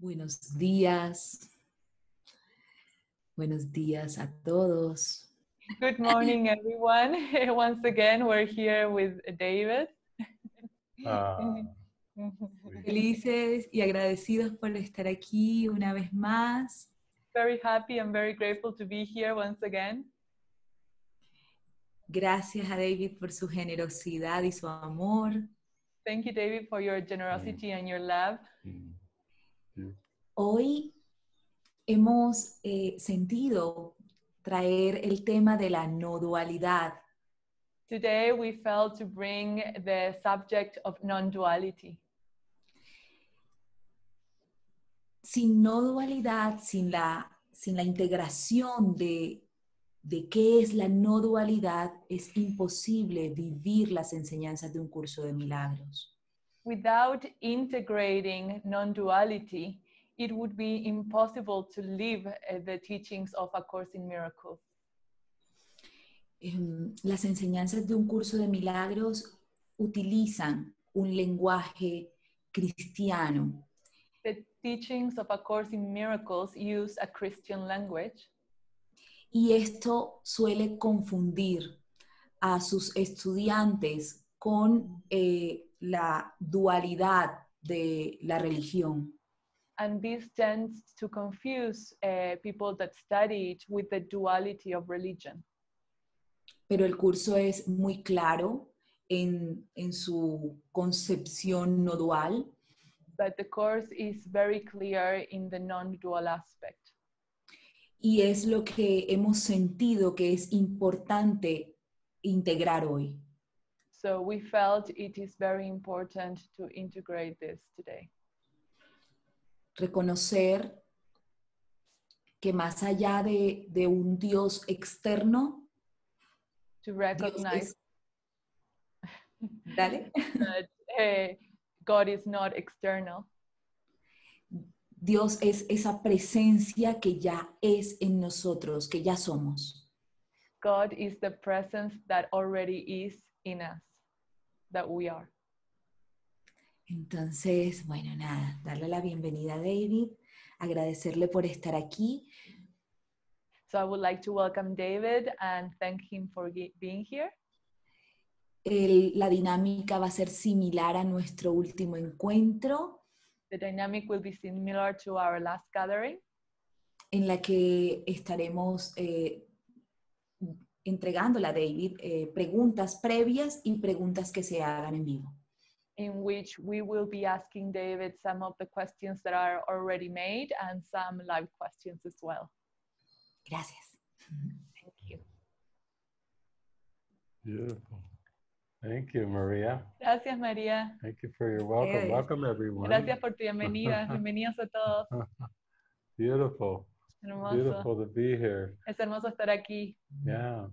Buenos días. Buenos días a todos. Good morning, everyone. Once again, we're here with David. Ah, Felices y agradecidos por estar aquí una vez más. very happy and very grateful to be here once again. Gracias a David por su generosidad y su amor. Thank you, David, for your generosity and your love. mm. Hoy hemos eh, sentido traer el tema de la no dualidad. Today, we felt to bring the subject of non duality. Sin no dualidad, sin la, sin la integración de, de qué es la no dualidad, es imposible vivir las enseñanzas de un curso de milagros. Without integrating non duality, it would be impossible to live uh, the teachings of A Course in Miracles. Las enseñanzas de un curso de milagros utilizan un lenguaje cristiano The teachings of A Course in Miracles use a Christian language. y esto suele confundir a sus estudiantes con eh, la dualidad de la religión. And this tends to confuse uh, people that study it with the duality of religion. Pero el curso es muy claro en, en su concepción no dual But the course is very clear in the non dual aspect. y es lo que hemos sentido que es importante integrar hoy. So we felt it is very important to integrate this today. reconocer que más allá de, de un Dios externo, To recognize Dale. that uh, God is not external. Dios es esa presencia que ya es en nosotros, que ya somos. God is the presence that already is in us, that we are. Entonces, bueno, nada, darle la bienvenida a David, agradecerle por estar aquí. So I would like to welcome David and thank him for being here. El- la dinámica va a ser similar a nuestro último encuentro, The dynamic will be similar to our last gathering. en la que estaremos eh, entregándole a David eh, preguntas previas y preguntas que se hagan en vivo. in which we will be asking David some of the questions that are already made and some live questions as well. Gracias. Thank you. Beautiful. Thank you, Maria. Gracias, María. Thank you for your welcome. Yes. Welcome, everyone. Gracias por tu bienvenida. Bienvenidos a todos. Beautiful. Hermoso. Beautiful to be here. Es hermoso estar aquí. Yeah.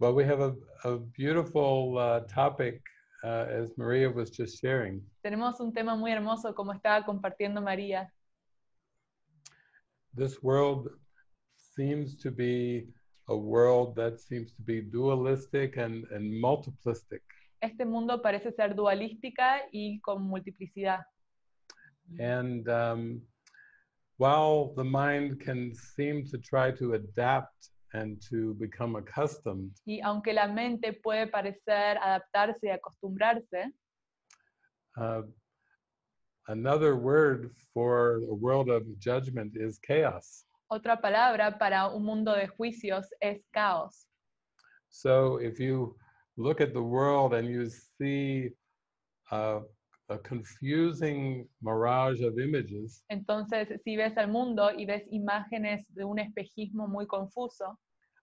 Well, we have a, a beautiful uh, topic, uh, as Maria was just sharing. Tenemos un tema muy hermoso como estaba compartiendo María. This world seems to be a world that seems to be dualistic and, and multiplistic. Este mundo parece ser dualística y con multiplicidad. And um, while the mind can seem to try to adapt and to become accustomed, Y aunque la mente puede parecer adaptarse y acostumbrarse, uh, another word for a world of judgment is chaos. otra palabra para un mundo de juicios es caos. So if you look at the world and you see uh, a confusing mirage of images, Entonces, si ves al mundo y ves imágenes de un espejismo muy confuso,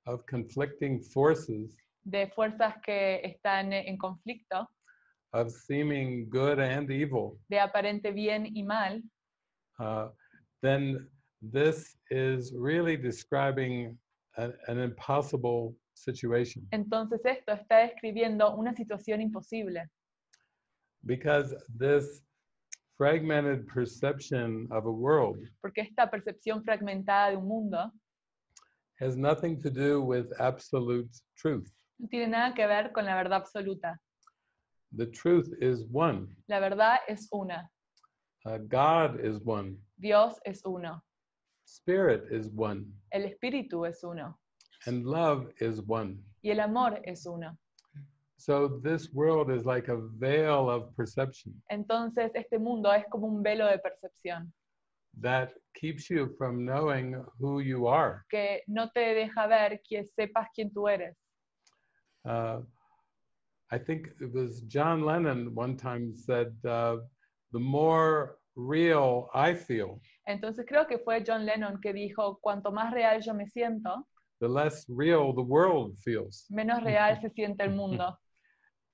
of conflicting forces, de fuerzas que están en conflicto, of seeming good and evil, de aparente bien y mal, uh, then this is really describing an, an impossible situation. entonces esto está describiendo una situación imposible, because this fragmented perception of a world porque esta percepción fragmentada de un mundo has nothing to do with absolute truth. no tiene nada que ver con la verdad absoluta. The truth is one. La verdad es una. Uh, God is one. Dios es uno, Spirit is one. el espíritu es uno And love is one. y el amor es uno. So this world is like a veil of perception Entonces este mundo es como un velo de percepción that keeps you from knowing who you are. que no te deja ver que sepas quién tú eres. Uh, I think it was John Lennon one time said, uh, the more real I feel, Entonces creo que fue John Lennon que dijo, cuanto más real yo me siento, the less real the world feels. menos real se siente el mundo.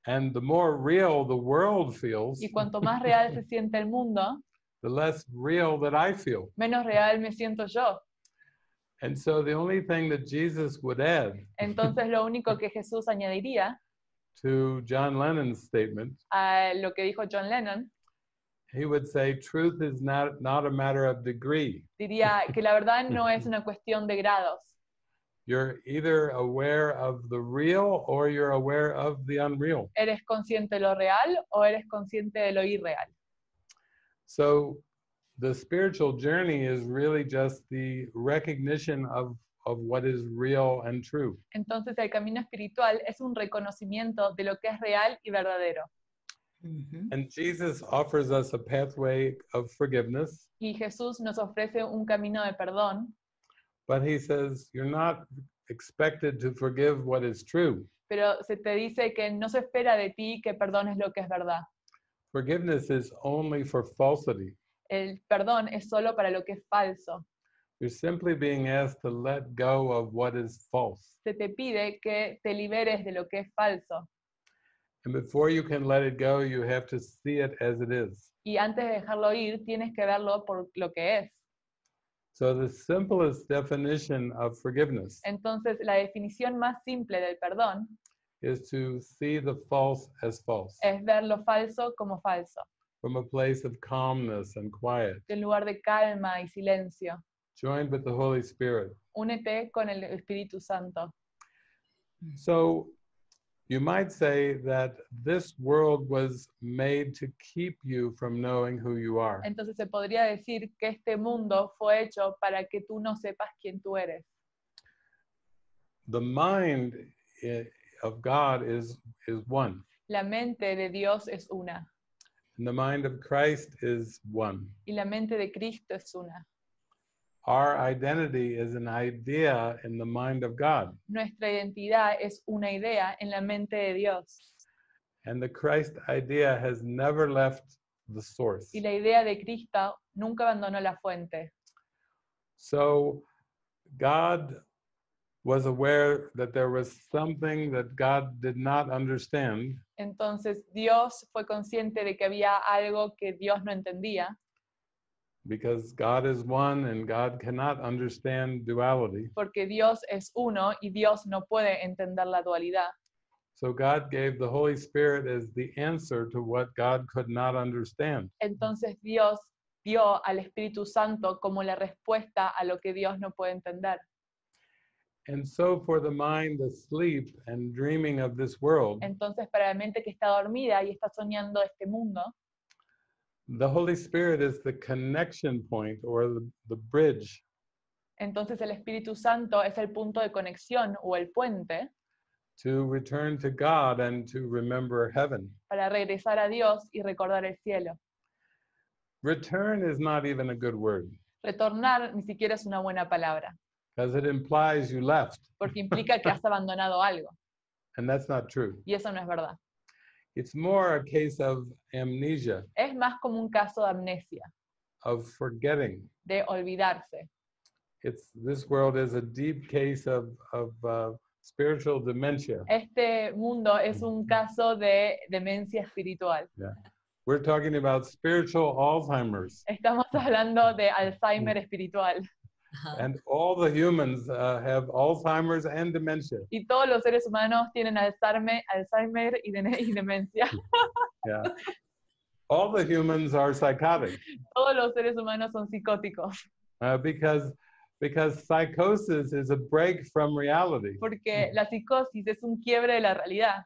And the more real the world feels, Y cuanto más real se siente el mundo, the less real that I feel. menos real me siento yo. And so the only thing that Jesus would add Entonces lo único que Jesús añadiría to John Lennon's statement, a lo que dijo John Lennon, he would say, truth is not, not a matter of degree. diría que la verdad no es una cuestión de grados. You're either aware of the real or you're aware of the unreal. ¿Eres consciente de lo real o eres consciente de lo irreal? So the spiritual journey is really just the recognition of, of what is real and true. Entonces el camino espiritual es un reconocimiento de lo que es real y verdadero. Ujú. And Jesus offers us a pathway of forgiveness, Y Jesús nos ofrece un camino de perdón, but he says you're not expected to forgive what is true. pero se te dice que no se espera de ti que perdones lo que es verdad. Forgiveness is only for falsity. El perdón es solo para lo que es falso. You're simply being asked to let go of what is false. Se te pide que te liberes de lo que es falso. And before you can let it go, you have to see it as it is. Y antes de dejarlo ir, tienes que verlo por lo que es. So the simplest definition of forgiveness Entonces, la definición más simple del perdón is to see the false as false es ver lo falso como falso, from a place of calmness and quiet, de un lugar de calma y silencio. joined with the Holy Spirit. Únete con el Espíritu Santo. So you might say that this world was made to keep you from knowing who you are. Entonces se podría decir que este mundo fue hecho para que tú no sepas quién tú eres. The mind eh, of God is, is one, La mente de Dios es una and the mind of Christ is one. y la mente de Cristo es una. Our identity is an idea in the mind of God. Nuestra identidad es una idea en la mente de Dios And the Christ idea has never left the source. y la idea de Cristo nunca abandonó la fuente. So God was aware that there was something that God did not understand, Entonces Dios fue consciente de que había algo que Dios no entendía, because God is one and God cannot understand duality. porque Dios es uno y Dios no puede entender la dualidad. So God gave the Holy Spirit as the answer to what God could not understand. Entonces Dios dio al Espíritu Santo como la respuesta a lo que Dios no puede entender. And so for the mind asleep and dreaming of this world, Entonces para la mente que está dormida y está soñando este mundo, the Holy Spirit is the connection point or the, the bridge entonces el Espíritu Santo es el punto de conexión o el puente to return to God and to remember heaven. para regresar a Dios y recordar el cielo. Return is not even a good word Retornar ni siquiera es una buena palabra, because it implies you left, porque implica que has abandonado algo, and that's not true. y eso no es verdad. It's more a case of amnesia, Es más como un caso de amnesia, of forgetting. de olvidarse. It's this world is a deep case of of uh, spiritual dementia. Este mundo es un caso de demencia espiritual. Yeah. We're talking about spiritual Alzheimer's, Estamos hablando de Alzheimer espiritual. And all the humans uh, have Alzheimer's and dementia. Y todos los seres humanos tienen Alzheimer, Alzheimer y, de- y demencia. Yeah, all the humans are psychotic Todos los seres humanos son psicóticos, uh, because because psychosis is a break from reality, porque la psicosis es un quiebre de la realidad.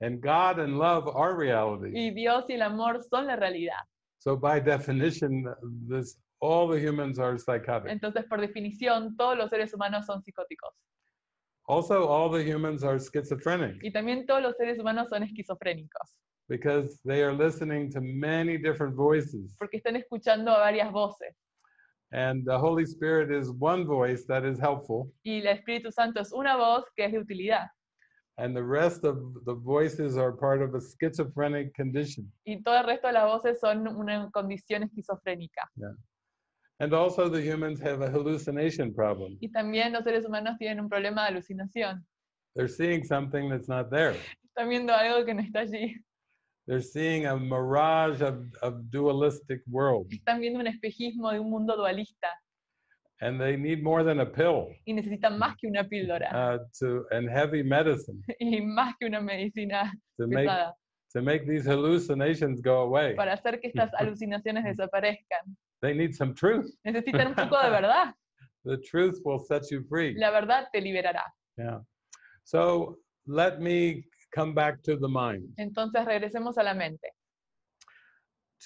and God and love are reality. Y Dios y el amor son la realidad. So by definition, this all the humans are psychotic. Entonces, por definición, todos los seres humanos son psicóticos. Also, all the humans are schizophrenic Y también todos los seres humanos son esquizofrénicos, because they are listening to many different voices. porque están escuchando a varias voces. And the Holy Spirit is one voice that is helpful, Y el Espíritu Santo es una voz que es de utilidad. and the rest of the voices are part of a schizophrenic condition. Y todo el resto de las voces son una condición esquizofrénica. And also, the humans have a hallucination problem. Y también los seres humanos tienen un problema de alucinación. They're seeing something that's not there. Están viendo algo que no está allí. They're seeing a mirage of, of dualistic world, Están viendo un espejismo de un mundo dualista and they need more than a pill y necesitan más que una píldora uh, to and heavy medicine y más que una medicina to make to make these hallucinations go away. para hacer que estas alucinaciones desaparezcan. They need some truth. Necesitan un poco de verdad. The truth will set you free. La verdad te liberará. Yeah. So let me come back to the mind. Entonces regresemos a la mente.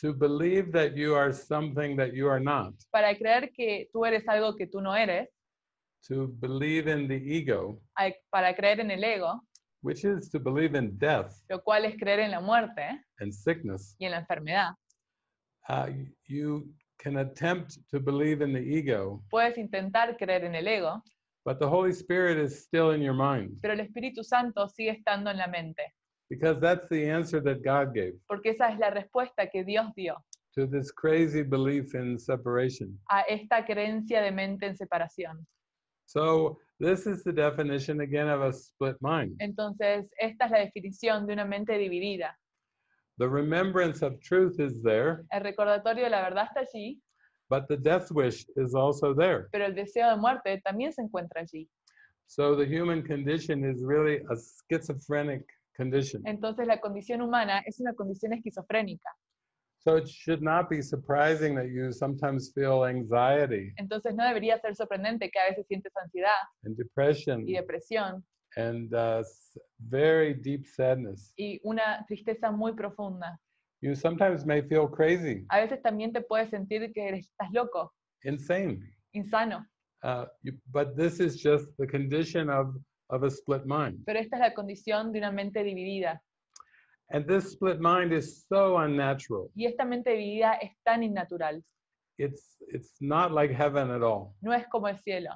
To believe that you are something that you are not, Para creer que tú eres algo que tú no eres, to believe in the ego, para creer en el ego, which is to believe in death lo cual es creer en la muerte and sickness, y en la enfermedad. uh, you can attempt to believe in the ego, Puedes intentar creer en el ego, but the Holy Spirit is still in your mind pero el Espíritu Santo sigue estando en la mente, because that's the answer that God gave porque esa es la respuesta que Dios dio to this crazy belief in separation. a esta creencia de mente en separación. So, this is the definition again of a split mind. Entonces, esta es la definición de una mente dividida. The remembrance of truth is there, El recordatorio de la verdad está allí, but the death wish is also there. pero el deseo de muerte también se encuentra allí. So, the human condition is really a schizophrenic condition. Entonces, la condición humana es una condición esquizofrénica. So, it should not be surprising that you sometimes feel anxiety Entonces, no debería ser sorprendente que a veces sientes ansiedad and depression y depresión and uh, very deep sadness. y una tristeza muy profunda. You sometimes may feel crazy, A veces también te puedes sentir que estás loco, insane. insano, Uh, you, but this is just the condition of, of a split mind. pero esta es la condición de una mente dividida. And this split mind is so unnatural. Y esta mente dividida es tan innatural, It's, it's not like heaven at all. no es como el cielo.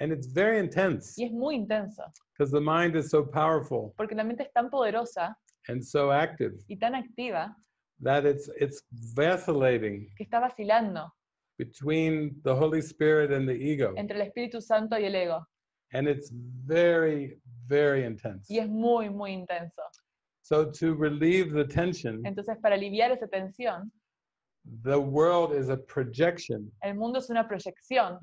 And it's very intense Y es muy intenso, because the mind is so powerful porque la mente es tan poderosa and so active y tan activa that it's, it's vacillating que está vacilando between the Holy Spirit and the ego. entre el Espíritu Santo y el ego. And it's very, very intense. Y es muy, muy intenso. So to relieve the tension, Entonces, para aliviar esa tensión, the world is a projection el mundo es una proyección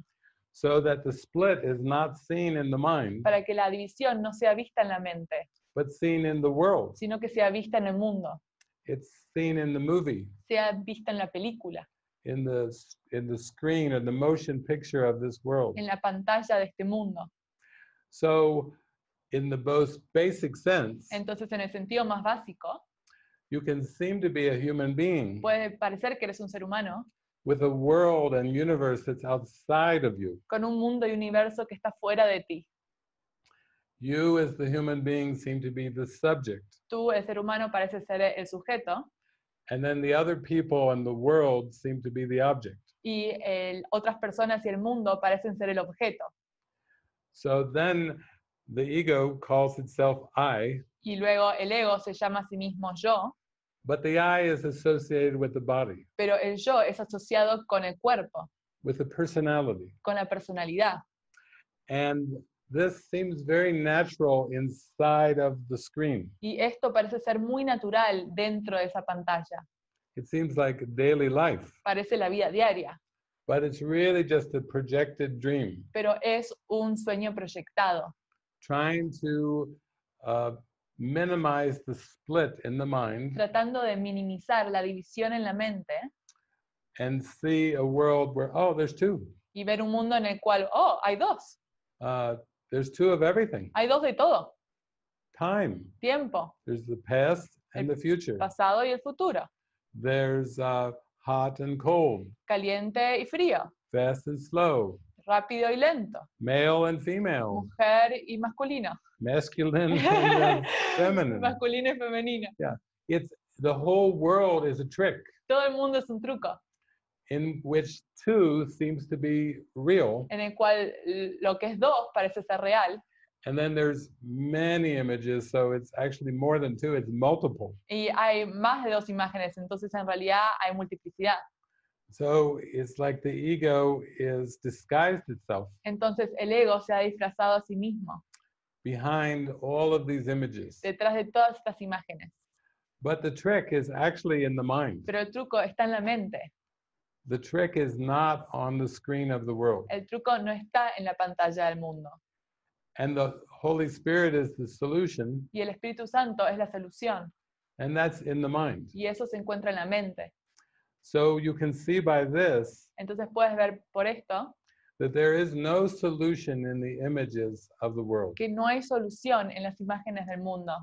so that the split is not seen in the mind, para que la división no sea vista en la mente, but seen in the world. sino que sea vista en el mundo, It's seen in the movie, sea vista en la película, in the, s- in the screen, or the motion picture of this world. en la pantalla de este mundo. So in the most basic sense, Entonces, en el sentido más básico, you can seem to be a human being puede parecer que eres un ser humano with a world and universe that's outside of you. con un mundo y universo que está fuera de ti. You, as the human being, seem to be the subject. Tú, el ser humano, parece ser el sujeto And then the other people and the world seem to be the object. y el- otras personas y el mundo parecen ser el objeto. So then the ego calls itself I, Y luego el ego se llama a sí mismo yo, but the I is associated with the body, pero el yo es asociado con el cuerpo, with the personality. con la personalidad. And this seems very natural inside of the screen. Y esto parece ser muy natural dentro de esa pantalla. It seems like daily life, Parece la vida diaria, but it's really just a projected dream, pero es un sueño proyectado, trying to uh, minimize the split in the mind tratando de minimizar la división en la mente and see a world where, oh, there's two. y ver un mundo en el cual, oh, hay dos, Uh, there's two of everything hay dos de todo, time. tiempo, There's the past and the future. pasado y el futuro. There's uh, hot and cold, caliente y frío, fast and slow, rápido y lento, male and female, mujer y masculino, masculine and feminine. masculino y femenino. It's the whole world is a trick Todo el mundo es un truco in which two seems to be real, en el cual lo que es dos parece ser real and then there's many images, so it's actually more than two, it's multiple. y hay más de dos imágenes, entonces en realidad hay multiplicidad. So it's like the ego is disguised itself Entonces el ego se ha disfrazado a sí mismo behind all of these images. detrás de todas estas imágenes. But the trick is actually in the mind. Pero el truco está en la mente. The trick is not on the screen of the world. El truco no está en la pantalla del mundo. And the Holy Spirit is the solution, Y el Espíritu Santo es la solución. and that's in the mind. Y eso se encuentra en la mente. So you can see by this Entonces puedes ver por esto that there is no solution in the images of the world. que no hay solución en las imágenes del mundo.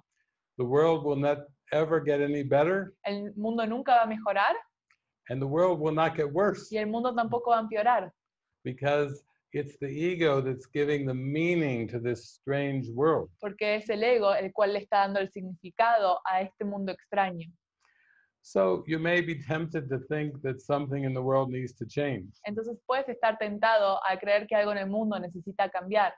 The world will not ever get any better, El mundo nunca va a mejorar and the world will not get worse y el mundo tampoco va a empeorar. because it's the ego that's giving the meaning to this strange world. Porque es el ego el cual le está dando el significado a este mundo extraño. So you may be tempted to think that something in the world needs to change. Entonces puedes estar tentado a creer que algo en el mundo necesita cambiar.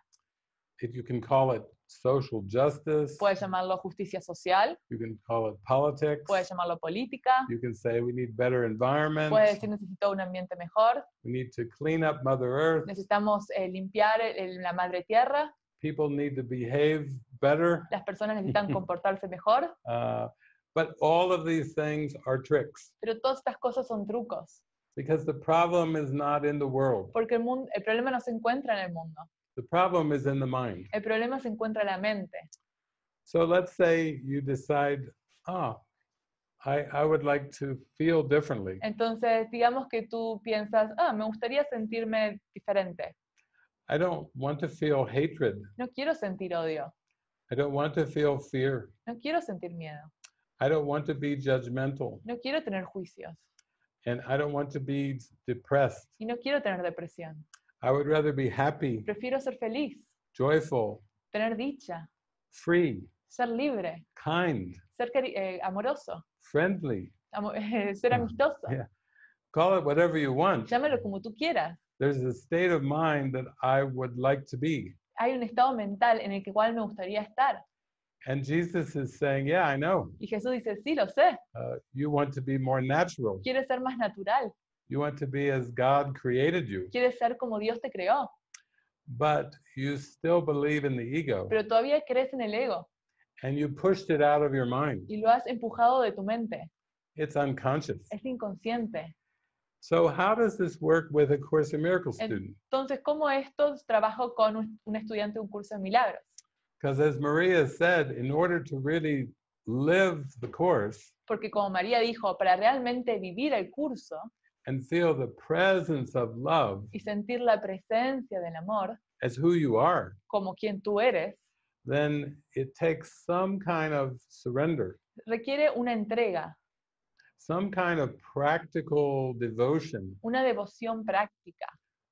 If you can call it social justice, Puedes llamarlo justicia social, you can call it politics, puedes llamarlo política, you can say we need better environment, puedes decir necesito un ambiente mejor, we need to clean up Mother Earth, necesitamos eh, limpiar el- el- la madre tierra, people need to behave better. las personas necesitan comportarse mejor, Uh, but all of these things are tricks pero todas estas cosas son trucos, because the problem is not in the world. porque el, mundo, el problema no se encuentra en el mundo, The problem is in the mind. el problema se encuentra en la mente. So let's say you decide, ah, I, I would like to feel differently. Entonces, digamos que tú piensas, ah, me gustaría sentirme diferente, I don't want to feel hatred. no quiero sentir odio, I don't want to feel fear. no quiero sentir miedo, I don't want to be judgmental. no quiero tener juicios And I don't want to be depressed. y no quiero tener depresión. I would rather be happy, Prefiero ser feliz, joyful, tener dicha, free, ser libre, kind, ser eh, amoroso, friendly. amo- ser amistoso. yeah. Call it whatever you want. Llámalo como tú quieras. There's a state of mind that I would like to be. Hay un estado mental en el que cual me gustaría estar. And Jesus is saying, Yeah, I know. Y Jesús dice, sí, lo sé. Uh, you want to be more natural. Quieres ser más natural. You want to be as God created you. Quieres ser como Dios te creó. But you still believe in the ego Pero todavía crees en el ego and you pushed it out of your mind. y lo has empujado de tu mente. It's unconscious. Es inconsciente. So, how does this work with a Course in Miracles student? Entonces, ¿cómo esto trabajo con un, estudiante de un curso de milagros? Because, as Maria said, in order to really live the Course Porque como María dijo, para realmente vivir el curso and feel the presence of love y sentir la presencia del amor as who you are, como quien tú eres, then it takes some kind of surrender, requiere una entrega, some kind of practical devotion una devoción práctica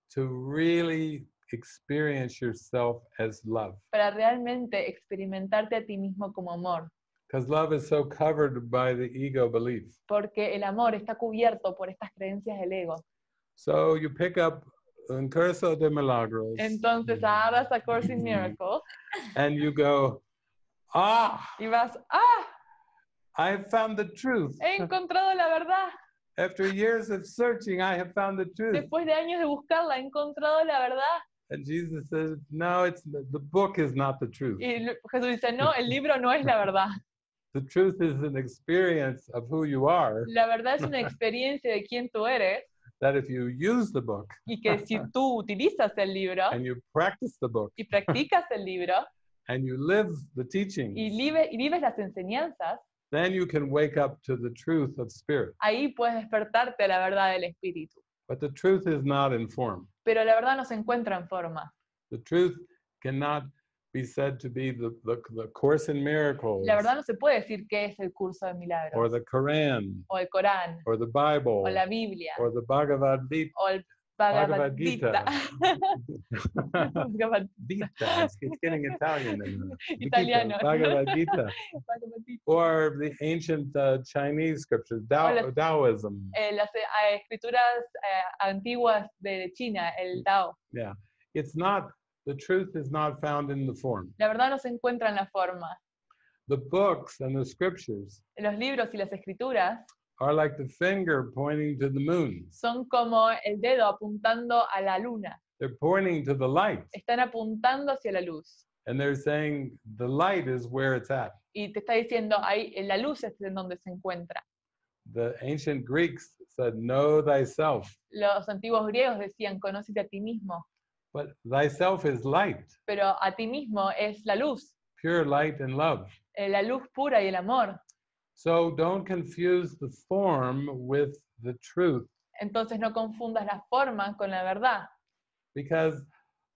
to really experience yourself as love. para realmente experimentarte a ti mismo como amor. Because love is so covered by the ego belief. Porque el amor está cubierto por estas creencias del ego. So you pick up Un Curso de Milagros Entonces agarras a Course in Miracles and you go, ah, y vas, ah, I have found the truth. he encontrado la verdad. After years of searching, I have found the truth. Después de años de buscarla, he encontrado la verdad. And Jesus says, no, it's the book is not the truth. Y Jesús dice, no, el libro no es la verdad. The truth is an experience of who you are. La verdad es una experiencia de quién tú eres That if you use the book y que si tú utilizas el libro and you practice the book y practicas el libro and you live the teachings, y, vive- y vives las enseñanzas, then you can wake up to the truth of spirit. ahí puedes despertarte a la verdad del Espíritu. But the truth is not in form. Pero la verdad no se encuentra en forma. The truth cannot be said to be the, the, the Course in Miracles La verdad no se puede decir qué es el curso de milagros, or the Quran o el Corán, or the Bible o la Biblia, or the Bhagavad Gita. o el Bhagavad Gita. Bhagavad Gita, it's, getting Italian Italiano. Bhagavad Gita. Bhagavad Gita. Or the ancient uh, Chinese scriptures, Tao, las- Taoism. Eh, las eh, escrituras eh, antiguas de China, el Tao. Yeah. It's not, the truth is not found in the form. La verdad no se encuentra en la forma. The books and the scriptures Los libros y las escrituras are like the finger pointing to the moon. son como el dedo apuntando a la luna. They're pointing to the light. Están apuntando hacia la luz. And they're saying the light is where it's at. Y te está diciendo, ahí la luz es en donde se encuentra. The ancient Greeks said, Know thyself. Los antiguos griegos decían, conócete a ti mismo. But thyself is light, Pero a ti mismo es la luz, pure light and love. eh, la luz pura y el amor. So don't confuse the form with the truth. Entonces no confundas la forma con la verdad, because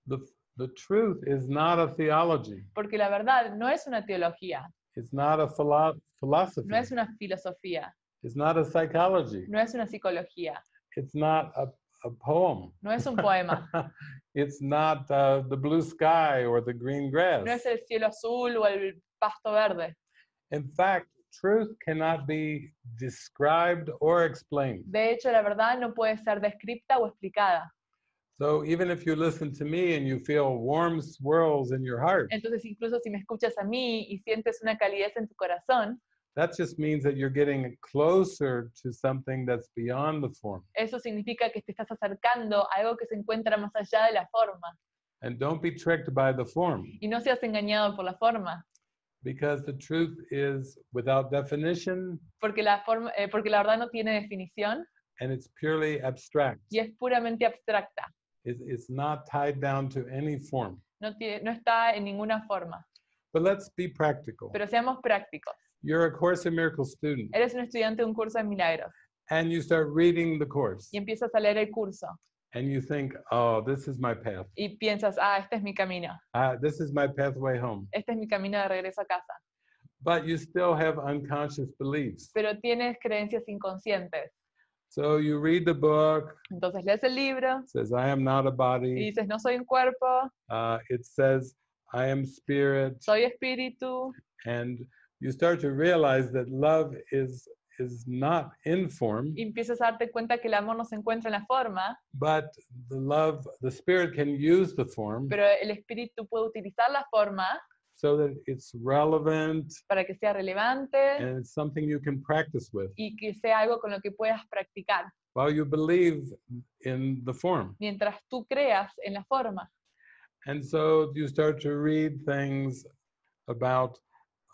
the, the truth is not a theology, porque la verdad no es una teología, it's not a philo- philosophy, no es una filosofía, it's not a psychology, no es una psicología, it's not a, a poem, no es un poema, it's not uh, the blue sky or the green grass. no es el cielo azul o el pasto verde. In fact, truth cannot be described or explained. De hecho, la verdad no puede ser descripta o explicada. So even if you listen to me and you feel warm swirls in your heart, Entonces, incluso si me escuchas a mí y sientes una calidez en tu corazón, that just means that you're getting closer to something that's beyond the form. eso significa que te estás acercando a algo que se encuentra más allá de la forma. And don't be tricked by the form Y no seas engañado por la forma, because the truth is without definition porque la, forma, eh, porque la verdad no tiene definición and it's purely abstract. y es puramente abstracta. It's, it's not tied down to any form. No, tiene, no está en ninguna forma. But let's be practical. Pero seamos prácticos. You're a Course in Miracles student Eres un estudiante de un curso de milagros and you start reading the course y empiezas a leer el curso and you think, oh, this is my path. y piensas, ah, este es mi camino, Ah, this is my pathway home. este es mi camino de regreso a casa. But you still have unconscious beliefs. Pero tienes creencias inconscientes. So you read the book, Entonces lees el libro says, I am not a y body. dices, no soy un cuerpo, Uh, it says, I am spirit. soy espíritu. And you start to realize that love is, is not in form, Y empiezas a darte cuenta que el amor no se encuentra en la forma, but the love, the spirit can use the form pero el espíritu puede utilizar la forma so that it's relevant para que sea relevante and it's something you can practice with y que sea algo con lo que puedas practicar while you believe in the form. mientras tú creas en la forma. And so you start to read things about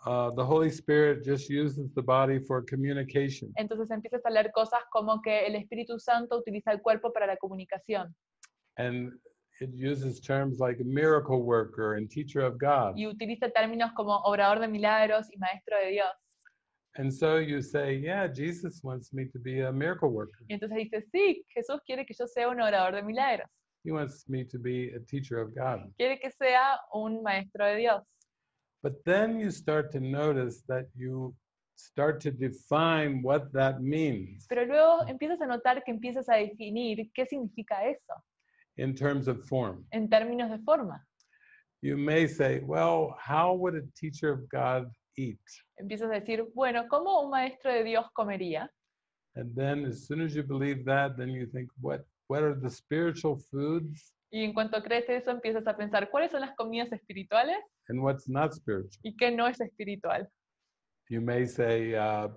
uh, the Holy Spirit just uses the body for communication. Entonces empiezas a leer cosas como que el Espíritu Santo utiliza el cuerpo para la comunicación And it uses terms like miracle worker and teacher of God. y utiliza términos como obrador de milagros y maestro de Dios. And so you say, yeah, Jesus wants me to be a miracle worker. Y entonces dices, sí, Jesús quiere que yo sea un obrador de milagros, He wants me to be a teacher of God. quiere que sea un maestro de Dios. But then you start to notice that you start to define what that means Pero luego empiezas a notar que empiezas a definir qué significa eso in terms of form. en términos de forma. You may say, well, how would a teacher of God eat? Empiezas a decir, bueno, ¿cómo un maestro de Dios comería? And then as soon as you believe that, then you think, what what are the spiritual foods Y en cuanto crees eso, empiezas a pensar, ¿cuáles son las comidas espirituales and what's not spiritual? y qué no es espiritual? You may say, uh,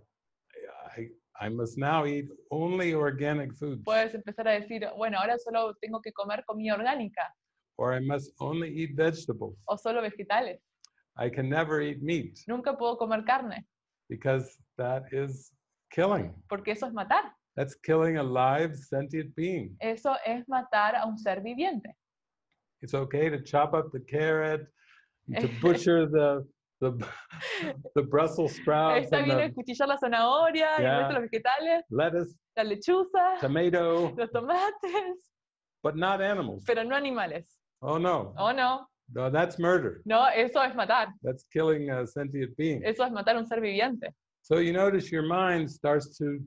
I, I must now eat only organic foods, Puedes empezar a decir, bueno, ahora solo tengo que comer comida orgánica or I must only eat vegetables. o solo vegetales. I can never eat meat Nunca puedo comer carne, because that is killing. porque eso es matar. That's killing a live sentient being. Eso es matar a un ser viviente. It's okay to chop up the carrot, to butcher the the, the Brussels sprouts Está bien the escuchillar la zanahoria y el resto de los vegetales, lettuce, la lechuza, tomato, los tomates, but not animals. pero no animales. Oh no. ¿O no? No, that's murder. No, eso es matar. That's killing a sentient being. Eso es matar un ser viviente. So you notice your mind starts to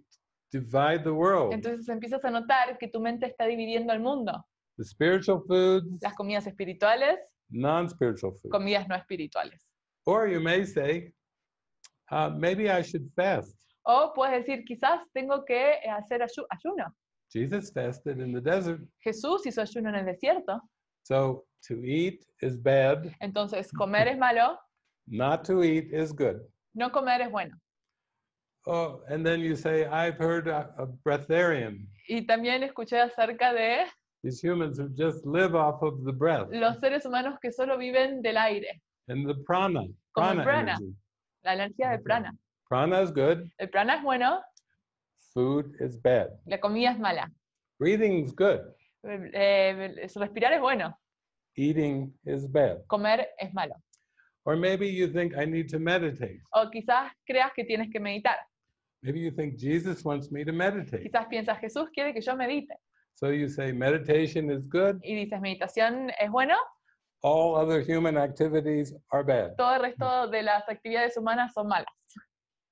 divide the world. Entonces empiezas a notar que tu mente está dividiendo el mundo. The spiritual foods, Las comidas espirituales, non-spiritual food. comidas no espirituales. Or you may say, uh, maybe I should fast. O puedes decir, quizás tengo que hacer ayu- ayuno. Jesus fasted in the desert. Jesús hizo ayuno en el desierto. So to eat is bad. Entonces, comer es malo, Not to eat is good. no comer es bueno. Oh, and then you say, I've heard a, a breatharian. Y también escuché acerca de These humans who just live off of the breath los seres humanos que solo viven del aire, and the prana. Prana, prana. energy. la energía del prana. Prana is good. El prana es bueno, Food is bad. la comida es mala. Breathing is good. Eh, eh, respirar es bueno, Eating is bad. comer es malo. Or maybe you think I need to meditate. O quizás creas que tienes que meditar. Maybe you think Jesus wants me to meditate. Quizás piensas, Jesús quiere que yo medite. So you say meditation is good. Y dices, meditación es bueno, All other human activities are bad. todo el resto de las actividades humanas son malas.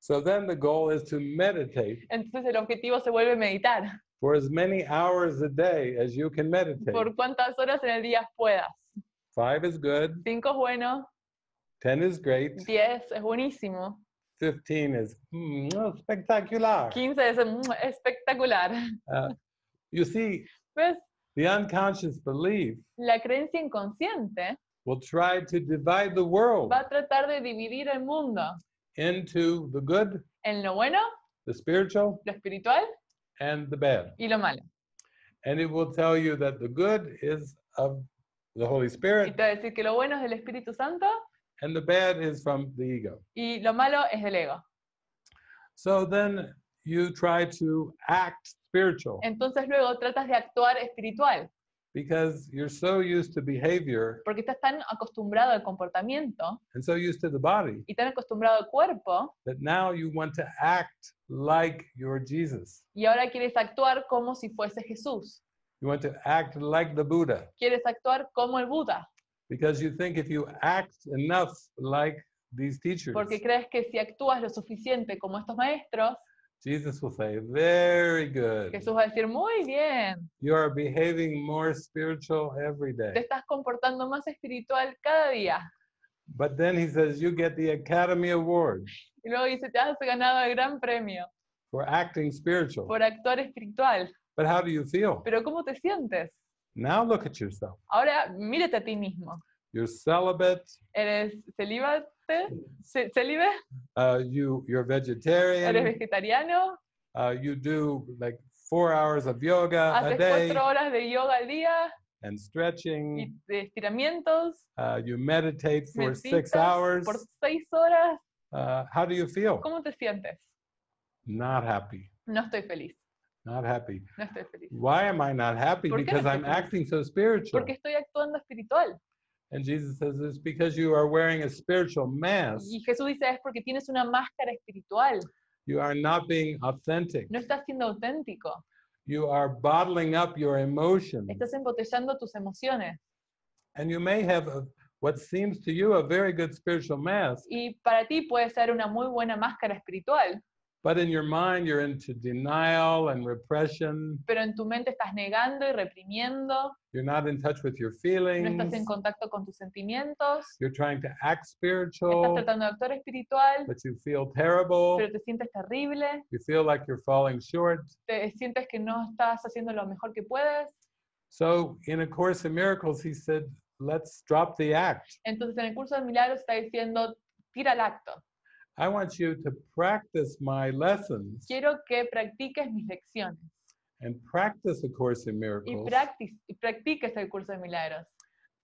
So then the goal is to meditate Entonces el objetivo se vuelve meditar. for as many hours a day as you can meditate. Por cuántas horas en el día puedas. Five is good. Cinco es bueno, 10 is great. diez es buenísimo, 15 is mm, oh, spectacular. quince es mm, espectacular. Uh, you see, ¿Ves? the unconscious belief La creencia inconsciente will try to divide the world va a tratar de dividir el mundo into the good, en lo bueno, the spiritual, lo espiritual and the bad. y lo malo. And it will tell you that the good is of the Holy Y Spirit te va a decir que lo bueno es del Espíritu Santo and the bad is from the ego. y lo malo es del ego. So then you try to act spiritual Entonces luego tratas de actuar espiritual, because you're so used to behavior porque estás tan acostumbrado al comportamiento and so used to the body y tan acostumbrado al cuerpo that now you want to act like you're Jesus. y ahora quieres actuar como si fuese Jesús. You want to act like the Buddha Quieres actuar como el Buda, because you think if you act enough like these teachers, porque crees que si actúas lo suficiente como estos maestros, Jesus will say, Very good. Jesús va a decir, muy bien, You are behaving more spiritual every te day. estás comportando más espiritual cada día. But then he says, You get the Academy Award Y luego dice, te has ganado el gran premio for acting spiritual. por actuar espiritual. But how do you feel? Pero ¿cómo te sientes? Now look at yourself. Ahora mírate a ti mismo. You're celibate, ¿Eres celibate? ¿Célibe? uh, you, you're ¿Eres vegetarian, vegetariano? uh, you do like four hours of yoga a day cuatro horas de yoga al día and y stretching. de estiramientos? Uh, you meditate for six hours. por seis horas? Uh, how do you feel? ¿Cómo te sientes? Not happy. No estoy feliz, Not happy. no estoy feliz. Why am I not happy? ¿Por qué no Because I'm feliz? acting so spiritual. Porque estoy actuando espiritual. And Jesus says it's because you are wearing a spiritual mask. Y Jesús dice, es porque tienes una máscara espiritual. You are not being authentic. No estás siendo auténtico. You are bottling up your emotions. Estás embotellando tus emociones. And you may have a, what seems to you a very good spiritual mask, Y para ti puede ser una muy buena máscara espiritual, but in your mind you're into denial and repression. pero en tu mente estás negando y reprimiendo, You're not in touch with your no feelings. estás en contacto con tus sentimientos, You're trying to act estás spiritual, tratando de actuar espiritual, but you feel terrible. pero te sientes terrible, You feel like you're falling short. te sientes que no estás haciendo lo mejor que puedes. So in A Course in Miracles, he said, let's drop the act. Entonces en el curso de milagros está diciendo, tira el acto. I want you to practice my lessons Quiero que practiques mis lecciones and practice A Course in y, Miracles y practiques el curso de milagros.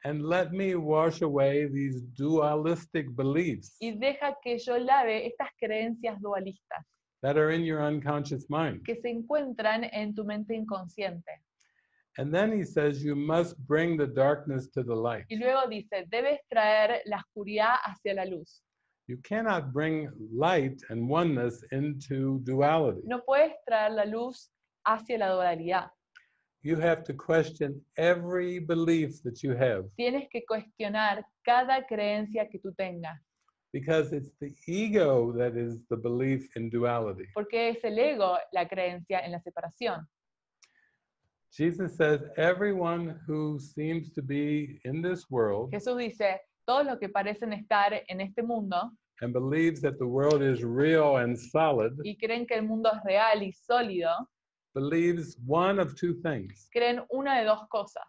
and let me wash away these dualistic beliefs Y deja que yo lave estas creencias dualistas that are in your unconscious mind. que se encuentran en tu mente inconsciente. And then he says, you must bring the darkness to the light. Y luego dice, debes traer la oscuridad hacia la luz. You cannot bring light and oneness into duality. No puedes traer la luz hacia la dualidad. you have to question every belief that you have Tienes que cuestionar cada creencia que tú tengas, because it's the ego that is the belief in duality. porque es el ego la creencia en la separación. Jesus says, everyone who seems to be in this world Jesús dice, todos los que parecen estar en este mundo and believes that the world is real and solid y creen que el mundo es real y sólido, believes one of two things. creen una de dos cosas.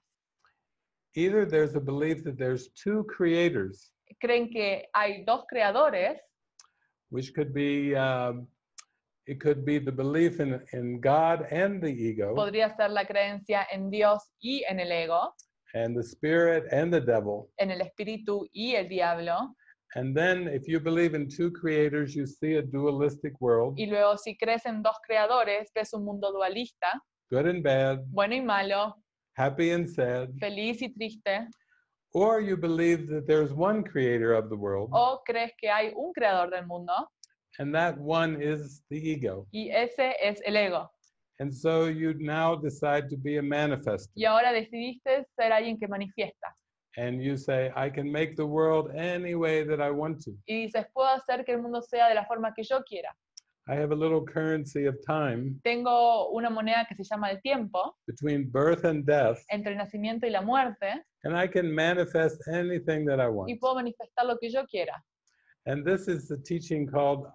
Either there's a belief that there's two creators, Creen que hay dos creadores, which could be um, it could be the belief in, in God and the ego podría ser la creencia en Dios y en el ego, and the spirit and the devil. en el espíritu y el diablo. And then if you believe in two creators, you see a dualistic world, Y luego si crees en dos creadores, ves un mundo dualista, good and bad, bueno y malo, happy and sad. feliz y triste, Or you believe that there's one creator of the world, o crees que hay un creador del mundo and that one is the ego. y ese es el ego. And so you now decide to be a manifester. Y ahora decidiste ser alguien que manifiesta. And you say, I can make the world any way that I want to. Y dices, puedo hacer que el mundo sea de la forma que yo quiera. I have a little currency of time Tengo una moneda que se llama el tiempo, between birth and death, entre el nacimiento y la muerte, and I can manifest anything that I want. y puedo manifestar lo que yo quiera. And this is the teaching called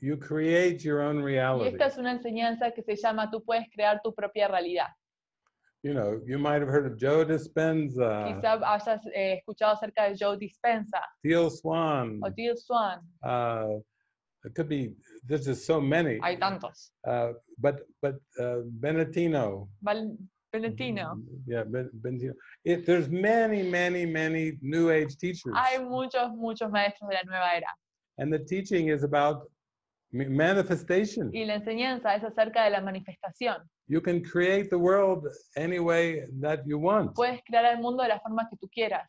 you create your own Y reality. esta es una enseñanza que se llama tú puedes crear tu propia realidad. You know, you might have heard of Joe Dispenza, Quizá hayas eh, escuchado acerca de Joe Dispenza Teal Swan. o Till Swan. Uh, it could be. There's just so many. Hay tantos. Uh, but but uh, Benedino. Val-. Mm, Yeah, Ben, Benedino. It, there's many, many, many New Age teachers, Hay muchos, muchos maestros de la nueva era. and the teaching is about manifestation. Y la enseñanza es acerca de la manifestación. You can create the world any way that you want Puedes crear el mundo de la forma que tú quieras,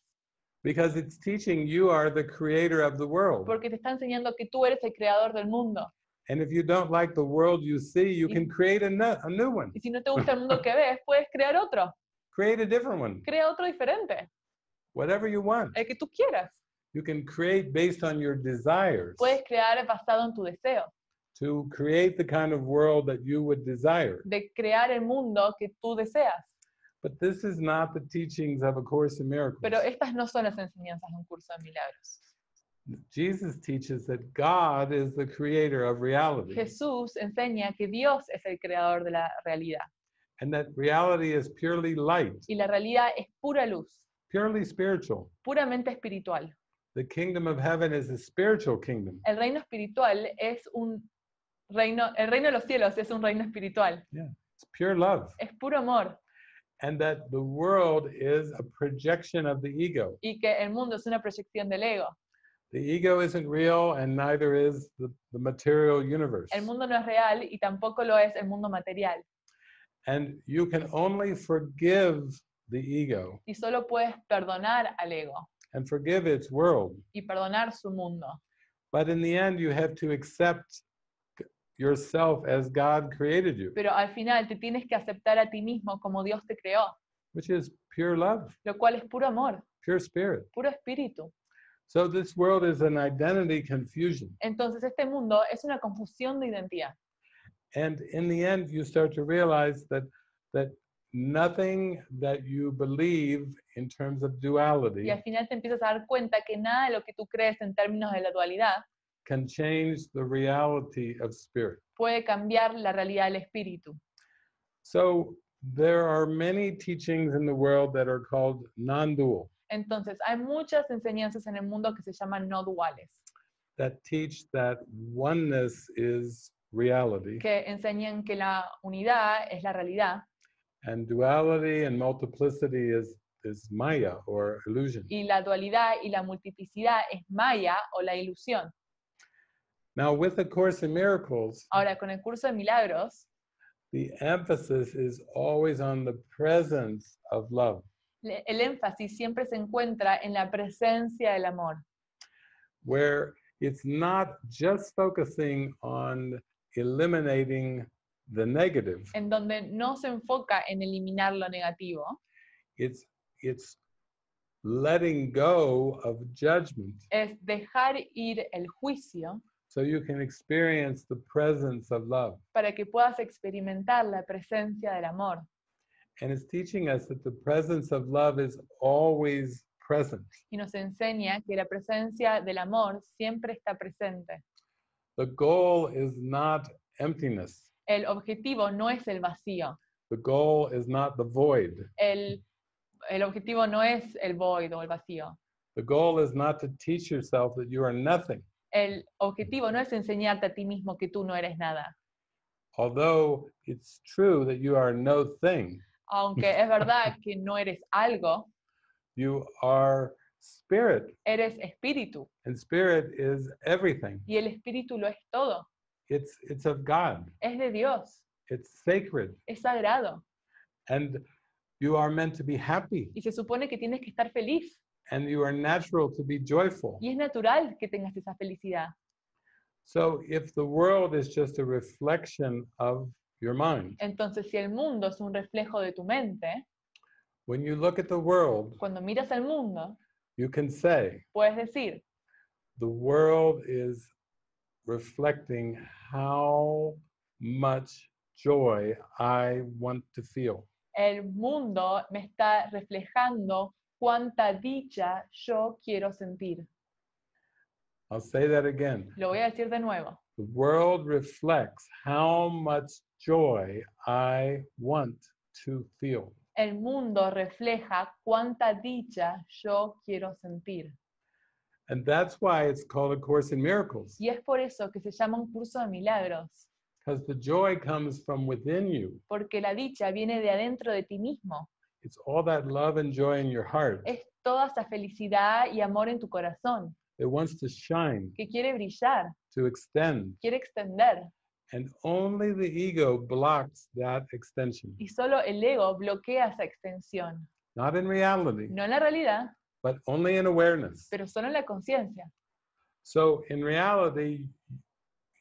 because it's teaching you are the creator of the world. porque te está enseñando que tú eres el creador del mundo. And if you don't like the world you see, you can create a, no- a new one, Y si no te gusta el mundo que ves, puedes crear otro. create a different one, Crea otro diferente, whatever you want. el que tú quieras. You can create based on your desires Puedes crear basado en tu deseo, to create the kind of world that you would desire. de crear el mundo que tú deseas. But this is not the teachings of A Course in Miracles. Pero estas no son las enseñanzas de un curso de milagros. Jesus teaches that God is the creator of reality Jesús enseña que Dios es el creador de la realidad and that reality is purely light, y la realidad es pura luz, purely spiritual. puramente espiritual. The kingdom of heaven is a spiritual kingdom. El reino espiritual es un reino, el reino de los cielos es un reino espiritual, It's pure love. es puro amor And that the world is a projection of the ego. y que el mundo es una proyección del ego. The ego isn't real and neither is the, the material universe. El mundo no es real y tampoco lo es el mundo material. And you can only forgive the ego Y solo puedes perdonar al ego and forgive its world. y perdonar su mundo. But in the end, you have to accept yourself as God created you, Pero al final te tienes que aceptar a ti mismo como Dios te creó, which is pure love, lo cual es puro amor, pure spirit. puro espíritu. So this world is an identity confusion. Entonces este mundo es una confusión de identidad. And in the end, you start to realize that that nothing that you believe in terms of duality Y al final te empiezas a dar cuenta que nada de lo que tú crees en términos de la dualidad can change the reality of spirit. puede cambiar la realidad del espíritu. So there are many teachings in the world that are called non-dual, Entonces hay muchas enseñanzas en el mundo que se llaman no duales, that teach that oneness is reality que enseñan que la unidad es la realidad and duality and multiplicity is is maya or illusion. y la dualidad y la multiplicidad es maya o la ilusión. Now with the course in miracles, Ahora, con el curso de milagros, the emphasis is always on the presence of love. el énfasis siempre se encuentra en la presencia del amor, where it's not just focusing on eliminating the negative. en donde no se enfoca en eliminar lo negativo, It's it's letting go of judgment es dejar ir el juicio so you can experience the presence of love. para que puedas experimentar la presencia del amor. And it's teaching us that the presence of love is always present. Y nos enseña que la presencia del amor siempre está presente. The goal is not emptiness. El objetivo no es el vacío, The goal is not the void. el, el objetivo no es el void o el vacío. The goal is not to teach yourself that you are nothing. El objetivo no es enseñarte a ti mismo que tú no eres nada. Although it's true that you are no thing, Aunque es verdad que no eres algo, you are spirit, eres espíritu. and spirit is everything. Y el espíritu lo es todo. It's it's of God. Es de Dios. It's sacred, Es sagrado. and you are meant to be happy, Y se supone que tienes que estar feliz. And you are natural to be joyful. Y es natural que tengas esa felicidad. So if the world is just a reflection of your mind, Entonces, si el mundo es un reflejo de tu mente, when you look at the world, cuando miras al mundo, you can say, puedes decir, the world is reflecting how much joy I want to feel. el mundo me está reflejando cuánta dicha yo quiero sentir. I'll say that again. Lo voy a decir de nuevo. The world reflects how much joy I want to feel. El mundo refleja cuánta dicha yo quiero sentir. And that's why it's called A Course in Miracles, Y es por eso que se llama un curso de milagros, because the joy comes from within you. porque la dicha viene de adentro de ti mismo. It's all that love and joy in your heart Es toda esa felicidad y amor en tu corazón, that wants to shine, que quiere brillar, to extend. quiere extender. And only the ego blocks that extension. Y solo el ego bloquea esa extensión. Not in reality, No en la realidad, but only in awareness. pero solo en la conciencia. So in reality,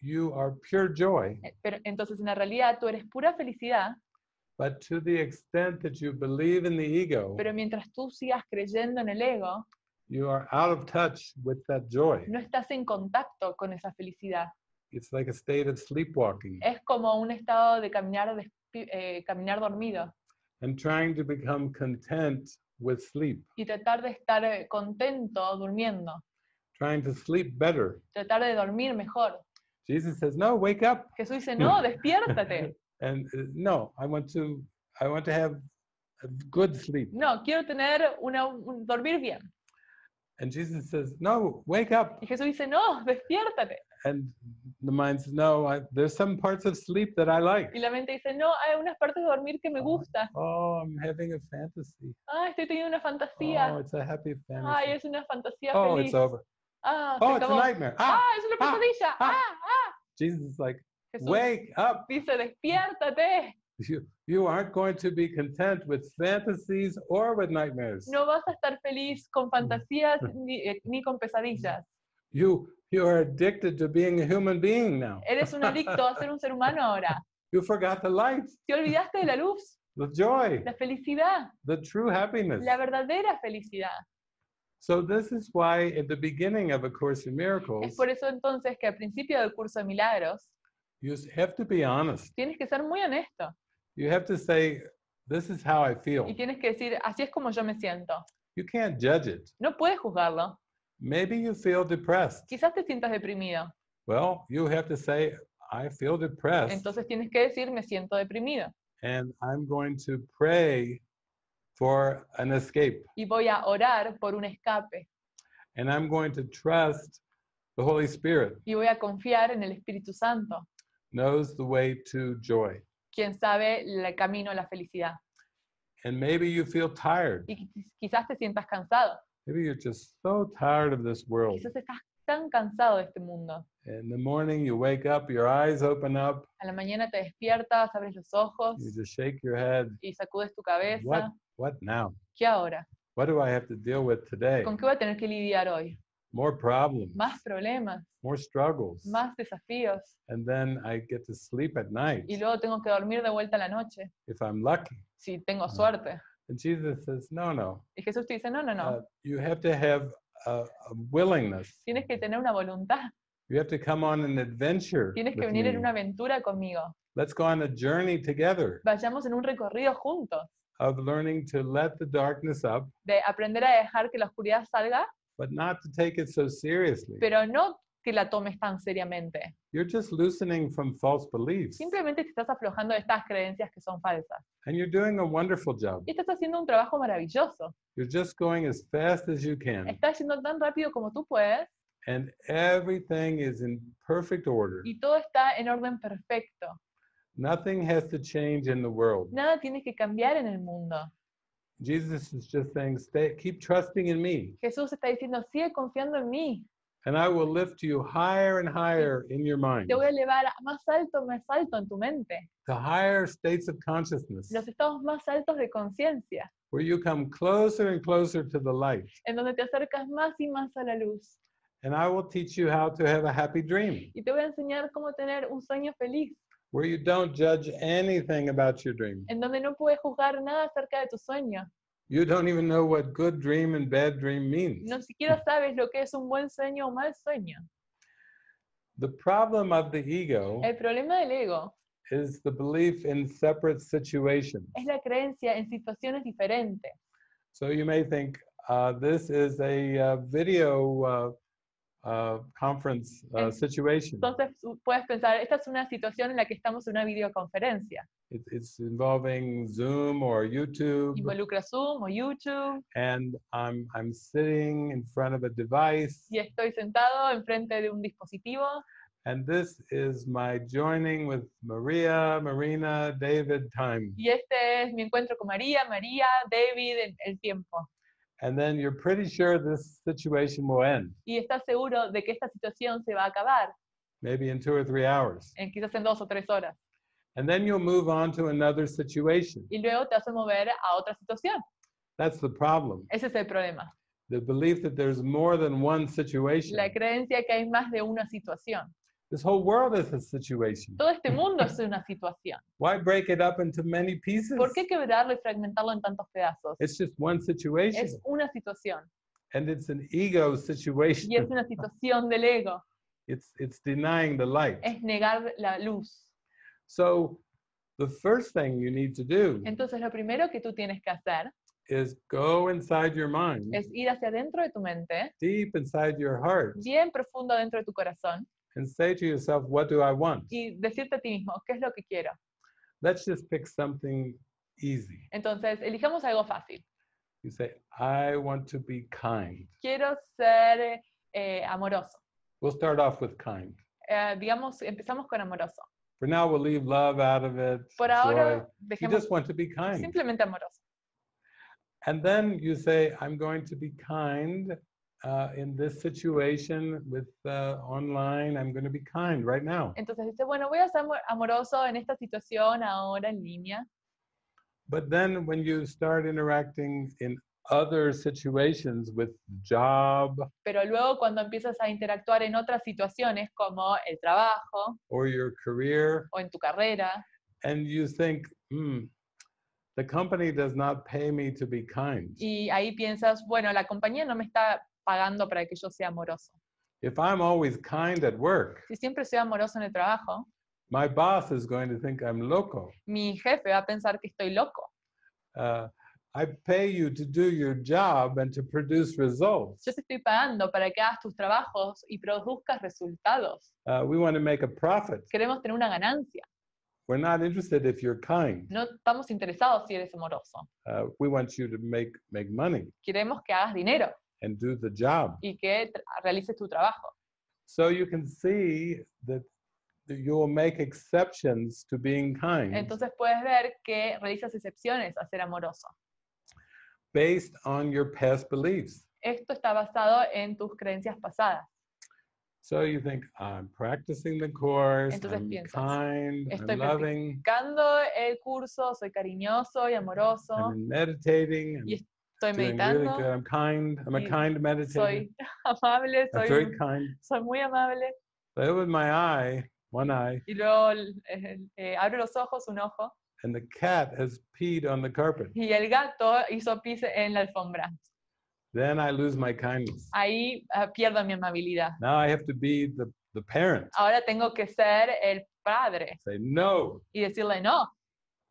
you are pure joy, Eh, Pero entonces en la realidad tú eres pura felicidad, but to the extent that you believe in the ego, pero mientras tú sigas creyendo en el ego, you are out of touch with that joy. no estás en contacto con esa felicidad. It's like a state of sleepwalking Es como un estado de caminar, despi- eh, caminar dormido and trying to become content with sleep, y tratar de estar eh, contento durmiendo, trying to sleep better. tratar de dormir mejor. Jesus says, "No, wake up." Jesús dice, no, despiértate. And uh, no, I want to I want to have a good sleep. No, quiero tener una, un- dormir bien. And Jesus says, "No, wake up." Y Jesús dice, no, despiértate. And the mind says, "No, I, there's some parts of sleep that I like." Y la mente dice, no, hay unas partes de dormir que me gusta. Oh, I'm having a fantasy. Ah, estoy teniendo una fantasía. Oh, it's a happy Ay, fantasy. es una fantasía Oh, feliz. it's over. Ah, Oh, it's a nightmare. Ah, Ah, es una ah, pesadilla. ah. Ah, ah. Jesus is like, Jesús wake up. dice, despiértate. You, you aren't going to be content with fantasies or with nightmares. No vas a estar feliz con fantasías ni, eh, ni con pesadillas. You you are addicted to being a human being now. Eres un adicto a ser un ser humano ahora. You forgot the light, Te olvidaste de la luz, the joy, la felicidad, the true happiness. la verdadera felicidad. So this is why at the beginning of A Course in Es Miracles, por eso entonces que al principio del curso de milagros you have to be honest. tienes que ser muy honesto You have to say, this is how I feel. y tienes que decir, así es como yo me siento. You can't judge it. No puedes juzgarlo. Maybe you feel depressed. Quizás te sientas deprimido. Well, you have to say, I feel depressed Entonces tienes que decir, me siento deprimido. and I'm going to pray for an escape. Y voy a orar por un escape. And I'm going to trust the Holy Spirit Y voy a confiar en el Espíritu Santo, knows the way to joy. quien sabe el camino a la felicidad. And maybe you feel tired. Y quiz- quizás te sientas cansado. Maybe you're just so tired of this world. Quizás estás tan cansado de este mundo. In the morning, you wake up, your eyes open up, A la mañana te despiertas, abres los ojos you just shake your head. y sacudes tu cabeza. What? What now? ¿Qué ahora? What do I have to deal with today? ¿Con qué voy a tener que lidiar hoy? More problems, más problemas, more struggles. más desafíos. And then I get to sleep at night Y luego tengo que dormir de vuelta a la noche, if I'm lucky. si tengo suerte. And Jesus says, no, no. Y Jesús te dice, no, no, no. Uh, you have to have a, a willingness. Tienes que tener una voluntad. You have to come on an adventure. Tienes que venir en una aventura conmigo. Let's go on a journey together Vayamos en un recorrido juntos. of learning to let the darkness up, De aprender a dejar que la oscuridad salga, but not to take it so seriously. pero no que la tomes tan seriamente. You're just loosening from false beliefs. Simplemente te estás aflojando de estas creencias que son falsas. And you're doing a wonderful job. Y estás haciendo un trabajo maravilloso. You're just going as fast as you can. Estás yendo tan rápido como tú puedes And everything is in perfect order. y todo está en orden perfecto. Nothing has to change in the world. Nada tiene que cambiar en el mundo. Jesus is just saying, stay, keep trusting in me, Jesús está diciendo, sigue confiando en mí. and I will lift you higher and higher in your mind Te voy a elevar más alto, más alto en tu mente. to higher states of consciousness Los estados más altos de conciencia, where you come closer and closer to the light. en donde te acercas más y más a la luz. And I will teach you how to have a happy dream Y te voy a enseñar cómo tener un sueño feliz, where you don't judge anything about your dream. en donde no puedes juzgar nada acerca de tu sueño. You don't even know what good dream and bad dream means. No siquiera sabes lo que es un buen sueño o mal sueño. The problem of the ego El problema del ego is the belief in separate situations. es la creencia en situaciones diferentes. So you may think uh, this is a uh, video uh, uh, conference uh, situation. Entonces puedes pensar, esta es una situación en la que estamos en una videoconferencia. It, it's involving Zoom or YouTube, Involucra Zoom o YouTube and I'm I'm sitting in front of a device, y estoy sentado enfrente de un dispositivo and this is my joining with Maria, Marina, David time. y este es mi encuentro con María, María, David, el tiempo. And then you're pretty sure this situation will end, Y estás seguro de que esta situación se va a acabar, maybe in two or three hours. en, quizás en dos o tres horas. And then you'll move on to another situation. Y luego te vas a mover a otra situación. That's the problem. Ese es el problema. The belief that there's more than one situation. La creencia que hay más de una situación. This whole world is a situation. Todo este mundo es una situación. Why break it up into many pieces? ¿Por qué quebrarlo y fragmentarlo en tantos pedazos? It's just one situation. Es una situación. And it's an ego situation. Y es una situación del ego. It's it's denying the light. Es negar la luz. So the first thing you need to do Entonces lo primero que tú tienes que hacer is go inside your mind, es ir hacia adentro de tu mente, deep inside your heart, bien profundo dentro de tu corazón, and say to yourself, what do I want? y decirte a ti mismo, ¿qué es lo que quiero? Let's just pick something easy. Entonces, elijamos algo fácil. You say, I want to be kind. Quiero ser eh, amoroso. We'll start off with kind. Eh, digamos, empezamos con amoroso. For now, we'll leave love out of it. Por joy. ahora, You just want to be kind. simplemente amoroso. And then you say, I'm going to be kind uh, in this situation with uh, online. I'm going to be kind right now. Entonces dice, bueno, voy a ser amor- amoroso en esta situación ahora en línea. But then when you start interacting in other situations with job Pero luego cuando empiezas a interactuar en otras situaciones como el trabajo or your career, o en tu carrera, and you think, hmm, the company does not pay me to be kind. y ahí piensas, bueno, la compañía no me está pagando para que yo sea amoroso. If I'm always kind at work, Si siempre soy amoroso en el trabajo, my boss is going to think I'm loco. mi jefe va a pensar que estoy loco. Uh, I pay you to do your job and to produce results. Yo te estoy pagando para que hagas tus trabajos y produzcas resultados. Uh, we want to make a profit. Queremos tener una ganancia. We're not interested if you're kind. No estamos interesados si eres amoroso. Uh, we want you to make make money Queremos que hagas dinero and do the job. y que realices tu trabajo. So you can see that that you'll make exceptions to being kind Entonces puedes ver que realizas excepciones a ser amoroso. based on your past beliefs. Esto está basado en tus creencias pasadas. So you think I'm practicing the course, Entonces I'm piensas, kind, estoy I'm loving, Practicando el curso, soy cariñoso y amoroso, I'm meditating, y Estoy really meditando, good. I'm kind. I'm a kind meditator. soy amable, I'm very soy, kind. soy muy amable. I open my eye, one eye, Y luego eh, eh, abro los ojos, un ojo, and the cat has peed on the carpet. y el gato hizo pis en la alfombra. Then I lose my kindness. Ahí ah, pierdo mi amabilidad. Now I have to be the, the parent. Ahora tengo que ser el padre Say, no, y decirle no,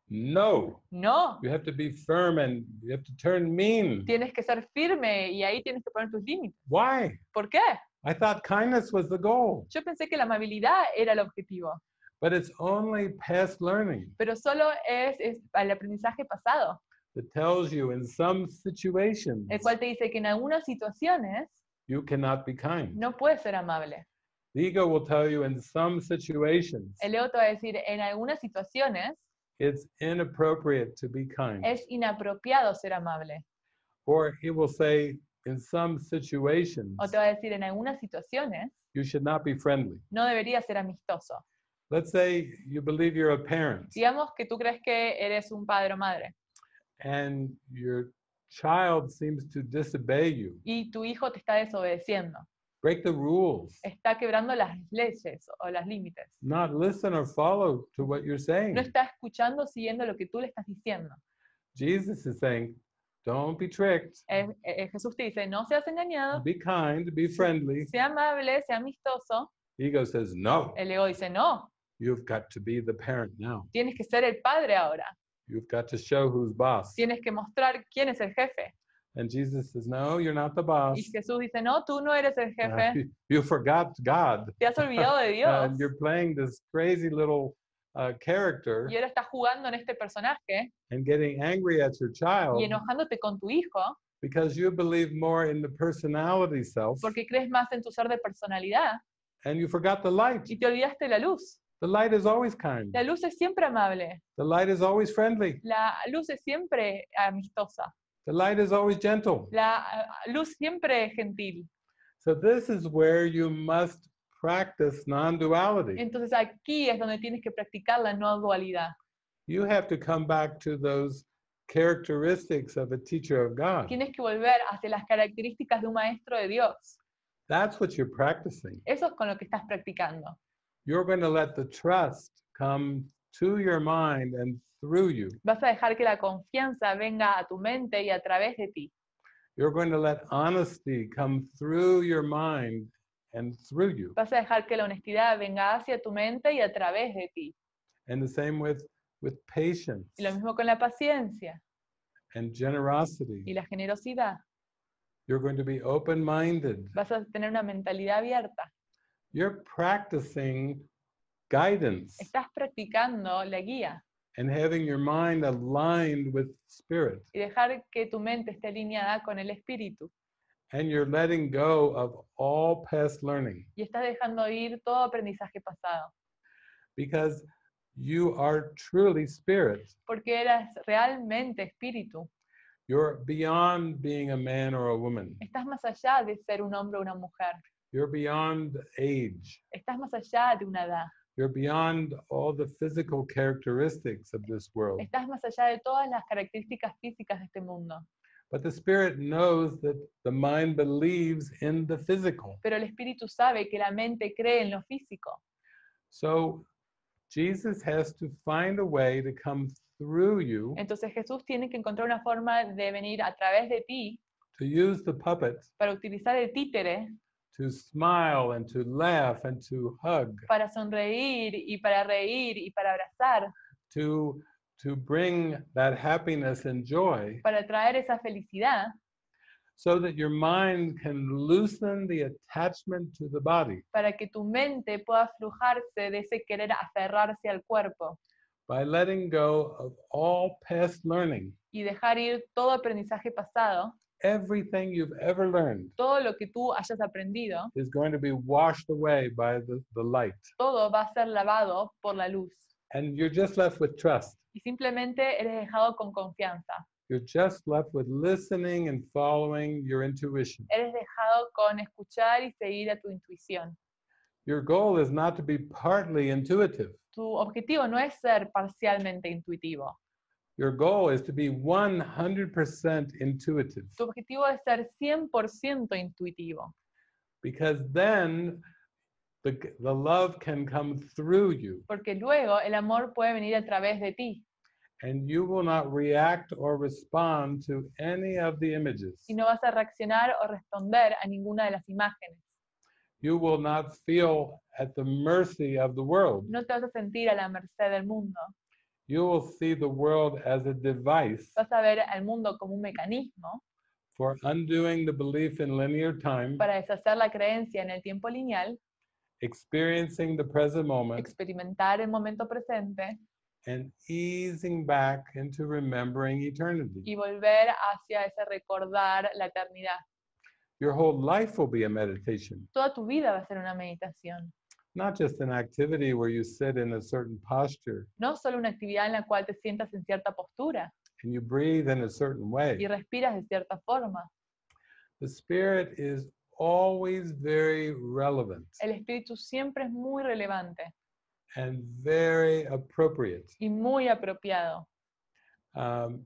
no. no. You have to be firm and you have to turn mean. Tienes que ser firme y ahí tienes que poner tus límites. Why? ¿Por qué? I thought kindness was the goal, Yo pensé que la amabilidad era el objetivo, but it's only past learning pero solo es, es el aprendizaje pasado, that tells you in some situations el cual te dice que en algunas situaciones you cannot be kind. no puedes ser amable. The ego will tell you in some situations El ego te va a decir, en algunas situaciones it's inappropriate to be kind. es inapropiado ser amable. Or it will say in some situations O te va a decir, en algunas situaciones you should not be friendly. no deberías ser amistoso. Let's say you believe you're a parent Digamos que tú crees que eres un padre o madre and your child seems to disobey you. y tu hijo te está desobedeciendo, Break the rules. está quebrando las leyes o los límites. Not listen or follow to what you're saying. No está escuchando, siguiendo lo que tú le estás diciendo. Jesus is saying, don't be tricked. Eh, eh, Jesús te dice, no seas engañado, Be kind, be friendly. sea amable, sea amistoso. Ego says, no, El ego dice, no, you've got to be the parent now. tienes que ser el padre ahora. You've got to show who's boss. Tienes que mostrar quién es el jefe. And Jesus says, no, you're not the boss. Y Jesús dice, no, tú no eres el Uh, jefe. you- you forgot God. Te has olvidado de Dios. And you're playing this crazy little uh, character Y ahora estás jugando en este personaje and getting angry at your child y enojándote con tu hijo because you believe more in the personality self porque crees más en tu ser de personalidad and you forgot the light. y te olvidaste la luz. The light is always kind. La luz es siempre amable. The light is always friendly. La luz es siempre amistosa. The light is always gentle. La ah, luz siempre es gentil. So this is where you must practice non-duality. Entonces aquí es donde tienes que practicar la no dualidad. You have to come back to those characteristics of a teacher of God. Tienes que volver hacia las características de un maestro de Dios. That's what you're practicing. Eso es con lo que estás practicando. You're going to let the trust come to your mind and through you. Vas a dejar que la confianza venga a tu mente y a través de ti. You're going to let honesty come through your mind and through you. Vas a dejar que la honestidad venga hacia tu mente y a través de ti. And the same with with patience Y lo mismo con la paciencia and generosity. y la generosidad. You're going to be open-minded. Vas a tener una mentalidad abierta. You're practicing guidance Estás practicando la guía and having your mind aligned with spirit. y dejar que tu mente esté alineada con el espíritu. And you're letting go of all past learning Y estás dejando ir todo aprendizaje pasado. because you are truly spirit. Porque eras realmente espíritu. You're beyond being a man or a woman. Estás más allá de ser un hombre o una mujer. You're beyond age. Estás más allá de una edad. You're beyond all the physical characteristics of this world. Estás más allá de todas las características físicas de este mundo. But the spirit knows that the mind believes in the physical. Pero el espíritu sabe que la mente cree en lo físico. So Jesus has to find a way to come through you Entonces Jesús tiene que encontrar una forma de venir a través de ti to use the puppet para utilizar el títere to smile and to laugh and to hug, para sonreír y para reír y para abrazar, to to bring that happiness and joy. Para traer esa felicidad, so that your mind can loosen the attachment to the body. Para que tu mente pueda aflojarse de ese querer aferrarse al cuerpo. By letting go of all past learning, y dejar ir todo aprendizaje pasado, everything you've ever learned todo lo que tú hayas aprendido, is going to be washed away by the, the light. todo va a ser lavado por la luz. And you're just left with trust. Y simplemente eres dejado con confianza. You're just left with listening and following your intuition. Eres dejado con escuchar y seguir a tu intuición. Your goal is not to be partly intuitive. Tu objetivo no es ser parcialmente intuitivo. Your goal is to be 100% intuitive Tu objetivo es ser 100% intuitivo, because then the, the love can come through you porque luego el amor puede venir a través de ti and you will not react or respond to any of the images. y no vas a reaccionar o responder a ninguna de las imágenes. You will not feel at the mercy of the world. No te vas a sentir a la merced del mundo. You will see the world as a device Vas a ver al mundo como un mecanismo for undoing the belief in linear time, para deshacer la creencia en el tiempo lineal, experiencing the present moment, experimentar el momento presente and easing back into remembering eternity. y volver hacia ese recordar la eternidad. Your whole life will be a meditation, Toda tu vida va a ser una meditación, not just an activity where you sit in a certain posture no solo una actividad en la cual te sientas en cierta postura and you breathe in a certain way. y respiras de cierta forma. The spirit is always very relevant El espíritu siempre es muy relevante and very appropriate. y muy apropiado. Um,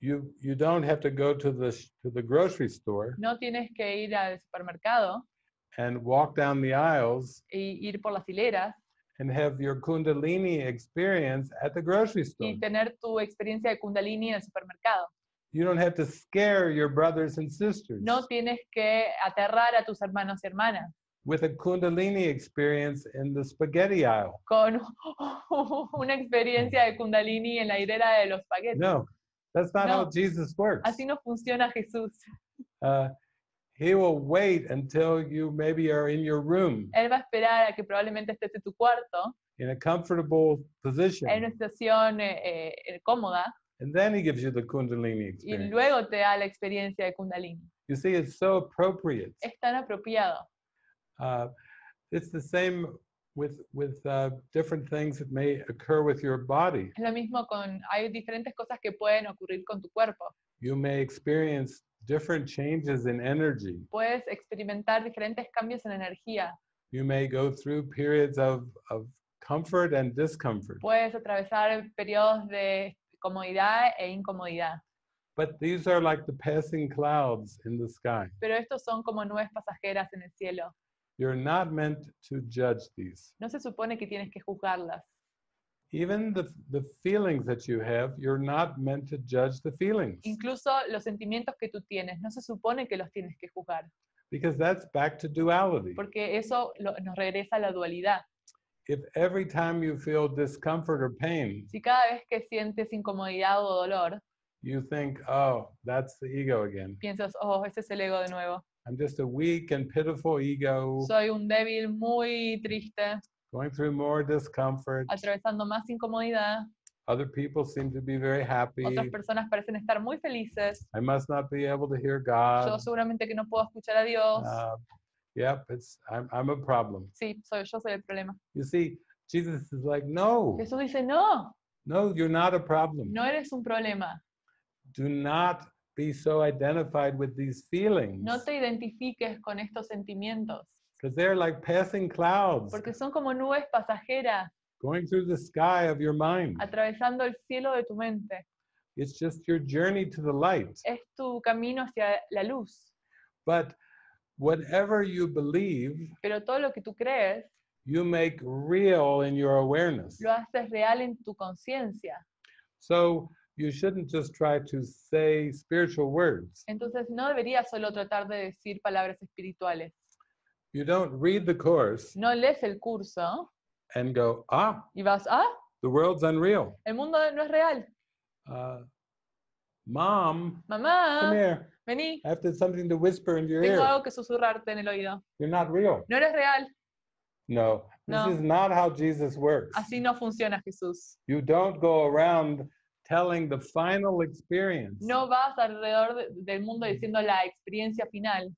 you you don't have to go to the to the grocery store No tienes que ir al supermercado and walk down the aisles e ir por las hileras and have your kundalini experience at the grocery store. y tener tu experiencia de kundalini en el supermercado. You don't have to scare your brothers and sisters No tienes que aterrar a tus hermanos y hermanas with a kundalini experience in the spaghetti aisle. con una experiencia de kundalini en la hilera de los paquetes. No, that's not how Jesus works. Así no funciona Jesús. Uh, he will wait until you maybe are in your room Él va a esperar a que probablemente estés en tu cuarto, in a comfortable position, en una situación eh, eh, cómoda, and then he gives you the kundalini y experience. luego te da la experiencia de kundalini. You see, it's so appropriate. Es tan apropiado. Uh, it's the same with with uh, different things that may occur with your body. Es lo mismo con, hay diferentes cosas que pueden ocurrir con tu cuerpo. You may experience different changes in energy. Puedes experimentar diferentes cambios en energía. You may go through periods of, of comfort and discomfort. Puedes atravesar periodos de comodidad e incomodidad. But these are like the passing clouds in the sky. Pero estos son como nubes pasajeras en el cielo. You're not meant to judge these. No se supone que tienes que juzgarlas. Even the, the feelings that you have, you're not meant to judge the feelings Incluso los sentimientos que tú tienes, no se supone que los tienes que juzgar, because that's back to duality. porque eso lo- nos regresa a la dualidad. If every time you feel discomfort or pain, Si cada vez que sientes incomodidad o dolor, you think, oh, that's the ego again. piensas, oh, ese es el ego de nuevo. I'm just a weak and pitiful ego Soy un débil muy triste, going through more discomfort. atravesando más incomodidad. Other people seem to be very happy. Otras personas parecen estar muy felices. I must not be able to hear God. Yo seguramente que no puedo escuchar a Dios. Uh, yep, it's I'm, I'm a problem. Sí, soy, yo soy el problema. You see, Jesus is like, no, Jesús dice, no, no, you're not a problem. no eres un problema. Do not be so identified with these feelings No te identifiques con estos sentimientos, because they're like passing clouds porque son como nubes pasajeras going through the sky of your mind. atravesando el cielo de tu mente. It's just your journey to the light. Es tu camino hacia la luz. But whatever you believe, Pero todo lo que tú crees, you make real in your awareness. lo haces real en tu conciencia. So you shouldn't just try to say spiritual words. Entonces no deberías solo tratar de decir palabras espirituales. You don't read the course No lees el curso and go, ah, y vas, ah, the world's unreal. el mundo no es real. Uh, Mom, come Mamá, here. vení, I have to, something to whisper in your tengo ear. algo que susurrarte en el oído. You're not real. No eres real. No, this is not how Jesus works. Así no funciona Jesús. You don't go around telling the final experience. No vas alrededor de- del mundo diciendo la experiencia final.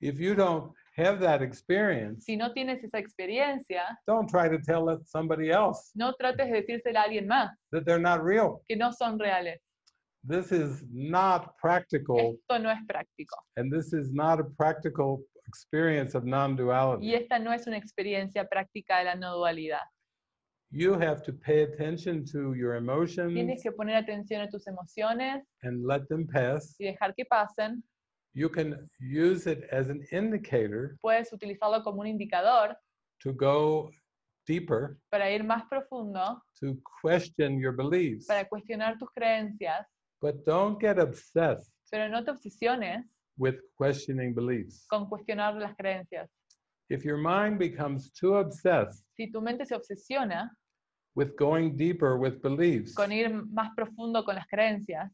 If you don't have that experience, Si no tienes esa experiencia, don't try to tell it somebody else no trates de decírsela a alguien más, that they're not real. que no son reales. This is not practical, Esto no es práctico. and this is not a practical experience of non Y duality. esta no es una experiencia práctica de la no dualidad. you have to pay attention to your emotions Tienes que poner atención a tus emociones and let them pass. y dejar que pasen. You can use it as an indicator Puedes utilizarlo como un indicador to go deeper, para ir más profundo, to question your beliefs. para cuestionar tus creencias, But don't get obsessed pero no te obsesiones with questioning beliefs. con cuestionar las creencias. If your mind becomes too obsessed Si tu mente se obsesiona with going deeper with beliefs, con ir más profundo con las creencias,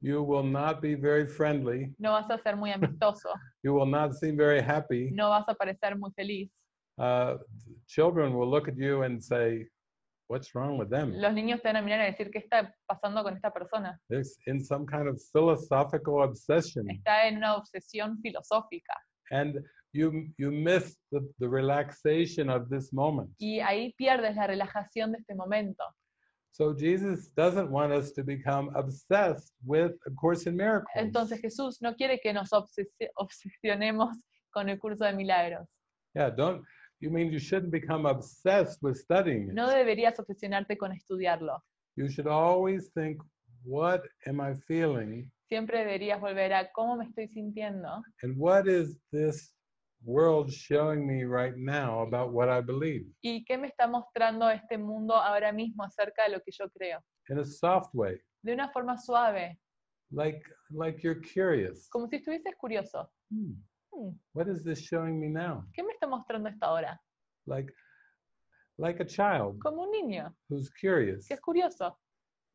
you will not be very friendly. no vas a ser muy amistoso, You will not seem very happy. no vas a parecer muy feliz. Uh, children will look at you and say, What's wrong with them? Los niños te van a mirar y decir, ¿qué está pasando con esta persona? They're in some kind of philosophical obsession. Está en una obsesión filosófica. And you, you miss the, the relaxation of this moment. Y ahí pierdes la relajación de este momento. So Jesus doesn't want us to become obsessed with A Course in Miracles. Entonces Jesús no quiere que nos obsesionemos con el curso de milagros. Yeah, don't, you mean you shouldn't become obsessed with studying it. No deberías obsesionarte con estudiarlo. You should always think, what am I feeling? Siempre deberías volver a cómo me estoy sintiendo And what is this world showing me right now about what I believe? y qué me está mostrando este mundo ahora mismo acerca de lo que yo creo. In a soft way, De una forma suave, like, like you're curious. como si estuvieses curioso. Hmm, Hmm, what is this showing me now? ¿Qué me está mostrando esta hora? Like, like a child Como un niño who's curious. que es curioso.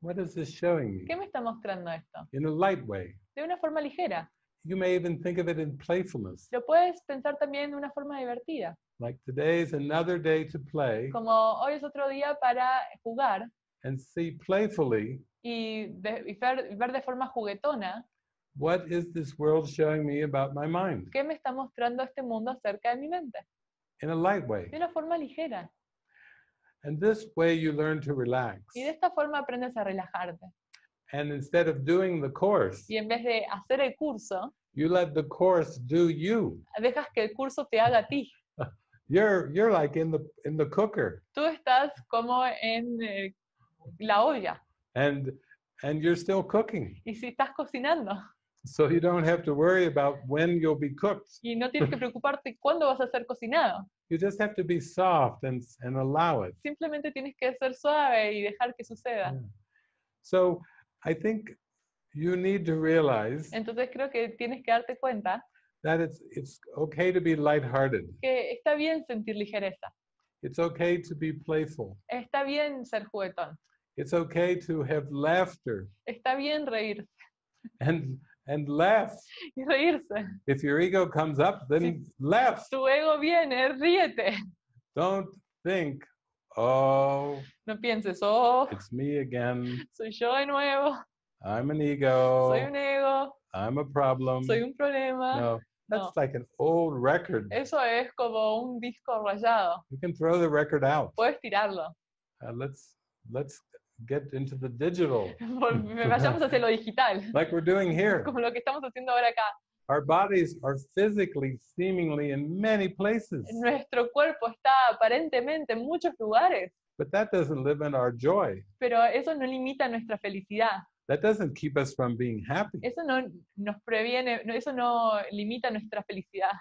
What is this showing me? ¿Qué me está mostrando esto? In a light way. De una forma ligera. You may even think of it in playfulness. Lo puedes pensar también de una forma divertida. Like today's another day to play Como hoy es otro día para jugar and see playfully y, de- y ver, ver de forma juguetona what is this world showing me about my mind qué me está mostrando este mundo acerca de mi mente. in a light way. De una forma ligera. And this way you learn to relax. Y de esta forma aprendes a relajarte. And instead of doing the course, Y en vez de hacer el curso, you let the course do you. dejas que el curso te haga a ti. You're you're like in the in the cooker Tú estás como en eh, la olla and and you're still cooking. y si estás cocinando So you don't have to worry about when you'll be cooked. y no tienes que preocuparte cuándo vas a ser cocinado. You just have to be soft and and allow it. Simplemente tienes que ser suave y dejar que suceda. Yeah. So I think you need to realize Entonces creo que tienes que darte cuenta that it's it's okay to be lighthearted. que está bien sentir ligereza, It's okay to be playful. está bien ser juguetón, It's okay to have laughter está bien reír and and laugh. y reírse. If your ego comes up, then laugh. Tu ego viene, ríete. Don't think, oh, No pienses, oh, it's me again. soy yo de nuevo, I'm an ego. soy un ego, I'm a problem. soy un problema. No, that's No. like an old record. Eso es como un disco rayado. You can throw the record out. Puedes tirarlo. Uh, let's let's get into the digital, Vayamos hacia lo digital, like we're doing here. como lo que estamos haciendo ahora acá. Our bodies are physically, seemingly in many places, Nuestro cuerpo está aparentemente en muchos lugares, but that doesn't limit our joy. pero eso no limita nuestra felicidad. That doesn't keep us from being happy. Eso no nos previene, eso no limita nuestra felicidad.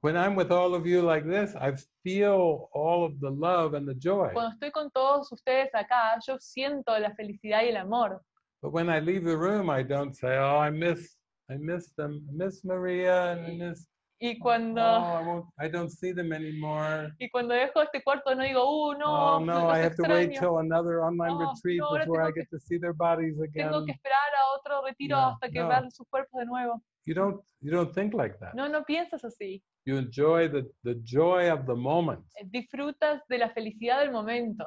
When I'm with all of you like this, I feel all of the love and the joy. Cuando estoy con todos ustedes acá, yo siento la felicidad y el amor. But when I leave the room, I don't say, "Oh, I miss, I miss them, I miss Maria, and I miss." Y Oh, I. I don't see them anymore. y cuando dejo este cuarto no digo, uh, no, oh no, I have to wait extraño. till another online Oh, retreat no, before I tengo que- get to see their bodies again. Tengo que esperar a otro retiro No, hasta que no. vean sus cuerpos de nuevo. You don't. You don't think like that. No, no piensas así. You enjoy the the joy of the moment. Eh, Disfrutas de la felicidad del momento.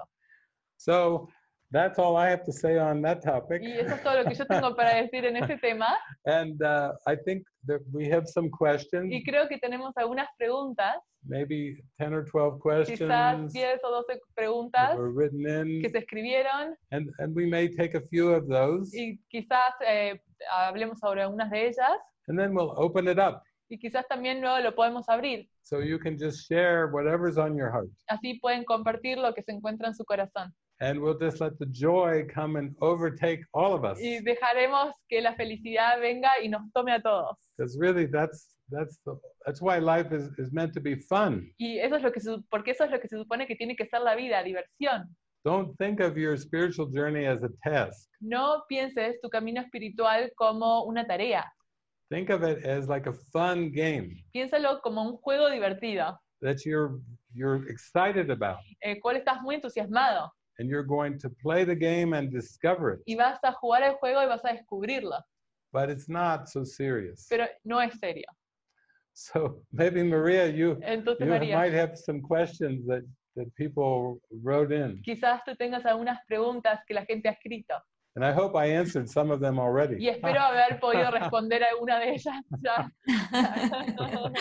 So that's all I have to say on that topic. Y eso es todo lo que yo tengo para decir en este tema. And uh, I think that we have some questions, Y creo que tenemos algunas preguntas, maybe 10 or 12 quizás questions 10 o 12 that preguntas were written in, que se escribieron and, and we may take a few of those, y quizás eh, hablemos sobre algunas de ellas and then we'll open it up. Y quizás también luego lo podemos abrir. So you can just share whatever's on your heart. Así pueden compartir lo que se encuentra en su corazón. And we'll just let the joy come and overtake all of us. Y dejaremos que la felicidad venga y nos tome a todos. Because really that's that's the that's why life is, is meant to be fun. Y eso es lo que se porque eso es lo que se supone que tiene que ser la vida, diversión. Don't think of your spiritual journey as a task. No pienses tu camino espiritual como una tarea. Think of it as like a fun game Piénsalo como un juego divertido, that you're you're excited about el cual estás muy entusiasmado and you're going to play the game and discover it. y vas a jugar el juego y vas a descubrirlo, But it's not so serious. pero no es serio. So maybe Maria, you Entonces, you María, might have some questions that that people wrote in, quizás tú tengas algunas preguntas que la gente ha escrito and I hope I answered some of them already. y espero haber podido responder a alguna de ellas ya.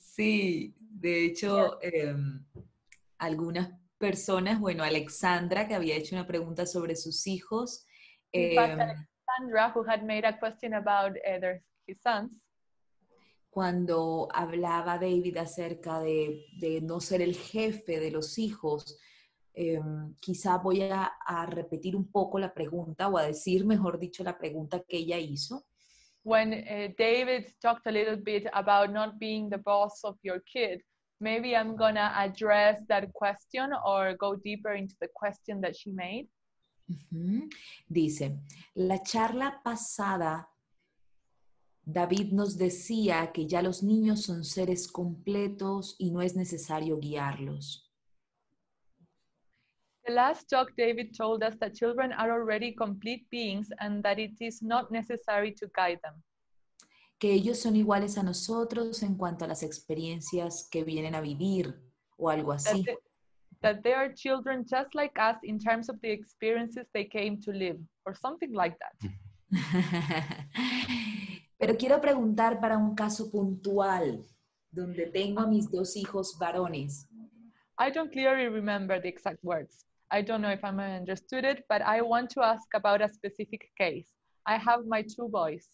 Sí, de hecho, em, algunas personas, bueno, Alexandra, que había hecho una pregunta sobre sus hijos, em, Sandra, who had made a question about uh, their, his sons, cuando hablaba David acerca de, de no ser el jefe de los hijos, em, quizá voy a, a repetir un poco la pregunta o a decir, mejor dicho, la pregunta que ella hizo. when uh, David talked a little bit about not being the boss of your kid, maybe I'm gonna address that question or go deeper into the question that she made. Ujú. Dice, la charla pasada, David nos decía que ya los niños son seres completos y no es necesario guiarlos. The last talk, David told us that children are already complete beings and that it is not necessary to guide them. Que ellos son iguales a nosotros en cuanto a las experiencias que vienen a vivir o algo That así. they, that they are children just like us in terms of the experiences they came to live, or something like that. Pero quiero preguntar para un caso puntual donde tengo a mis dos hijos varones. I don't clearly remember the exact words. I don't know if I understood it, but I want to ask about a specific case. I have my two boys.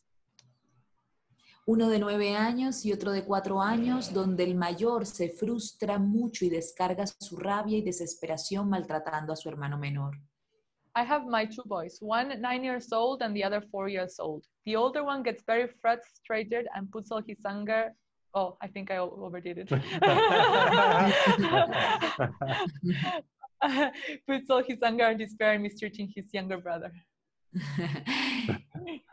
Uno de nueve años y otro de cuatro años, donde el mayor se frustra mucho y descarga su rabia y desesperación maltratando a su hermano menor. I have my two boys, one nine years old and the other four years old. The older one gets very frustrated and puts all his anger. Oh, I think I overdid it. puts all his anger and despair and mistreating his younger brother.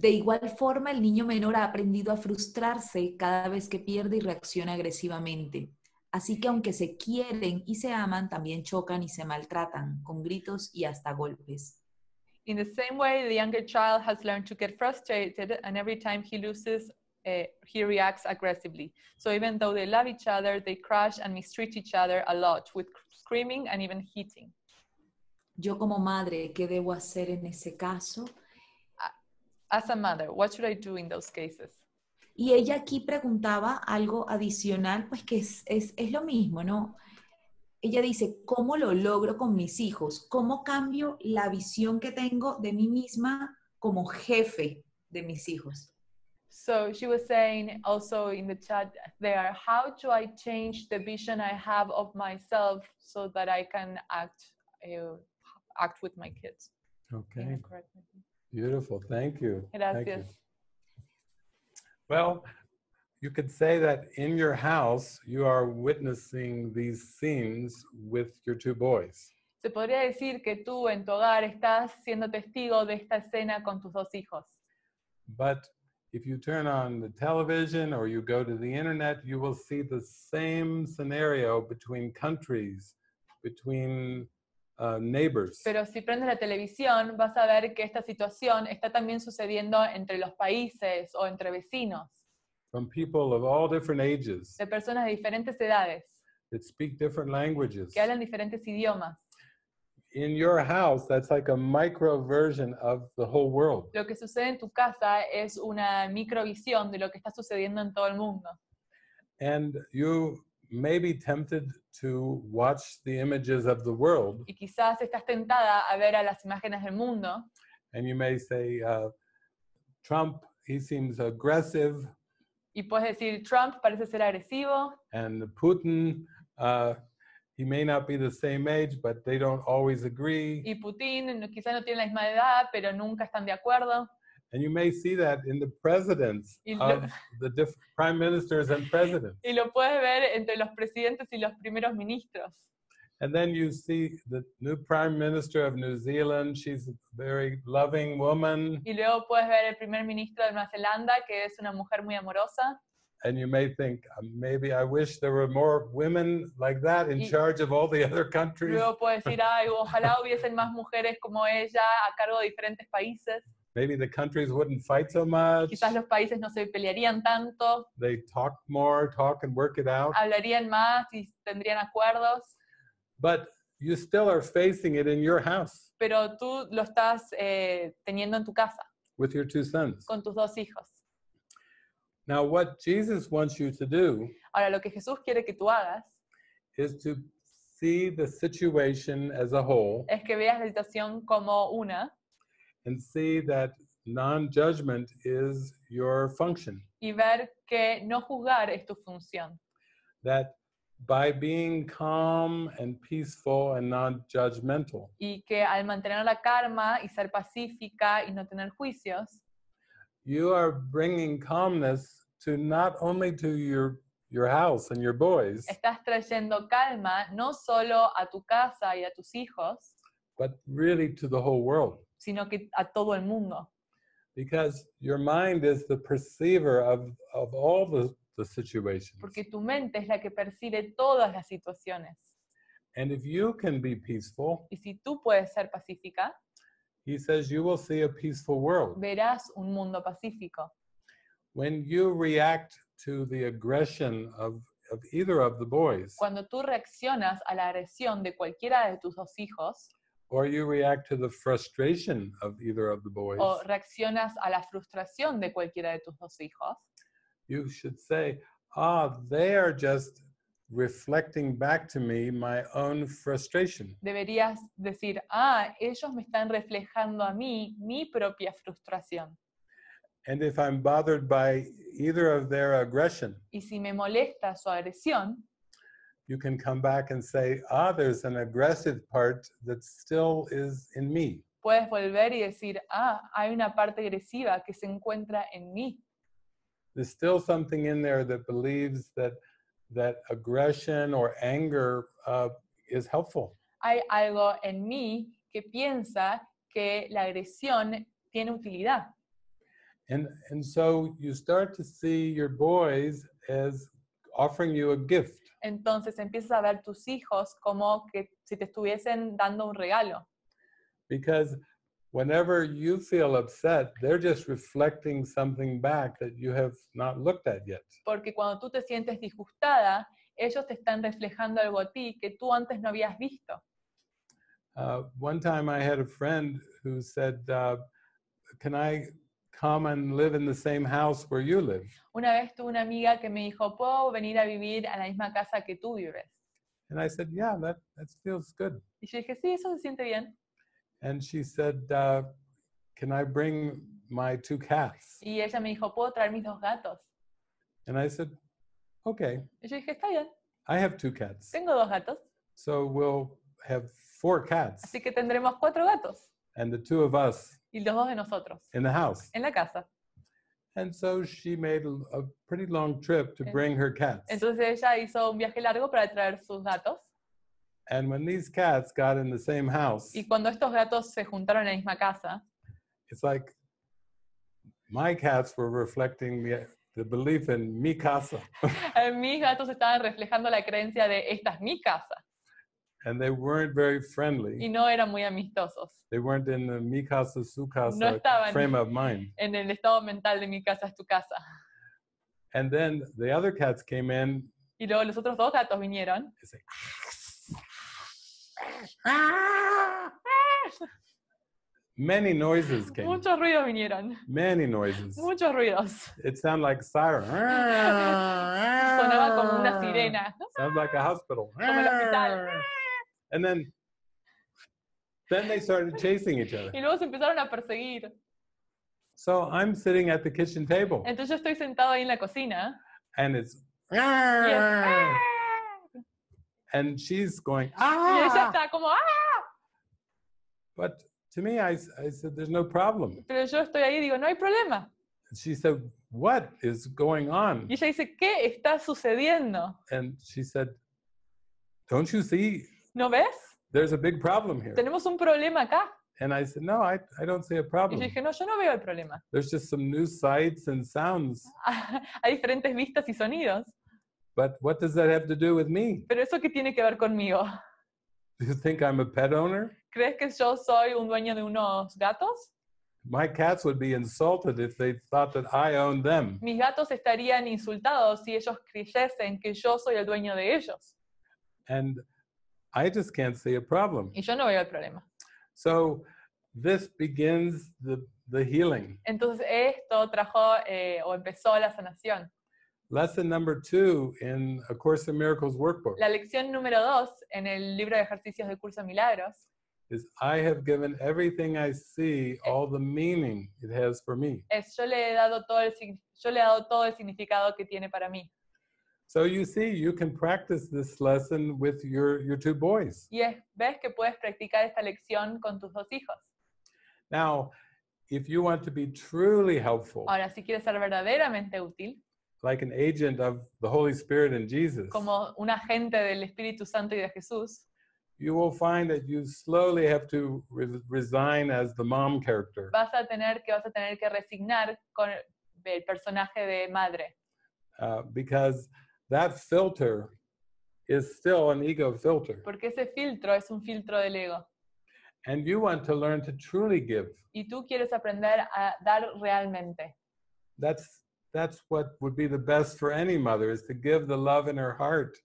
De igual forma, el niño menor ha aprendido a frustrarse cada vez que pierde y reacciona agresivamente. Así que aunque se quieren y se aman, también chocan y se maltratan, con gritos y hasta golpes. In the same way, the younger child has learned to get frustrated, and every time he loses, uh, he reacts aggressively. So even though they love each other, they crush and mistreat each other a lot with screaming and even hitting. Yo como madre, ¿qué debo hacer en ese caso? As a mother, what should I do in those cases? Y ella aquí preguntaba algo adicional, pues que es, es, es lo mismo, ¿no? Ella dice, ¿cómo lo logro con mis hijos? ¿Cómo cambio la visión que tengo de mí misma como jefe de mis hijos? So she was saying also in the chat there, how do I change the vision I have of myself so that I can act uh, act with my kids? Okay. Beautiful. Thank you. Thank you. Well, you could say that in your house, you are witnessing these scenes with your two boys. Se podría decir que tú en tu hogar estás siendo testigo de esta escena con tus dos hijos. But if you turn on the television or you go to the internet, you will see the same scenario between countries, between uh, neighbors. Pero si prendes la televisión, vas a ver que esta situación está también sucediendo entre los países o entre vecinos, from people of all different ages de personas de diferentes edades, that speak different languages. que hablan diferentes idiomas. In your house, that's like a micro version of the whole world. Lo que sucede en tu casa es una microvisión de lo que está sucediendo en todo el mundo. And you may be tempted to watch the images of the world, Y quizás estás tentada a ver a las imágenes del mundo and you may say, uh, Trump, he seems aggressive, Y puedes decir, Trump parece ser agresivo and Putin, uh, he may not be the same age, but they don't always agree. y Putin quizás no tiene la misma edad, pero nunca están de acuerdo. And you may see that in the presidents lo- of the diff- prime ministers and presidents. Y lo puedes ver entre los presidentes y los primeros ministros. And then you see the new prime minister of New Zealand. She's a very loving woman. Y luego puedes ver el primer ministro de Nueva Zelanda, que es una mujer muy amorosa. And you may think, "Uh, maybe I wish there were more women like that in Y- charge of all the other countries. Luego puedes decir, ay, ojalá hubiesen más mujeres como ella a cargo de diferentes países. Maybe the countries wouldn't fight so much. Quizás los países no se pelearían tanto, They talk more, talk and work it out. hablarían más y tendrían acuerdos, But you still are facing it in your house pero tú lo estás eh, teniendo en tu casa with your two sons. con tus dos hijos. Now, what Jesus wants you to do Ahora, lo que Jesús quiere que tú hagas is to see the situation as a whole es que veas la situación como una and see that non judgment is your function. y ver que no juzgar es tu función. That by being calm and peaceful and non judgmental, Y que al mantener la calma y ser pacífica y no tener juicios, you are bringing calmness to not only to your your house and your boys, estás trayendo calma no solo a tu casa y a tus hijos, but really to the whole world. Sino que a todo el mundo. Because your mind is the perceiver of, of all the, the situations. Porque tu mente es la que percibe todas las situaciones. And if you can be peaceful, Y si tú puedes ser pacífica, he says you will see a peaceful world. verás un mundo pacífico. When you react to the aggression of, of either of the boys, Cuando tú reaccionas a la agresión de cualquiera de tus dos hijos or you react to the frustration of either of the boys, o reaccionas a la frustración de cualquiera de tus dos hijos, you should say, ah, they are just reflecting back to me my own frustration. deberías decir, ah, ellos me están reflejando a mí mi propia frustración. And if I'm bothered by either of their aggression, Y si me molesta su agresión, you can come back and say, ah, there's an aggressive part that still is in me. puedes volver y decir, ah, hay una parte agresiva que se encuentra en mí. There's still something in there that believes that that aggression or anger uh, is helpful. Hay algo en mí que piensa que la agresión tiene utilidad. And and so you start to see your boys as offering you a gift. Entonces empiezas a ver tus hijos como que si te estuviesen dando un regalo. Because whenever you feel upset, they're just reflecting something back that you have not looked at yet. Porque cuando tú te sientes disgustada, ellos te están reflejando algo a ti que tú antes no habías visto. Uh, one time I had a friend who said, uh, Can I come and live in the same house where you live? Una vez tuve una amiga que me dijo, ¿puedo venir a vivir a la misma casa que tú vives? And I said, Yeah, that, that feels good. Y yo dije, sí, eso se siente bien. And she said, uh, Can I bring my two cats? Y ella me dijo, ¿puedo traer mis dos gatos? And I said, Okay, Y yo dije, está bien, I have two cats. tengo dos gatos, So we'll have four cats así que tendremos cuatro gatos and the two of us y los dos de nosotros in the house. en la casa. And so she made a, pretty long trip to bring her cats. Entonces ella hizo un viaje largo para traer sus gatos And when these cats got in the same house, y cuando estos gatos se juntaron en la misma casa, it's like my cats were reflecting the, the belief in mi casa. mis gatos estaban reflejando la creencia de esta es mi casa and they weren't very friendly. y no eran muy amistosos. They weren't in the mi casa, su casa No estaban. frame of mind. En el estado mental de mi casa es tu casa. And then the other cats came in Y luego los otros dos gatos vinieron. say, many noises came. Muchos ruidos vinieron. Many noises. Muchos ruidos. It sounded like a siren. Sonaba como una sirena. Sounds like a hospital. Como el hospital. And then, then they started chasing each other. Y luego se empezaron a perseguir. So I'm sitting at the kitchen table Entonces yo estoy sentado ahí en la cocina and it's y, es, "Ah". and she's going Y ella ah. está como ¡ah! But to me, I, I said, "There's no problem." Pero yo estoy ahí digo, no hay problema. She said, "What is going on?" Y ella dice, ¿qué está sucediendo? And she said, "Don't you see? ¿No ves? There's a big problem here." Tenemos un problema acá. And I said, "No, I, I don't see a Y yo problem. dije, no, yo no veo el problema. There's just some new sights and sounds. Hay diferentes vistas y sonidos. But what does that have to do with me? Pero eso qué tiene que ver conmigo? Do you think I'm a pet owner? ¿Crees que yo soy un dueño de unos gatos? My cats would be insulted if they thought that I owned them. Mis gatos estarían insultados si ellos creyesen que yo soy el dueño de ellos. And I just can't see a problem. Y yo no veo el problema. So this begins the, the healing. Entonces esto trajo eh, o empezó la sanación. Lesson number two in A Course in Miracles workbook La lección número dos en el libro de ejercicios de Curso de Milagros is I have given everything I see all the meaning it has for me. es yo le he dado todo el, yo le he dado todo el significado que tiene para mí. So you see, you can practice this lesson with your, your two boys. Y es, ves que puedes practicar esta lección con tus dos hijos. Now, if you want to be truly helpful, Ahora, si quieres ser verdaderamente útil, like an agent of the Holy Spirit and Jesus, como un agente del Espíritu Santo y de Jesús, you will find that you slowly have to re- resign as the mom character vas a tener que vas a tener que resignar con el, el personaje de madre, uh, because that filter is still an ego filter. porque ese filtro es un filtro del ego. And you want to learn to truly give. Y tú quieres aprender a dar realmente. That's that's what would be the best for any mother is to give the love in her heart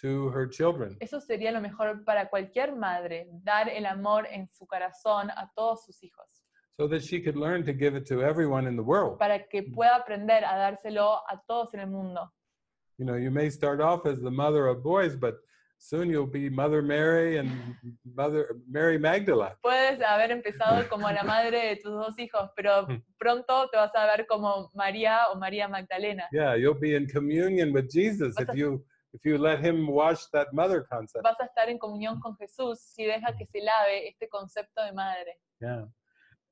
to her children. Eso sería lo mejor para cualquier madre, dar el amor en su corazón a todos sus hijos, so that she could learn to give it to everyone in the world. para que pueda aprender a dárselo a todos en el mundo. You know, you may start off as the mother of boys, but soon you'll be Mother Mary and Mother Mary Magdala. Puedes haber empezado como la madre de tus dos hijos, pero pronto te vas a ver como María o María Magdalena. Yeah, you'll be in communion with Jesus if you if you let him wash that mother concept. Vas a estar en comunión con Jesús si deja que se lave este concepto de madre. Yeah.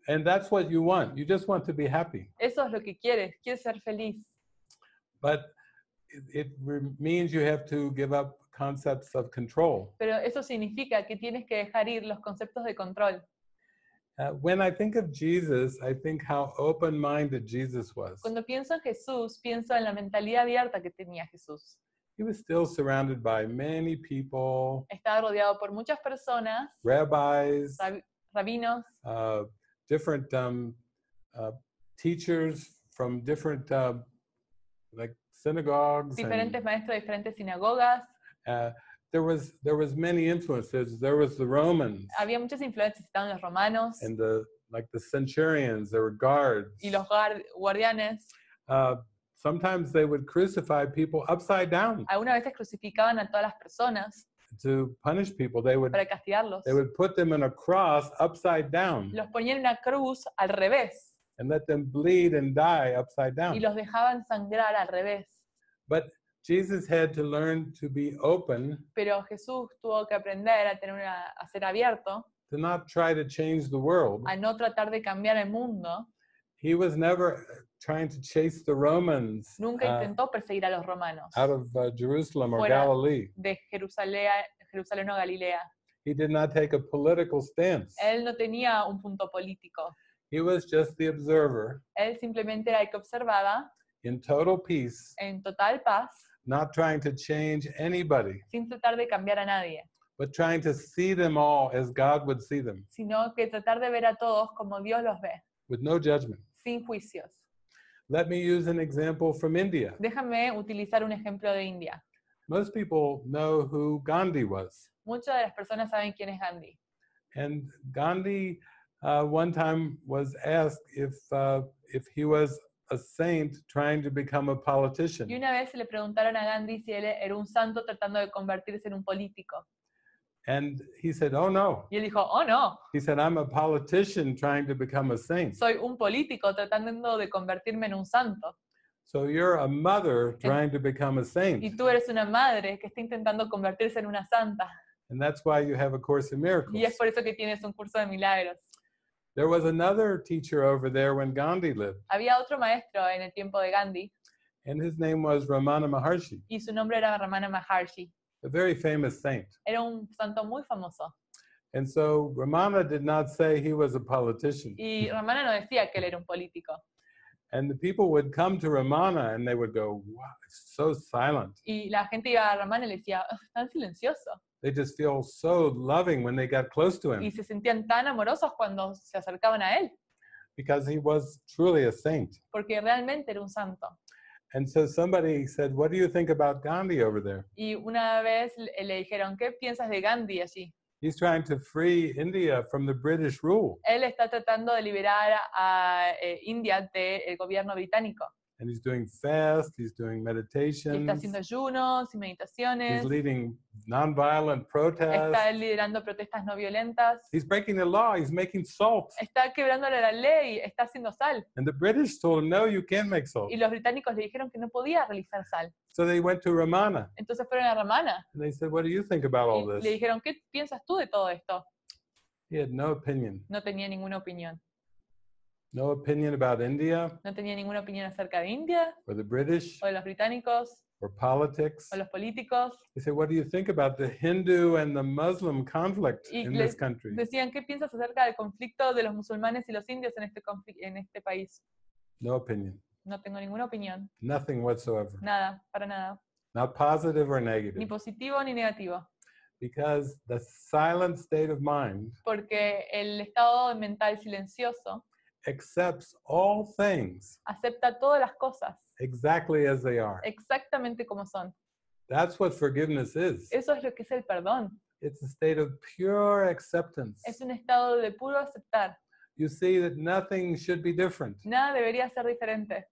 And that's what you want. You just want to be happy. Eso es lo que quieres, quieres ser feliz. But it, means you have to give up concepts of control. Pero eso significa que tienes que dejar ir los conceptos de control. Uh, when I think of Jesus, I think how open minded Jesus was. Cuando pienso en Jesús, pienso en la mentalidad abierta que tenía Jesús. He was still surrounded by many people, Estaba rodeado por muchas personas, rabbis, rab- rabinos, uh, different um, uh, teachers from different uh, like synagogues. and, diferentes maestros de diferentes sinagogas. uh, there was there was many influences. There was the Romans Había muchas influencias, estaban los romanos and the like the centurions. There were guards. y los guard- guardianes. Uh, sometimes they would crucify people upside down Algunas veces crucificaban a todas las personas to punish people. They would para castigarlos. they would put them in a cross upside down Los ponían en una cruz al revés and let them bleed and die upside down. y los dejaban sangrar al revés. But Jesus had to learn to be open, Pero Jesús tuvo que aprender a, tener una, a ser abierto, to not try to change the world. a no tratar de cambiar el mundo. He was never trying to chase the Romans Nunca uh, intentó perseguir a los romanos out of uh, Jerusalem or. Galilee. de Jerusalén, Jerusalén o Galilea. He did not take a political stance. Él no tenía un punto político. He was just the observer Él simplemente era el que observaba in total peace, en total paz, not trying to change anybody, sin tratar de cambiar a nadie, but trying to see them all as God would see them, sino que tratar de ver a todos como Dios los ve, with no judgment. sin juicios. Let me use an example from India. Déjame utilizar un ejemplo de India. Most people know who Gandhi was. Muchas de las personas saben quién es Gandhi. And Gandhi uh, one time was asked if, uh, if he was a saint trying to become a politician. Y una vez se le preguntaron a Gandhi si él era un santo tratando de convertirse en un político. And he said, Oh no. Y él dijo, oh no, He said, I'm a politician trying to become a saint. soy un político tratando de convertirme en un santo. So you're a mother trying to become a saint. Y tú eres una madre que está intentando convertirse en una santa. And that's why you have a Course in Y Miracles. es por eso que tienes un curso de milagros. There was another teacher over there when Gandhi lived, Había otro maestro en el tiempo de Gandhi and his name was Ramana Maharshi, y su nombre era Ramana Maharshi. a very famous saint. Era un santo muy famoso. And so Ramana did not say he was a politician. Y Ramana no decía que él era un político. And the people would come to Ramana and they would go, wow, it's so silent. Y la gente iba a Ramana y le decía, oh, "Ugh, tan silencioso. They just feel so loving when they got close to him. Y se sentían tan amorosos cuando se acercaban a él, because he was truly a saint. porque realmente era un santo. And so somebody said, What do you think about Gandhi over there? Y una vez le le dijeron, ¿qué piensas de Gandhi allí? He's trying to free India from the British rule. Él está tratando de liberar a eh, India del gobierno británico. And he's doing fast, he's doing Y meditations, está haciendo ayunos y he's leading nonviolent Está protests, liderando protestas no violentas. he's breaking the law, he's making salt. Está quebrándole la ley, está haciendo sal. And the British told him, No, you can't make salt. Y los británicos le dijeron que no podía realizar sal. So they went to Ramana Entonces fueron a Ramana and they said, What do you think about all y le this? dijeron, ¿qué piensas tú de todo esto? He had no opinion. No tenía ninguna opinión. No opinion about India No tenía ninguna opinión acerca de India, or the British o de los británicos, or politics. o los políticos. He said, What do you think about the Hindu and the Muslim conflict Y in this country? Decían, ¿qué piensas acerca del conflicto de los musulmanes y los indios en este, en este país? No opinion. No tengo ninguna opinión. Nothing whatsoever. Nada, para nada. Not positive or negative. Ni positivo ni negativo. Because the silent state of mind Porque el estado mental silencioso accepts all things acepta todas las cosas exactly as they are. exactamente como son. That's what forgiveness is. Eso es lo que es el perdón. It's a state of pure acceptance. Es un estado de puro aceptar. You see that nothing should be different. Nada debería ser diferente.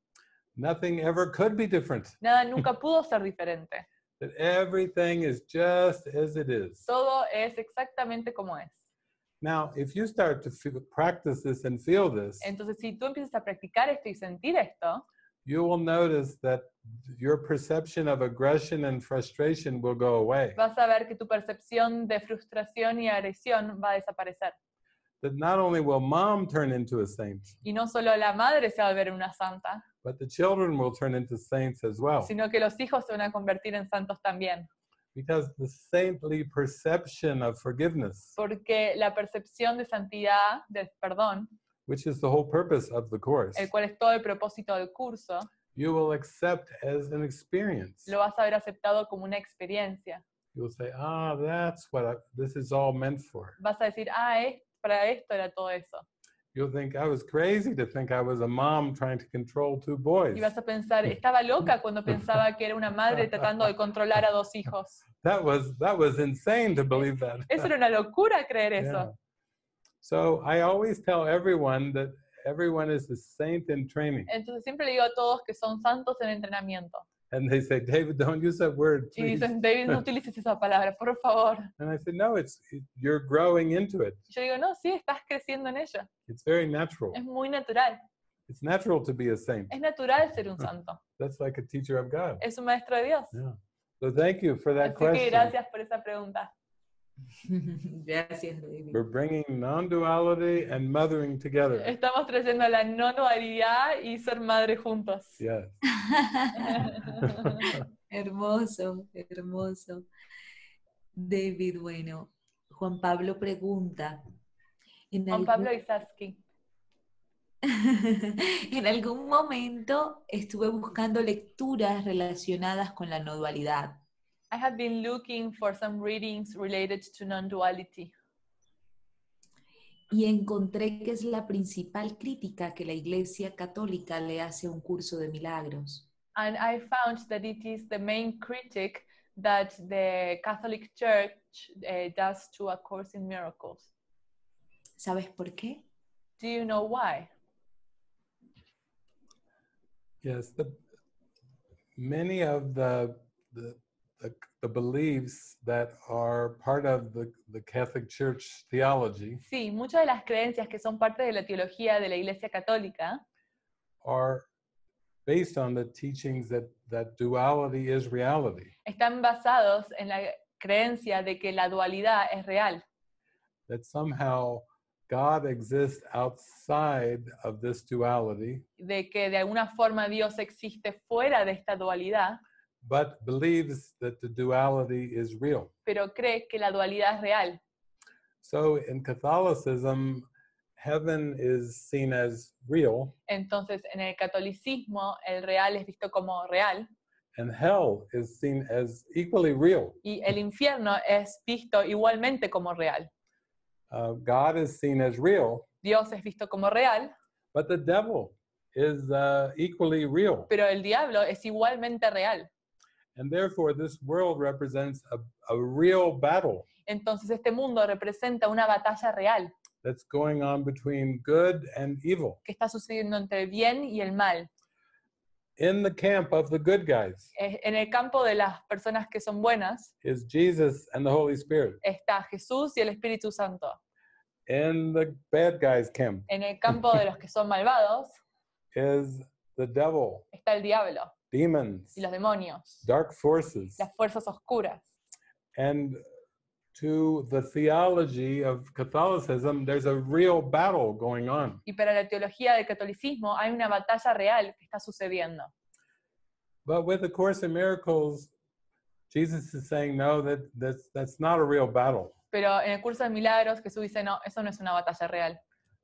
Nothing ever could be different. Nada nunca pudo ser diferente. That everything is just as it is. Todo es exactamente como es. Now, if you start to feel, practice this and feel this, Entonces, si tú empiezas a practicar esto y sentir esto, you will notice that your perception of aggression and frustration will go away. vas a ver que tu percepción de frustración y agresión va a desaparecer. That not only will mom turn into a saint, Y no solo la madre se va a ver una santa, but the children will turn into saints as well. sino que los hijos se van a convertir en santos también. Because the saintly perception of forgiveness, Porque la percepción de santidad, del perdón, which is the whole purpose of the Course, el cual es todo el propósito del curso, you will accept as an experience. lo vas a ver aceptado como una experiencia. You'll say, ah, that's what I, this is all meant for. Vas a decir, ah, es- para esto era todo eso. You'll think, I was crazy to think I was a mom trying to control two boys. Y vas a pensar, estaba loca cuando pensaba que era una madre tratando de controlar a dos hijos. That was that was insane to believe that. Eso era una locura creer Yeah. eso. So I always tell everyone that everyone is a saint in training. Entonces siempre digo a todos que son santos en entrenamiento. And they say, David, don't use that word, Y dicen, David, no utilices esa palabra, por favor. And I said, no, it's you're growing into it. Yo digo, no, sí, estás creciendo en ello. It's very natural. Es muy natural. It's natural to be a saint. Es natural ser un santo. That's like a teacher of God. Es un maestro de Dios. Yeah. So thank you for that Así que question. gracias por esa pregunta. Gracias, David. We're bringing non-duality and mothering together. Estamos trayendo la no dualidad y ser madre juntos. Yes. hermoso, hermoso. David, bueno, Juan Pablo pregunta. ¿en Juan algún- Pablo Isaski. en algún momento estuve buscando lecturas relacionadas con la no dualidad. I have been looking for some readings related to non-duality. y encontré que es la principal crítica que la Iglesia Católica le hace a un curso de milagros. And I found that it is the main critic that the Catholic Church uh, does to A Course in Miracles. ¿Sabes por qué? Do you know why? Yes. The, many of the, the the, the beliefs that are part of the, the Catholic Church theology Sí, muchas de las creencias que son parte de la teología de la Iglesia Católica are based on the teachings that, that duality is reality, están basados en la creencia de que la dualidad es real, that somehow God exists outside of this duality, de que de alguna forma Dios existe fuera de esta dualidad, but believes that the duality is real. pero cree que la dualidad es real. So in Catholicism, heaven is seen as real Entonces, en el catolicismo, el real es visto como real and hell is seen as equally real. y el infierno es visto igualmente como real. Uh, God is seen as real, Dios es visto como real, but the devil is uh, equally real. pero el diablo es igualmente real. And therefore, this world represents a, a real battle Entonces, este mundo representa una batalla real that's going on between good and evil que está sucediendo entre el bien y el mal. in the camp of the good guys En el campo de las personas que son buenas is Jesus and the Holy Spirit. está Jesús y el Espíritu Santo. In the bad guys' camp En el campo de los que son malvados is the devil, está el diablo demons, y los demonios, dark forces. las fuerzas oscuras. And to the theology of Catholicism, there's a real battle going on. Y para la teología del catolicismo hay una batalla real que está sucediendo. But with the Course in Miracles, Jesus is saying, no, that, that's, that's not a real battle. Pero en el curso de milagros Jesús dice, no, eso no es una batalla real.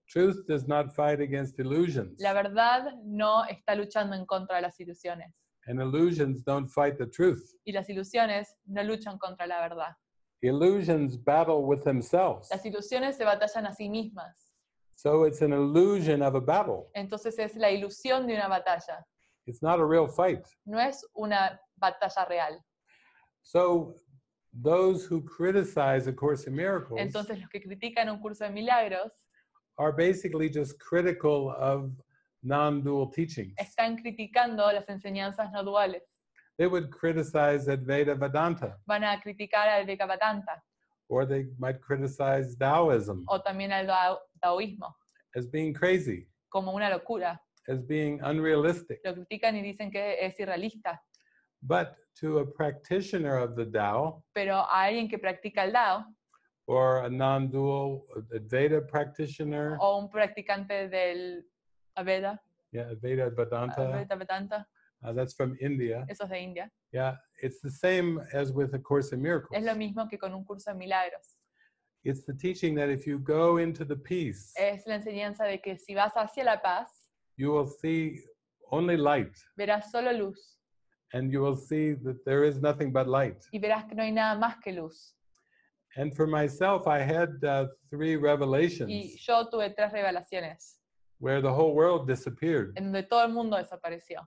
Truth does not fight against illusions, La verdad no está luchando en contra de las ilusiones. and illusions don't fight the truth. Y las ilusiones no luchan contra la verdad. Illusions battle with themselves. Las ilusiones se batallan a sí mismas. So it's an illusion of a battle. Entonces es la ilusión de una batalla. It's not a real fight. No es una batalla real. So those who criticize A Course in Miracles Entonces los que critican un curso de milagros are basically just critical of non-dual teachings. están criticando las enseñanzas no duales. They would criticize Advaita Vedanta, Van a criticar al Vedanta or they might criticize Taoism o también al taoísmo as being crazy, como una locura. as being unrealistic. Lo critican y dicen que es irrealista. But to a practitioner of the Tao Pero a alguien que practica el Dao or a non-dual Advaita practitioner, o un practicante del Aveda, yeah, Advaita Vedanta, Advaita Vedanta, uh, that's from India. eso es de India, Yeah, it's the same as with A Course in Miracles. es lo mismo que con un curso de milagros. It's the teaching that if you go into the peace, Es la enseñanza de que si vas hacia la paz, you will see only light, verás solo luz and you will see that there is nothing but light. y verás que no hay nada más que luz. And for myself, I had uh, three Y revelations yo tuve tres revelaciones where the whole world disappeared, en donde todo el mundo desapareció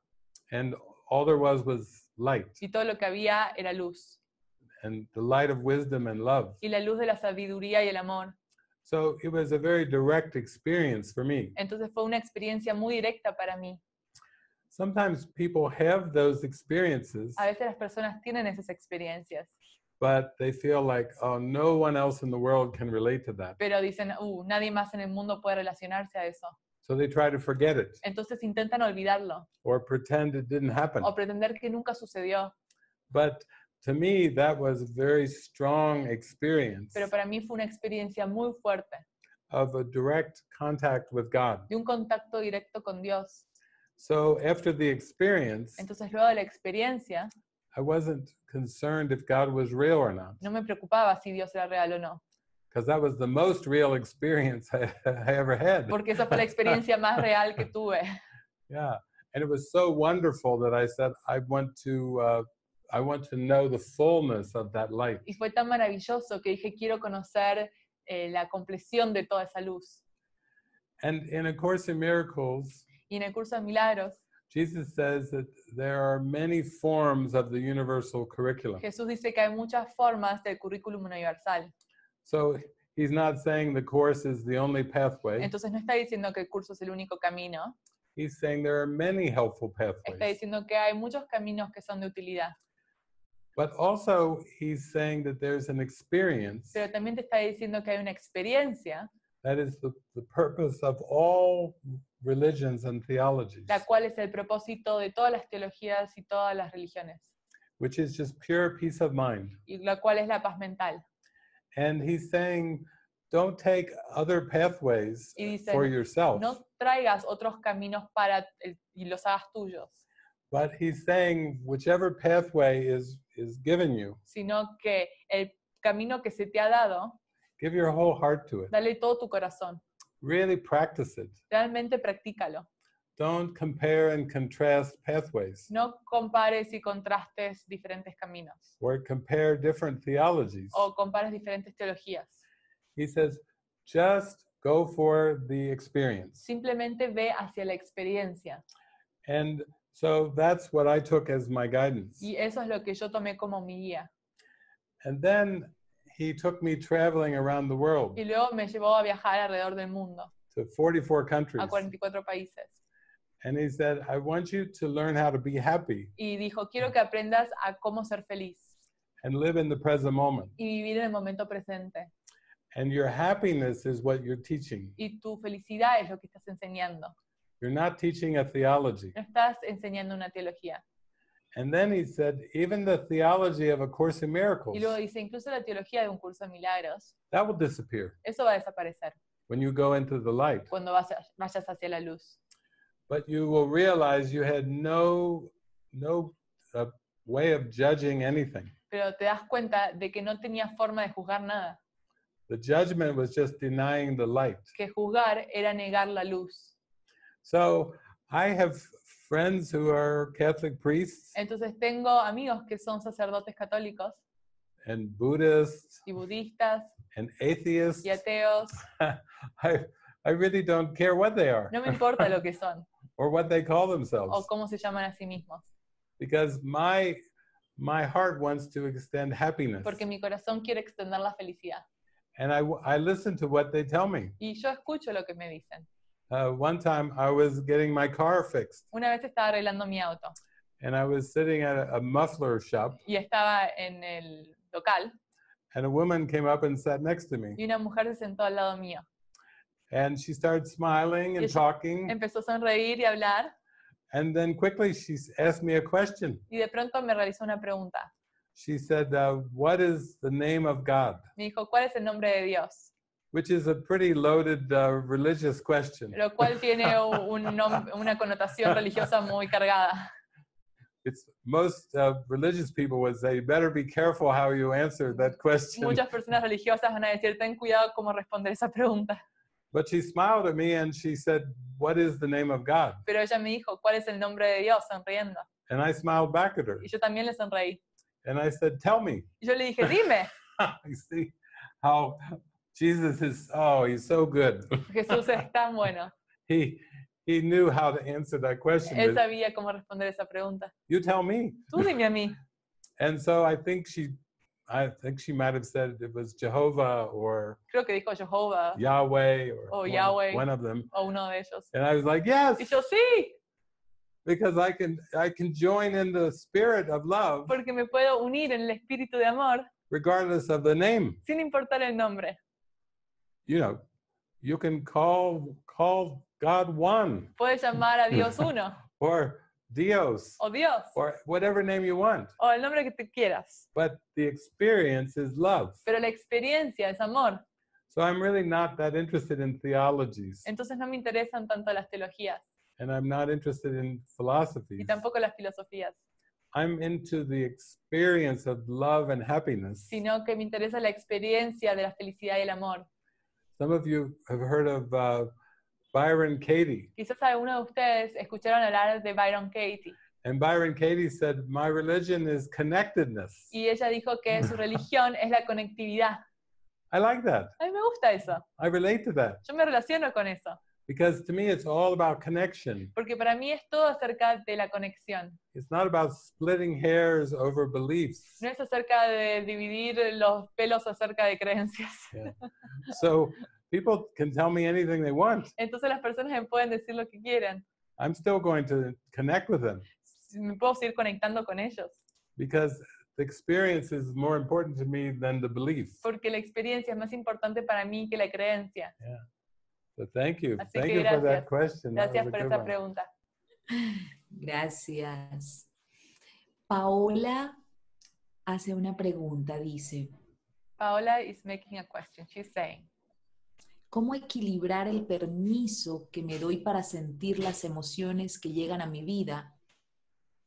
and all there was was light, y todo lo que había era luz and the light of wisdom and love. y la luz de la sabiduría y el amor. So it was a very direct experience for me. Entonces fue una experiencia muy directa para mí. Sometimes people have those experiences, A veces las personas tienen esas experiencias, but they feel like, oh, no one else in the world can relate to that. pero dicen, uh, nadie más en el mundo puede relacionarse a eso. So they try to forget it Entonces intentan olvidarlo or pretend it didn't happen. o pretender que nunca sucedió. But to me, that was a very strong experience Pero para mí fue una experiencia muy fuerte of a direct contact with God. de un contacto directo con Dios. So after the experience, Entonces luego de la experiencia I wasn't concerned if God was real or not, no me preocupaba si Dios era real o no, because that was the most real experience I, I ever had. porque esa fue la experiencia más real que tuve. Yeah, and it was so wonderful that I said I want to. Uh, I want to know the fullness of that light. Y fue tan maravilloso que dije, quiero conocer eh, la compleción de toda esa luz. And in A Course in Miracles, Y en el curso de milagros, Jesus says that there are many forms of the universal curriculum. Jesús dice que hay muchas formas del currículum universal. So he's not saying the course is the only pathway. Entonces no está diciendo que el curso es el único camino, He's saying there are many helpful pathways. está diciendo que hay muchos caminos que son de utilidad. But also, he's saying that there's an experience pero también te está diciendo que hay una experiencia, that is the, the purpose of all religions and theologies, la cual es el propósito de todas las teologías y todas las religiones, which is just pure peace of mind. y la cual es la paz mental. And he's saying, don't take other pathways dice, for yourself. No traigas otros caminos para el- y los hagas tuyos, But he's saying, whichever pathway is, is given you, sino que el camino que se te ha dado, give your whole heart to it. dale todo tu corazón. Really practice it. Realmente practícalo. Don't compare and contrast pathways No compares y contrastes diferentes caminos or compare different theologies. o compares diferentes teologías. He says, just go for the experience. Simplemente ve hacia la experiencia. And so that's what I took as my guidance. Y eso es lo que yo tomé como mi guía. And then he took me traveling around the world Y luego me llevó a viajar alrededor del mundo, to 44 countries. a 44 países. And he said, I want you to learn how to be happy Y dijo, quiero que aprendas a cómo ser feliz and live in the present moment. y vivir en el momento presente. And your happiness is what you're teaching. Y tu felicidad es lo que estás enseñando. You're not teaching a theology. No estás enseñando una teología. And then he said, even the theology of A Course in Miracles, Y luego dice, incluso la teología de un curso de milagros, that will disappear eso va a desaparecer when you go into the light. cuando vas vayas hacia la luz. But you will realize you had no, no uh, way of judging anything. Pero te das cuenta de que no tenías forma de juzgar nada, The judgment was just denying the light. que juzgar era negar la luz. So I have friends who are Catholic priests Entonces tengo amigos que son sacerdotes católicos and Buddhists y budistas and atheists. y ateos. I, I really don't care what they are No me importa lo que son or what they call o themselves cómo se llaman a sí mismos, because my, my heart wants to extend happiness. porque mi corazón quiere extender la felicidad. And I, I listen to what they tell me. Y yo escucho lo que me dicen. Uh, one time I was getting my car fixed Una vez estaba arreglando mi auto and I was sitting at a, a muffler shop y estaba en el local and a woman came up and sat next to me y una mujer se sentó al lado mío. and she started smiling and talking Empezó a sonreír y hablar and then quickly she asked me a question. y de pronto me realizó una pregunta. She said, uh, what is the name of God? Me dijo, ¿cuál es el nombre de Dios? Which is a pretty loaded uh, religious question. Lo cual tiene un una connotación religiosa muy cargada. It's most uh, religious people would say, you better be careful how you answer that question. Muchas personas religiosas van a decir, ten cuidado cómo responder esa pregunta. But she smiled at me and she said, what is the name of God? Pero ella me dijo, ¿cuál es el nombre de Dios? Sonriendo. And I smiled back at her Y yo también le sonreí. and I said, tell me. Y yo le dije, dime, you see how Jesus is, oh, he's so good. Jesús es tan bueno. he, he knew how to answer that question. Él sabía cómo responder esa pregunta. You tell me. Tú dime a mí. And so I think she, I think she might have said it was Jehovah or Creo que dijo Jehová Yahweh or Oh, one, Yahweh. one of them. o uno de ellos. And I was like, yes, Y yo sí, because I can, I can join in the spirit of love porque me puedo unir en el espíritu de amor regardless of the name. sin importar el nombre. You know, you can call, call God one Puedes llamar a Dios uno, or Dios o Dios, or whatever name you want. o el nombre que te quieras. But the experience is love. Pero la experiencia es amor. So I'm really not that interested in theologies Entonces no me interesan tanto las teologías and I'm not interested in philosophies. y tampoco las filosofías, I'm into the experience of love and happiness. sino que me interesa la experiencia de la felicidad y el amor. Some of you have heard of uh, Byron Katie. Quizás algunos de ustedes escucharon hablar de Byron Katie And Byron Katie said, My religion is connectedness. y ella dijo que su religión es la conectividad. I like that. A mí me gusta eso. I relate to that Yo me relaciono con eso, because to me it's all about connection. porque para mí es todo acerca de la conexión. It's not about splitting hairs over beliefs. No es acerca de dividir los pelos acerca de creencias. So people can tell me anything they want. Entonces las personas me pueden decir lo que quieran. I'm still going to connect with them Me puedo seguir conectando con ellos. because the experience is more important to me than the belief. porque la experiencia es más importante para mí que la creencia. So thank you. Así Thank que you for that gracias. question. That Gracias a por esa one. pregunta. Gracias. Paola hace una pregunta, dice, Paola is making a question. She's saying, ¿cómo equilibrar el permiso que me doy para sentir las emociones que llegan a mi vida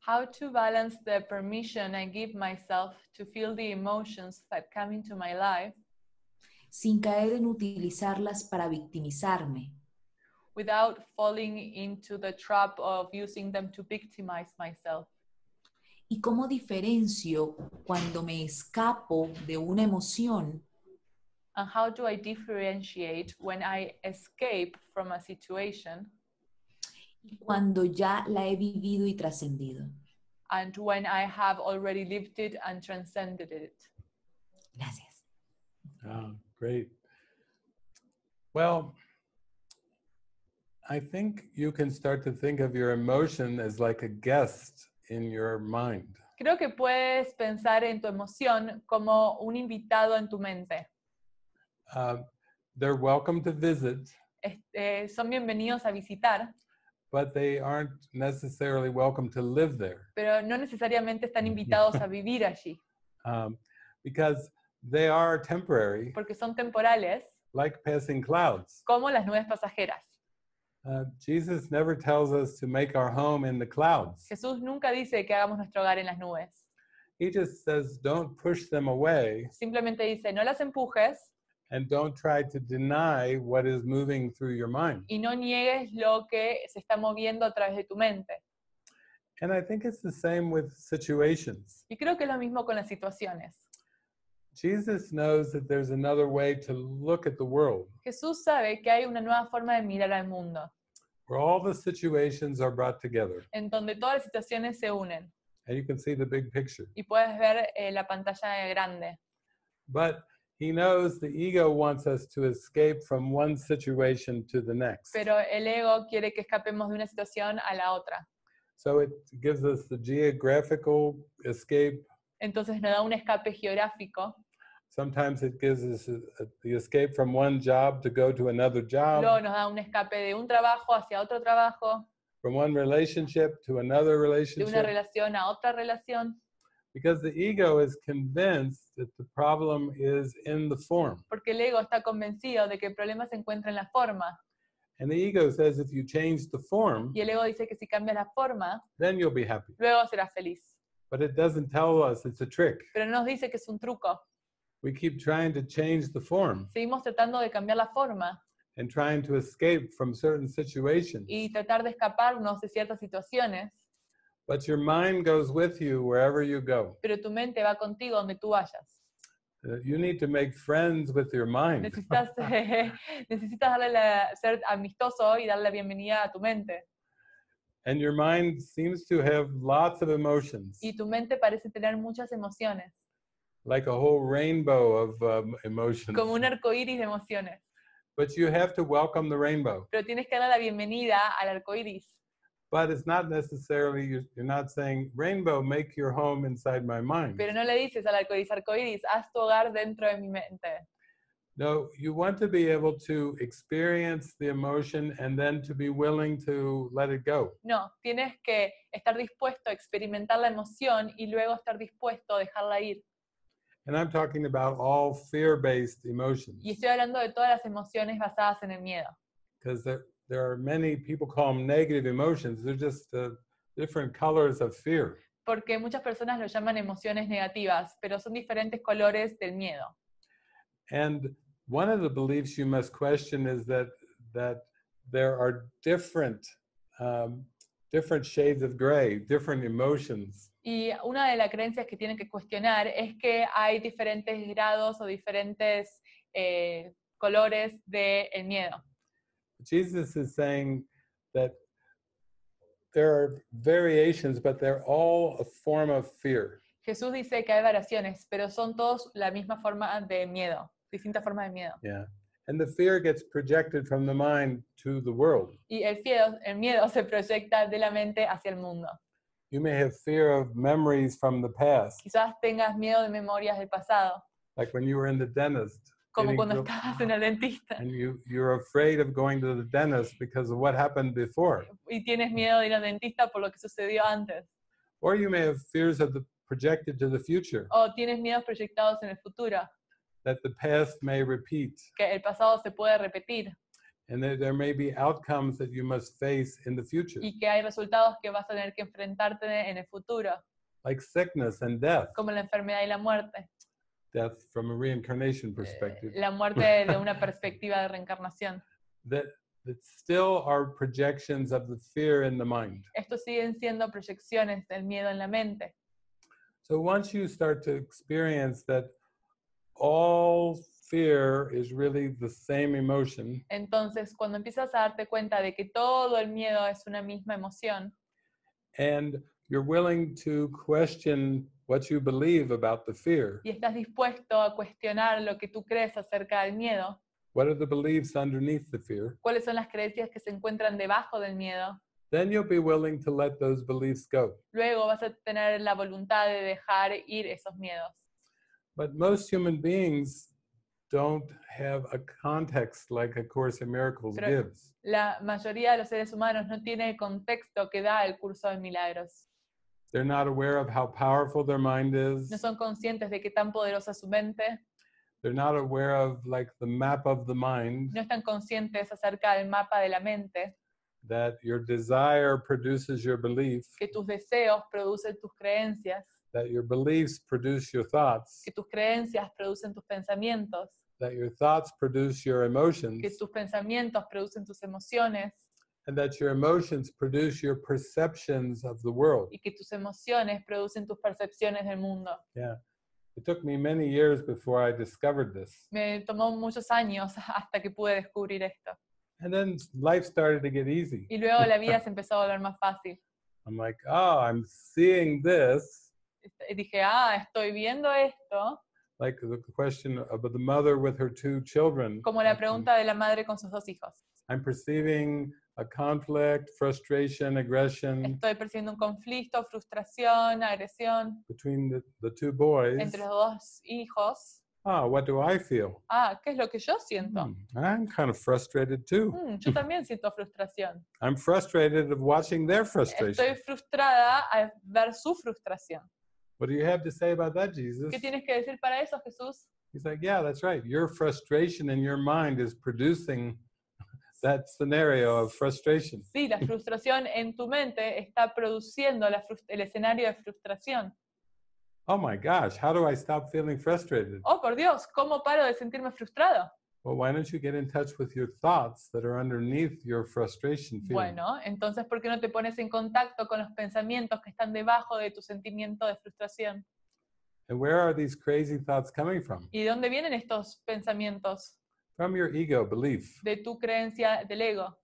how to balance the permission I give myself to feel the emotions that come into my life sin caer en utilizarlas para victimizarme? without falling into the trap of using them to victimize myself. ¿Y cómo diferencio cuando me escapo de una emoción And how do I differentiate when I escape from a situation y cuando ya la he vivido y trascendido? and when I have already lived it and transcended it? Gracias. Oh, great. Well, I think you can start to think of your emotion as like a guest in your mind. Creo que puedes pensar en tu emoción como un invitado en tu mente. Uh, they're welcome to visit, Este, son bienvenidos a visitar, but they aren't necessarily welcome to live there pero no necesariamente están invitados a vivir allí, um, because they are temporary, porque son temporales, like passing clouds. como las nubes pasajeras. Uh, Jesus never tells us to make our home in the clouds. Jesús nunca dice que hagamos nuestro hogar en las nubes. He just says, don't push them away Simplemente dice, no las empujes and don't try to deny what is moving through your mind. y no niegues lo que se está moviendo a través de tu mente. And I think it's the same with situations. Y creo que es lo mismo con las situaciones. Jesus knows that there's another way to look at the world Jesús sabe que hay una nueva forma de mirar al mundo, where all the situations are brought together en donde todas las situaciones se unen and you can see the big picture. y puedes ver eh, la pantalla grande. But he knows the ego wants us to escape from one situation to the next. Pero el ego quiere que escapemos de una situación a la otra. So it gives us the geographical escape. Entonces nos da un escape geográfico. Sometimes it gives us the escape from one job to go to another job, Luego nos da un escape de un trabajo hacia otro trabajo, from one relationship to another relationship. de una relación a otra relación, Because the ego is convinced that the problem is in the form. porque el ego está convencido de que el problema se encuentra en la forma. And the ego says if you change the form, Y el ego dice que si cambias la forma, then you'll be happy. luego serás feliz. But it doesn't tell us it's a trick. Pero no nos dice que es un truco. We keep trying to change the form Seguimos tratando de cambiar la forma and trying to escape from certain situations. y tratar de escaparnos de ciertas situaciones, But your mind goes with you wherever you go. pero tu mente va contigo donde tú vayas. Uh, You need to make friends with your mind. Necesitas, necesitas darle la- ser amistoso y darle la bienvenida a tu mente. And your mind seems to have lots of emotions, Y tu mente parece tener muchas emociones, like a whole rainbow of um, emotions. como un arco iris de emociones. But you have to welcome the rainbow. Pero tienes que darle la bienvenida al arco iris. But it's not necessarily, you're you're not saying, Rainbow, make your home inside my mind. Pero no le dices al arco iris, arco iris, haz tu hogar dentro de mi mente. No, you want to be able to experience the emotion and then to be willing to let it go. No, tienes que estar dispuesto a experimentar la emoción y luego estar dispuesto a dejarla ir. And I'm talking about all fear based emotions Y estoy hablando de todas las emociones basadas en el miedo. because there, there are many people call them negative emotions. They're just uh, different colors of fear. Porque muchas personas lo llaman emociones negativas, pero son diferentes colores del miedo. And one of the beliefs you must question is that, that there are different, um, different shades of gray, different emotions. Y una de las creencias que tienen que cuestionar es que hay diferentes grados o diferentes eh, colores del miedo. Jesus is saying that there are variations, but they're all a form of fear. Jesús dice que hay variaciones, pero son todos la misma forma de miedo, distintas formas de miedo. Yeah. And the fear gets projected from the mind to the world. Y el miedo, el miedo se proyecta de la mente hacia el mundo. You may have fear of memories from the past, Quizás tengas miedo de memorias del pasado, like when you were in the dentist. como cuando estabas en el dentista and you, you're afraid of going to the dentist because of what happened before. y tienes miedo de ir al dentista por lo que sucedió antes. Or you may have fears of the projected to the future, O tienes miedos proyectados en el futuro, that the past may repeat. que el pasado se puede repetir And that there may be outcomes that you must face in the future, y que hay resultados que vas a tener que enfrentarte en el futuro, like sickness and death, como la enfermedad y la muerte. death from a reincarnation Eh, perspective, La muerte de una perspectiva de reencarnación. that, that still are projections of the fear in the mind. Estos siguen siendo proyecciones del miedo en la mente. So once you start to experience that all fear is really the same emotion, Entonces, cuando empiezas a darte cuenta de que todo el miedo es una misma emoción and you're willing to question what you believe about the fear, y estás dispuesto a cuestionar lo que tú crees acerca del miedo, what are the beliefs underneath the fear, cuáles son las creencias que se encuentran debajo del miedo, then you'll be willing to let those beliefs go. luego vas a tener la voluntad de dejar ir esos miedos. But most human beings don't have a context like A Course in Miracles Pero- gives. La mayoría de los seres humanos no tiene el contexto que da el curso de milagros. They're not aware of how powerful their mind is. No son conscientes de qué tan poderosa su mente, They're not aware of like the map of the mind. No están conscientes acerca del mapa de la mente, that your desire produces your belief, que tus deseos producen tus creencias, that your beliefs produce your thoughts, que tus creencias producen tus pensamientos, that your thoughts produce your que emotions, tus pensamientos producen tus emociones and that your emotions produce your perceptions of the world. y que tus emociones producen tus percepciones del mundo. Yeah. It took me many years before I discovered this. Me tomó muchos años hasta que pude descubrir esto. And then life started to get easy. Y luego la vida se empezó a volver más fácil. I'm like, oh, I'm seeing this. Y dije, ah, estoy viendo esto, Like the question about the mother with her two children. como la Like, pregunta de la madre con sus dos hijos. I'm perceiving a conflict, frustration, aggression Estoy percibiendo un conflicto, frustración, agresión between the, the two boys. entre los dos hijos. Ah, what do I feel? Ah, ¿qué es lo que yo siento? Hmm, I'm kind of frustrated too. Mm, yo también siento frustración. I'm frustrated of watching their frustration. Estoy frustrada al ver su frustración. What do you have to say about that, Jesus? ¿Qué tienes que decir para eso, Jesús? He's like, yeah, that's right. Your frustration in your mind is producing that scenario of frustration. Sí, la frustración en tu mente está produciendo la el escenario de frustración. Oh my gosh, how do I stop feeling frustrated? Oh, por Dios, ¿cómo paro de sentirme frustrado? Well, why don't you get in touch with your thoughts that are underneath your frustration feeling? Bueno, entonces, ¿por qué no te pones en contacto con los pensamientos que están debajo de tu sentimiento de frustración? And where are these crazy thoughts coming from? ¿Y de dónde vienen estos pensamientos? From your ego belief. De tu creencia del ego.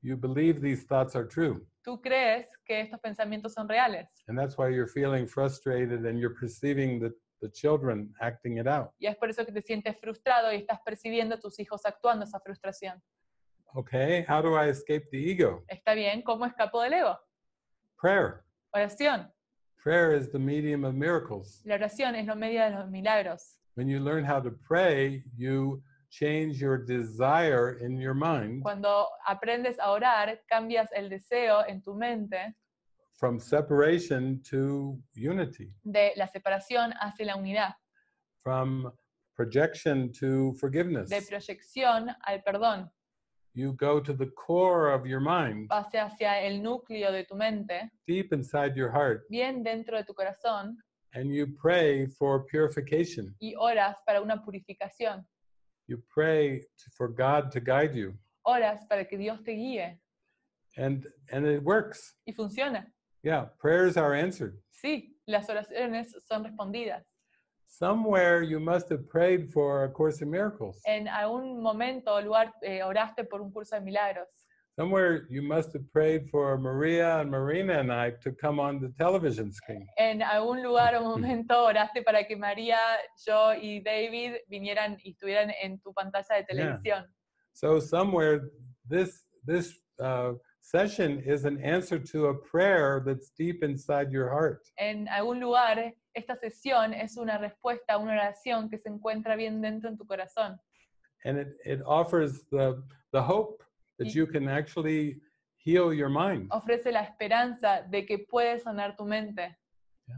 You believe these thoughts are true. Tú crees que estos pensamientos son reales. And that's why you're feeling frustrated and you're perceiving the, the children acting it out. Y es por eso que te sientes frustrado y estás percibiendo a tus hijos actuando esa frustración. Okay, how do I escape the ego? ¿Está bien? ¿Cómo escapo del ego? Prayer. Oración. Prayer is the medium of miracles. La oración es lo medio de los milagros. When you learn how to pray, you change your desire in your mind Cuando aprendes a orar, cambias el deseo en tu mente from separation to unity, de la separación hacia la unidad, from projection to forgiveness. de proyección al perdón. You go to the core of your mind, Pase hacia el núcleo de tu mente, deep inside your heart, bien dentro de tu corazón, and you pray for purification. y oras para una purificación. You pray to- for God to guide you. Oras para que Dios te guíe. And and it works. Y funciona. Yeah, prayers are answered. Sí, las oraciones son respondidas. Somewhere you must have prayed for a course in miracles. En algún momento o lugar eh, oraste por un curso de milagros. Somewhere you must have prayed for Maria and Marina and I to come on the television screen. En algún lugar o momento oraste para que María, yo y David vinieran y estuvieran en tu pantalla de televisión. So somewhere this this uh, session is an answer to a prayer that's deep inside your heart. En algún lugar, esta sesión es una respuesta a una oración que se encuentra bien dentro en tu corazón. And it, it offers the, the hope that Y- you can actually heal your mind. Ofrece la esperanza de que puedes sanar tu mente. Yeah.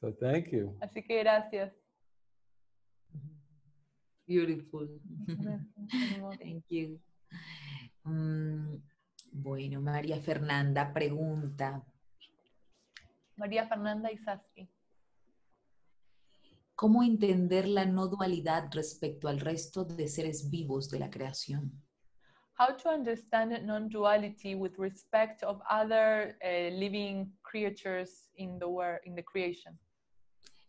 So thank you. Así que gracias. Beautiful. Thank you. Mm, bueno, María Fernanda pregunta, María Fernanda Isaski. ¿cómo entender la no dualidad respecto al resto de seres vivos de la creación? How to understand non-duality with respect of other uh, living creatures in the world, in the creation.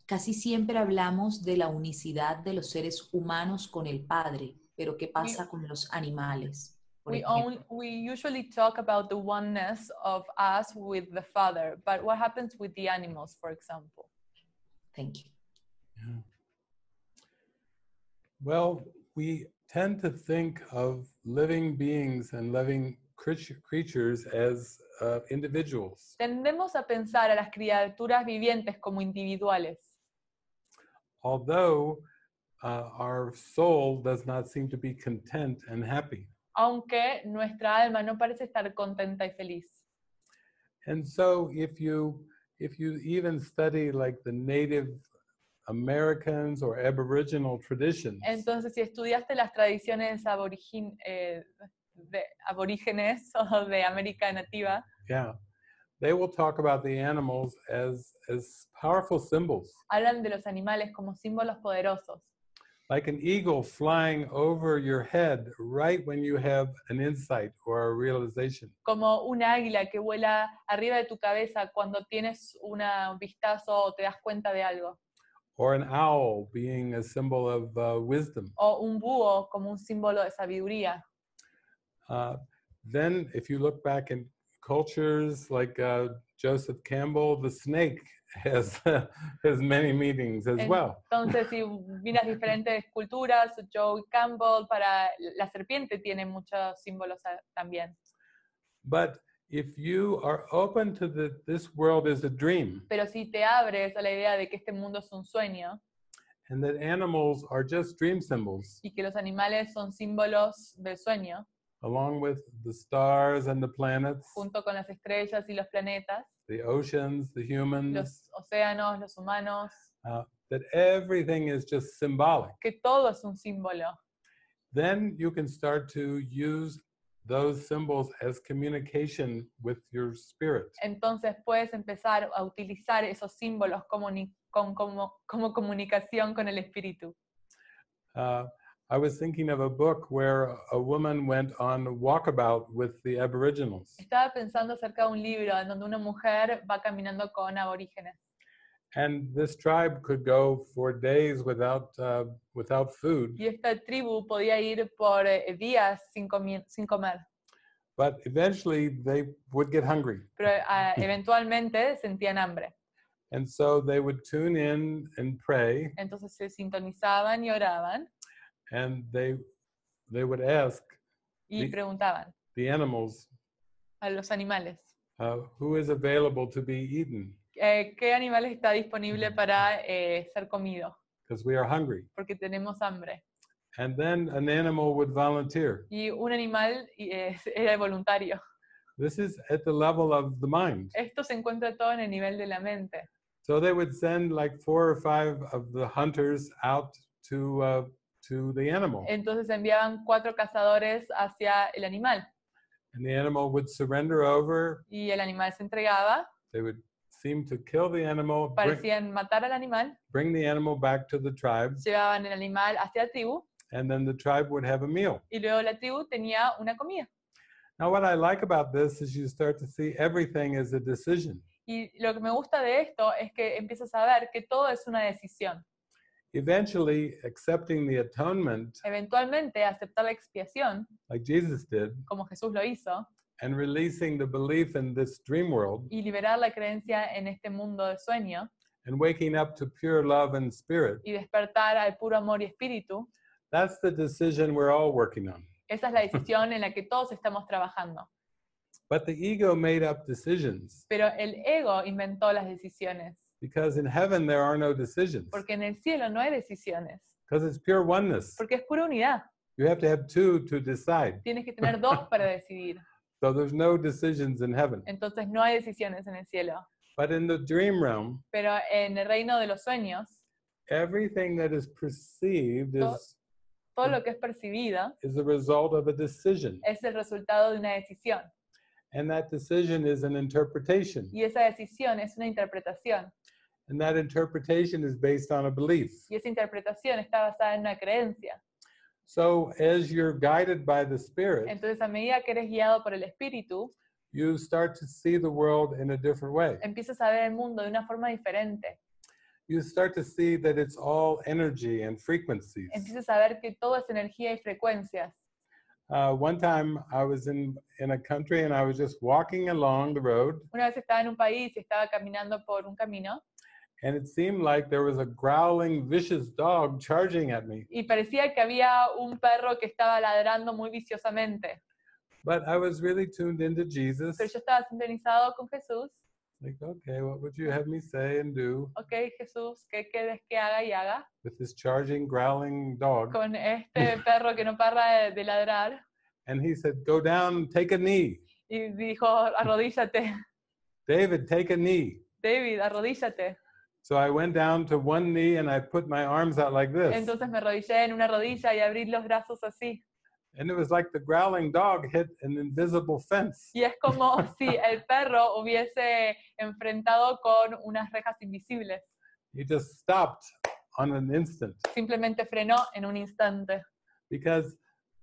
Casi siempre hablamos de la unicidad de los seres humanos con el Padre, pero ¿qué pasa con los animales? Por We, ejemplo? own, we usually talk about the oneness of us with the Father, but what happens with the animals, for example? Thank you. Yeah. Well, we tend to think of living beings and living creatures as uh, individuals. Tendemos a pensar a las criaturas vivientes como individuales, although uh, our soul does not seem to be content and happy. Aunque nuestra alma no parece estar contenta y feliz. And so if you if you even study like the native Americans or Aboriginal traditions, Entonces, si estudiaste las tradiciones aborigin- eh, de aborígenes o de América Nativa, yeah, they will talk about the animals as as powerful symbols, hablan de los animales como símbolos poderosos, like an eagle flying over your head right when you have an insight or a realization. como un águila que vuela arriba de tu cabeza cuando tienes un vistazo o te das cuenta de algo, Or an owl being a symbol of uh, wisdom. o un búho como un símbolo de sabiduría. Uh, then, if you look back in cultures like uh, Joseph Campbell, the snake has has many meanings as well. Entonces, si miras diferentes culturas, Joe Campbell, para la serpiente tiene muchos símbolos a- también. But if you are open to the this world is a dream, Pero si te abres a la idea de que este mundo es un sueño. And that animals are just dream symbols, y que los animales son símbolos del sueño, along with the stars and the planets, junto con las estrellas y los planetas, the oceans, the humans, los océanos, los humanos, uh, that everything is just symbolic. que todo es un símbolo. Then you can start to use those symbols as communication with your spirit. Entonces puedes empezar a utilizar esos símbolos como, como, como comunicación con el espíritu. Uh, I was thinking of a book where a woman went on a walkabout with the Aboriginals, Estaba pensando acerca de un libro en donde una mujer va caminando con aborígenes. and this tribe could go for days without uh, without food, Y esta tribu podía ir por eh, días sin, sin comer, but eventually they would get hungry, pero ah, eventualmente sentían hambre. and so they would tune in and pray, Entonces se sintonizaban y oraban and they they would ask y preguntaban the animals a los animales, uh, who is available to be eaten eh, ¿qué animal está disponible para eh, ser comido? because we are hungry. Porque tenemos hambre. And then an animal would volunteer. Y un animal eh, era voluntario. This is at the level of the mind. Esto se encuentra todo en el nivel de la mente. So they would send like four or five of the hunters out to uh, to the animal, Entonces enviaban cuatro cazadores hacia el animal and the animal would surrender over. y el animal se entregaba, They would seem to kill the animal, bring, parecían matar al animal, bring the animal back to the tribe, llevaban el animal hacia la tribu and then the tribe would have a meal. y luego la tribu tenía una comida. Now, what I like about this is you start to see everything as a decision. Y lo que me gusta de esto es que empiezas a ver que todo es una decisión. Eventually, accepting the atonement, Eventualmente aceptar la expiación, like Jesus did, como Jesús lo hizo, and releasing the belief in this dream world, y liberar la creencia en este mundo de sueño and waking up to pure love and spirit, y despertar al puro amor y espíritu, that's the decision we're all working on. esa es la decisión en la que todos estamos trabajando. But the ego made up decisions pero el ego inventó las decisiones, because in heaven there are no decisions porque en el cielo no hay decisiones, because it's pure oneness. porque es pura unidad. You have to have two to decide. Tienes que tener dos para decidir. So there's no decisions in heaven. Entonces no hay decisiones en el cielo. But in the dream realm, Pero en el reino de los sueños, everything that is perceived is, todo lo que es percibido is the result of a decision. es el resultado de una decisión. And that decision is an interpretation. Y esa decisión es una interpretación. And that interpretation is based on a belief. Y esa interpretación está basada en una creencia. So as you're guided by the Spirit, Entonces, a medida que eres guiado por el Espíritu, you start to see the world in a different way. empiezas a ver el mundo de una forma diferente. You start to see that it's all energy and frequencies. Empiezas a ver que todo es energía y frecuencias. Uh, one time I was in, in a country and I was just walking along the road Una vez estaba en un país y estaba caminando por un camino and it seemed like there was a growling, vicious dog charging at me. y parecía que había un perro que estaba ladrando muy viciosamente. But I was really tuned into Jesus. Pero yo estaba sintonizado con Jesús. Like, okay, what would you have me say and do Ok, Jesús, ¿qué quieres que haga y haga? with this charging, growling dog? Con este perro que no para de ladrar. And he said, Go down, take a knee. Y dijo, arrodíllate. David, take a knee. David, arrodíllate. So I went down to one knee and I put my arms out like this. Entonces me arrodillé en una rodilla y abrí los brazos así. And it was like the growling dog hit an invisible fence. Y es como si el perro hubiese enfrentado con unas rejas invisibles. He just stopped on an instant Simplemente frenó en un instante. because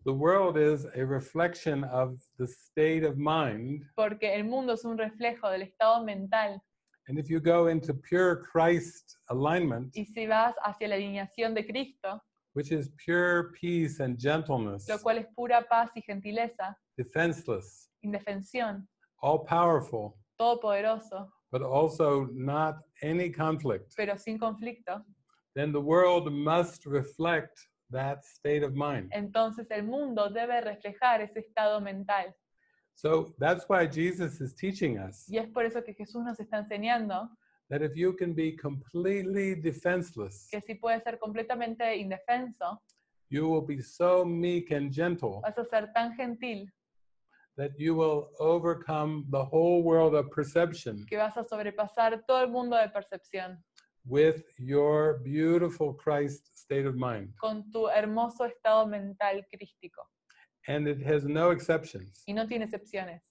the world is a reflection of the state of mind. Porque el mundo es un reflejo del estado mental. And if you go into pure Christ alignment, Y si vas hacia la alineación de Cristo, which is pure peace and gentleness, lo cual es pura paz y gentileza, defenseless, indefensión, all powerful, todopoderoso, but also not any conflict, pero sin conflicto, then the world must reflect that state of mind. entonces el mundo debe reflejar ese estado mental. So that's why Jesus is teaching us Y es por eso que Jesús nos está enseñando that if you can be completely defenseless, que si puedes ser completamente indefenso, you will be so meek and gentle vas a ser tan gentil that you will overcome the whole world of perception que vas a sobrepasar todo el mundo de percepción with your beautiful Christ state of mind. con tu hermoso estado mental crístico. And it has no exceptions. Y no tiene excepciones.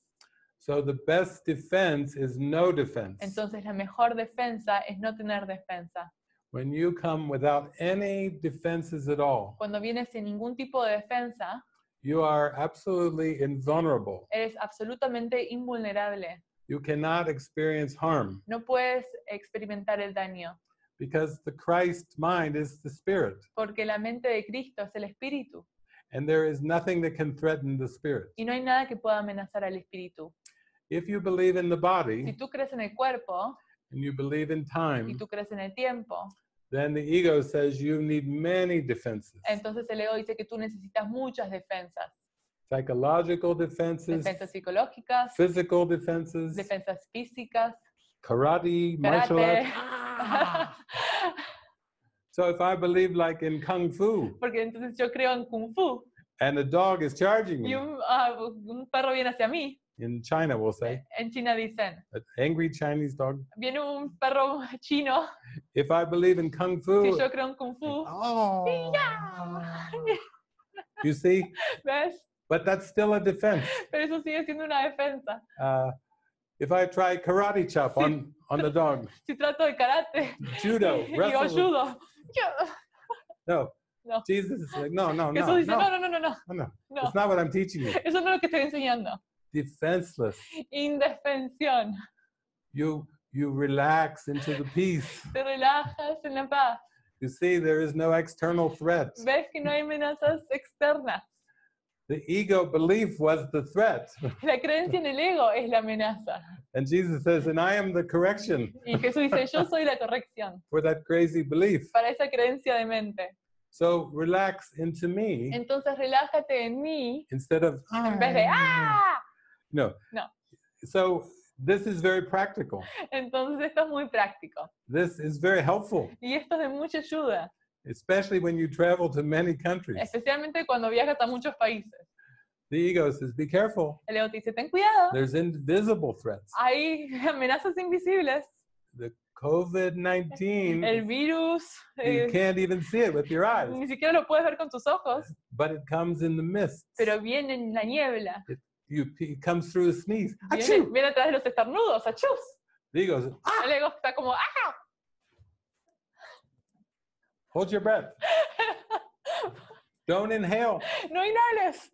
So the best defense is no defense. Entonces la mejor defensa es no tener defensa. When you come without any defenses at all, Cuando vienes sin ningún tipo de defensa, you are absolutely invulnerable. eres absolutamente invulnerable. You cannot experience harm No puedes experimentar el daño, because the Christ mind is the spirit, porque la mente de Cristo es el espíritu and there is nothing that can threaten the spirit. y no hay nada que pueda amenazar al espíritu. If you believe in the body, Si body tú crees en el cuerpo and you believe in time, y time, tú crees en el tiempo, then the ego says you need many defenses entonces el ego dice que tú necesitas muchas defensas. psychological defenses, Defensas psicológicas, physical defenses, defensas físicas, karate, martial arts. Ah. So if I believe like in kung fu Porque entonces yo creo en Kung Fu and a dog is charging y me, un, ah, un perro viene hacia mí. in China we'll say, En China dicen, an angry Chinese dog. viene un perro chino. If I believe in kung fu, Si yo creo en Kung Fu, oh, you see, ¿ves? but that's still a defense. Pero eso sigue siendo una defensa. Uh, if I try karate chop on, on the dog, Si trato de karate judo, y with- ayudo, No. No. Jesus is like, no, no, no. Jesús dice, no, no, no, no, no. No, no. no. It's not what I'm teaching you. Eso no es lo que estoy enseñando. Defenseless. Indefensión. You you relax into the peace. Te relajas en la paz. You see, there is no external threat. Ves que no hay amenazas externas. The ego belief was the threat. La creencia en el ego es la amenaza. And Jesus says, and I am the correction Y Jesús dice, yo soy la corrección for that crazy belief. para esa creencia de mente. So relax into me Entonces relájate en mí instead of, en vez de ¡ah! no. No. So this is very practical. Entonces esto es muy práctico. This is very helpful, Y esto es de mucha ayuda, especially when you travel to many countries. especialmente cuando viajas a muchos países. The ego says, be careful. El ego te dice, ten cuidado, There's invisible threats. hay amenazas invisibles. The COVID-19, El virus, you eh, can't even see it with your eyes, ni siquiera lo puedes ver con tus ojos, but it comes in the mist. pero viene en la niebla. You, it comes through a sneeze. Viene, viene a través de los estornudos, achus. The ego says, ah, El ego está como, ¡ah! Hold your breath. Don't inhale. No inhales.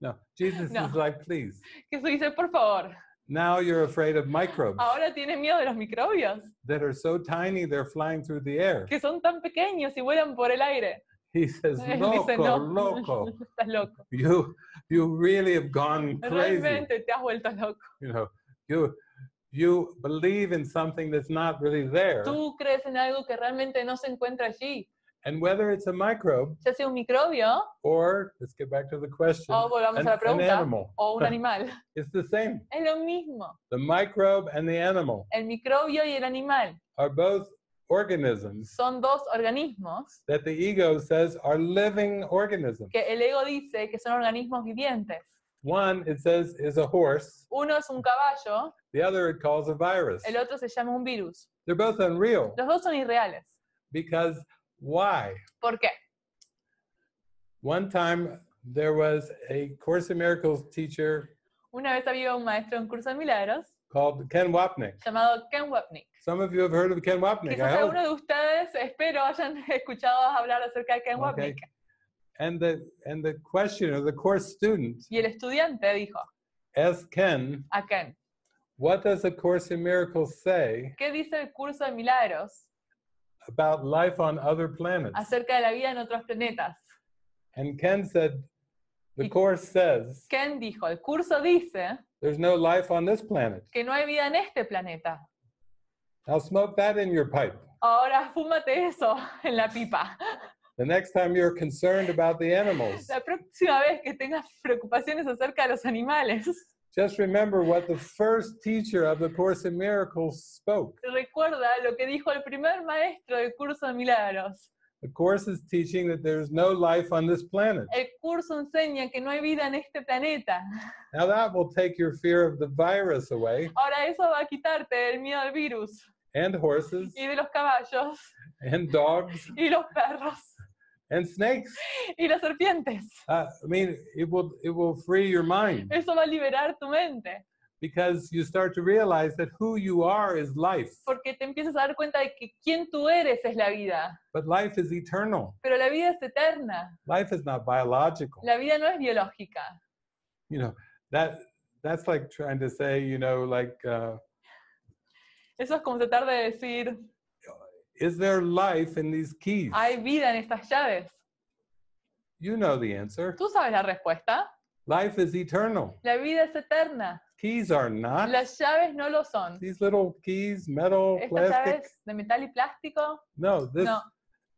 No, Jesus No. is like, please. Jesús dice, por favor, Now you're afraid of microbes ahora tienes miedo de los microbios, that are so tiny they're flying through the air. que son tan pequeños y vuelan por el aire. He says, eh, loco, dice, no, loco. estás loco. You, you really have gone crazy. Realmente te has vuelto loco. You know, you, you believe in something that's not really there. Tú crees en algo que realmente no se encuentra allí, And whether it's a microbe ya sea un microbio or, let's get back to the question, o volvamos an, a la an animal. o un animal. It's the same. Es lo mismo. The microbe and the animal El microbio y el animal are both organisms son dos organismos that the ego says are living organisms. que el ego dice que son organismos vivientes. One, it says, is a horse. Uno es un caballo, The other it calls a virus. el otro se llama un virus. They're both unreal Los dos son irreales. because why? ¿Por qué? One time there was a Course in Miracles teacher Una vez había un maestro en curso de milagros called Ken Wapnick. llamado Ken Wapnick. Some of you have heard of Ken Wapnick, Quizás I hope. alguno de ustedes, espero, hayan escuchado hablar acerca de Ken Okay. Wapnick. And the and the questioner, the course student, Y el estudiante dijo asked Ken, a Ken, what does a Course in Miracles say ¿qué dice el curso de milagros about life on other planets? acerca de la vida en otros planetas? And Ken said, the Y- course says Ken dijo, el curso dice there's no life on this planet. que no hay vida en este planeta. Now smoke that in your pipe. Ahora fúmate eso en la pipa. The next time you're concerned about the animals, La próxima vez que tengas preocupaciones acerca de los animales, just remember what the first teacher of the Course in Miracles spoke. recuerda lo que dijo el primer maestro del curso de milagros. The Course is teaching that there's no life on this planet. El curso enseña que no hay vida en este planeta. Now that will take your fear of the virus away, Ahora eso va a quitarte el miedo al virus and horses, y de los caballos and dogs, y los perros and snakes. y las serpientes. Uh, I mean, it will it will free your mind Eso va a liberar tu mente because you start to realize that who you are is life, porque te empiezas a dar cuenta de que quien tú eres es la vida, but life is eternal. pero la vida es eterna. Life is not biological. La vida no es biológica. You know that that's like trying to say, you know, like, uh, Eso es como tratar de decir, is there life in these keys? hay vida en estas llaves. You know the answer. ¿Tú sabes la respuesta? Life is eternal. La vida es eterna. Keys are not. Las llaves no lo son. These little keys, metal, Estas plastic. llaves de metal y plástico, No, this no.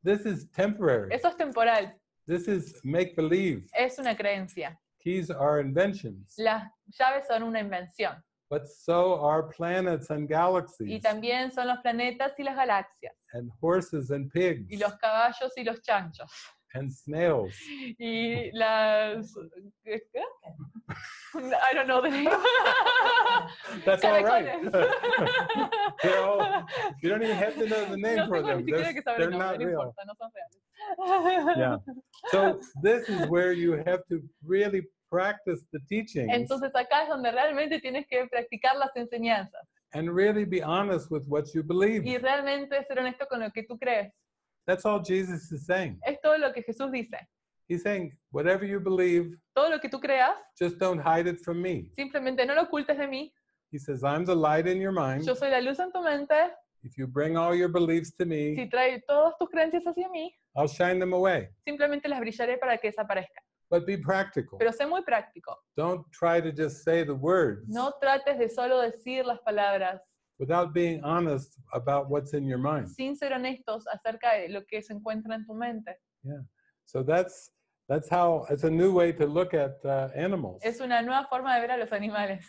this is temporary. Eso es temporal. This is make believe. Es una creencia. Keys are inventions, Las llaves son una invención. But so are planets and Y galaxies, también son los planetas y las galaxias. and horses and pigs, Y los caballos y los chanchos. and snails. Y las... ¿qué? qué? I don't know the name. That's all right. They're all- you don't even have to know the name No for tengo them. They're, they're el not no real. importa, no son reales. Yeah. So this is where you have to really practice the teachings Entonces acá es donde realmente tienes que practicar las enseñanzas and really be honest with what you y believe. realmente ser honesto con lo que tú crees. That's all Jesus is saying. Es todo lo que Jesús dice. He's saying, whatever you believe, Todo lo que tú creas, just don't hide it from me. simplemente no lo ocultes de mí. He says, I'm the light in your mind. Yo soy la luz en tu mente. If you bring all your beliefs to me, Si traes todas tus creencias hacia mí, I'll shine them away. simplemente las brillaré para que desaparezcan. But be practical. Pero sé muy práctico. Don't try to just say the words No trates de solo decir las palabras without being honest about what's in your mind. sin ser honestos acerca de lo que se encuentra en tu mente. Yeah. So that's that's how it's a new way to look at uh, animals. Es una nueva forma de ver a los animales.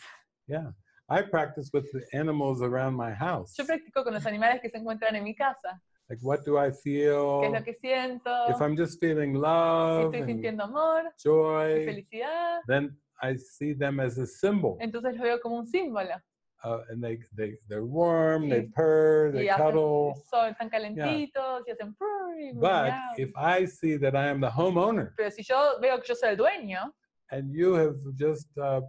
Yeah. I practice with the animals around my house. Yo practico con los animales que se encuentran en mi casa. Like, what do I feel? ¿Qué es lo que siento? If I'm just feeling Si love estoy sintiendo amor y joy, felicidad, then I see them as a symbol. entonces lo veo como un símbolo. Uh, and they, they, they're warm, they purr, they Y cuddle. son, están calentitos y hacen purr y But if I see that I am the homeowner Pero si yo veo que yo soy el dueño and you have just uh,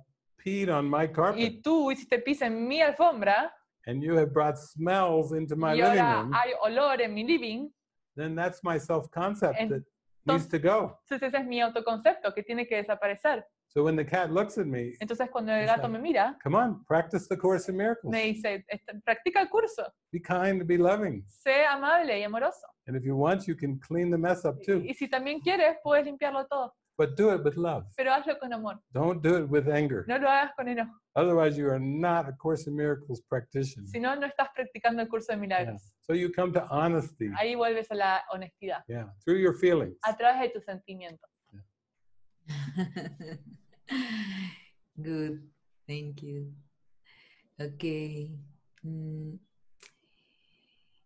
peed on my carpet y tú hiciste pis en mi alfombra and you have brought smells into my y living room, hay olor en mi living, then that's my self concept that needs to go. entonces ese es mi autoconcepto que tiene que desaparecer. So when the cat looks at me, Entonces cuando el gato like- me mira, come on, practice the Course in Miracles. me dice, practica el curso, Be kind, be loving. sé amable y amoroso. And if you want, you can clean the mess up too. Y si también quieres, puedes limpiarlo todo, But do it with love. pero hazlo con amor, Don't do it with anger. no lo hagas con enojo. Otherwise, you are not a Course in Miracles practitioner. Si no, no estás practicando el curso de Yeah. milagros. So you come to honesty. Ahí vuelves a la honestidad, Yeah, through your feelings. a través de tus sentimientos. Good. Thank you. Okay. Mm.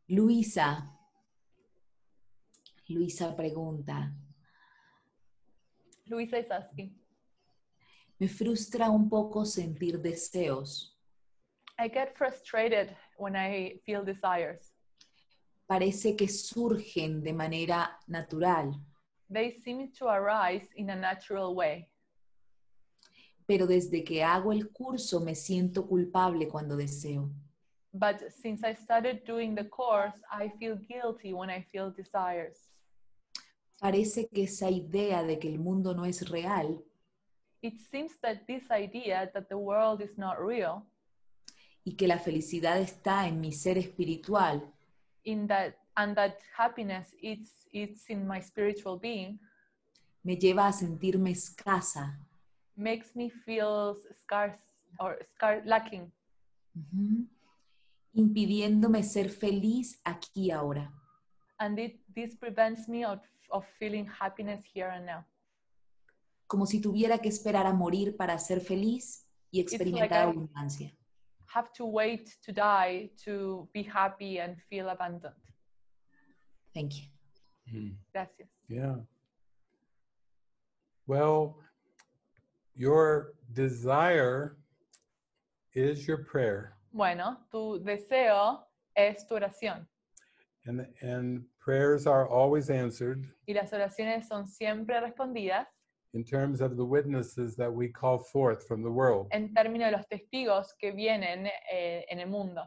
Luisa. Luisa pregunta, Luisa is asking, me frustra un poco sentir deseos. I get frustrated when I feel desires. Parece que surgen de manera natural, They seem to arise in a natural way. pero desde que hago el curso me siento culpable cuando deseo. But since I started doing the course, I feel guilty when I feel desires. Parece que esa idea de que el mundo no es real It seems that this idea that the world is not real, y que la felicidad está en mi ser espiritual in that and that happiness it's it's in my spiritual being, me lleva a sentirme escasa, makes me feel scarce or scar lacking, impidiéndome ser feliz aquí ahora. and it, this prevents me of, of feeling happiness here and now. Como si tuviera que esperar a morir para ser feliz y experimentar like abundancia. Have to wait to die to be happy and feel abundant. Thank you. Mm, Gracias. Yeah. Well, your desire is your prayer, Bueno, tu deseo es tu oración and, and prayers are always answered y las oraciones son siempre respondidas in terms of the witnesses that we call forth from the world. en términos de los testigos que vienen eh, en el mundo.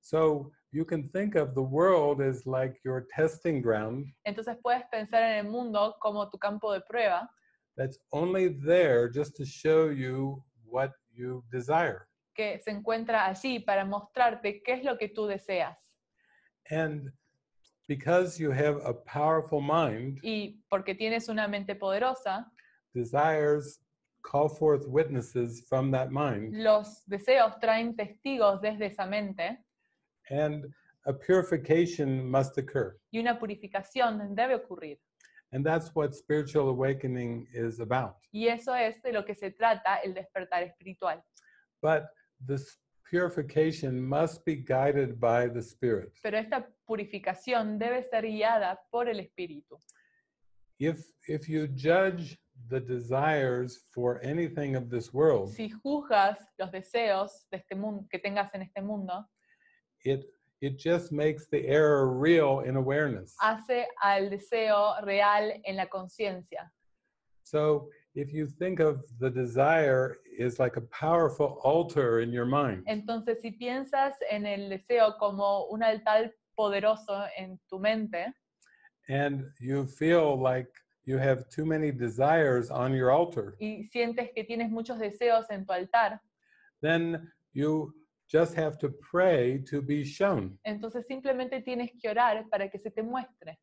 So you can think of the world as like your testing ground Entonces puedes pensar en el mundo como tu campo de prueba that's only there just to show you what you desire. que se encuentra allí para mostrarte qué es lo que tú deseas. And because you have a powerful mind, Y porque tienes una mente poderosa, desires call forth witnesses from that mind, los deseos traen testigos desde esa mente and a purification must occur. y una purificación debe ocurrir. And that's what spiritual awakening is about. Y eso es de lo que se trata el despertar espiritual. But this purification must be guided by the Spirit. Pero esta purificación debe ser guiada por el espíritu. If, if you judge the desires for anything of this world, Si juzgas los deseos de este mundo que tengas en este mundo, it, it just makes the error real in awareness. hace al deseo real en la conciencia. So if you think of the desire is like a powerful altar in your mind, Entonces, si piensas en el deseo como un altar poderoso en tu mente and you feel like you have too many desires on your altar, y sientes que tienes muchos deseos en tu altar, then you just have to pray to be shown. entonces simplemente tienes que orar para que se te muestre.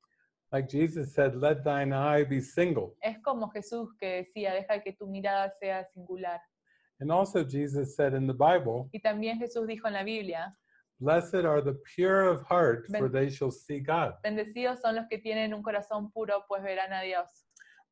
Like Jesus said, let thine eye be single. Es como Jesús que decía, deja que tu mirada sea singular. And also, Jesus said in the Bible, Y también Jesús dijo en la Biblia, Blessed are the pure of heart, for they shall see God. bendecidos son los que tienen un corazón puro, pues verán a Dios.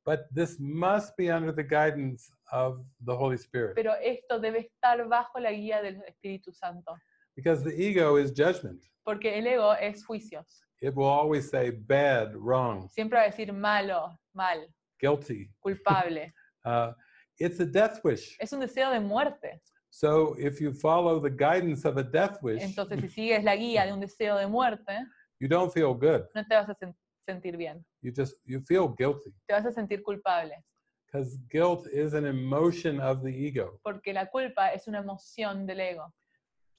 But this must be under the guidance of the Holy Spirit Pero esto debe estar bajo la guía del Espíritu Santo, because the ego is judgment. porque el ego es juicios. It will always say bad, wrong, Siempre va a decir malo, mal, guilty. culpable. Uh, it's a death wish. Es un deseo de muerte. So if you follow the guidance of a death wish, Entonces, si sigues la guía de un deseo de muerte, you don't feel good. no te vas a sen- sentir bien. You just you feel guilty Te vas a sentir culpable, because guilt is an emotion of the ego. porque la culpa es una emoción del ego.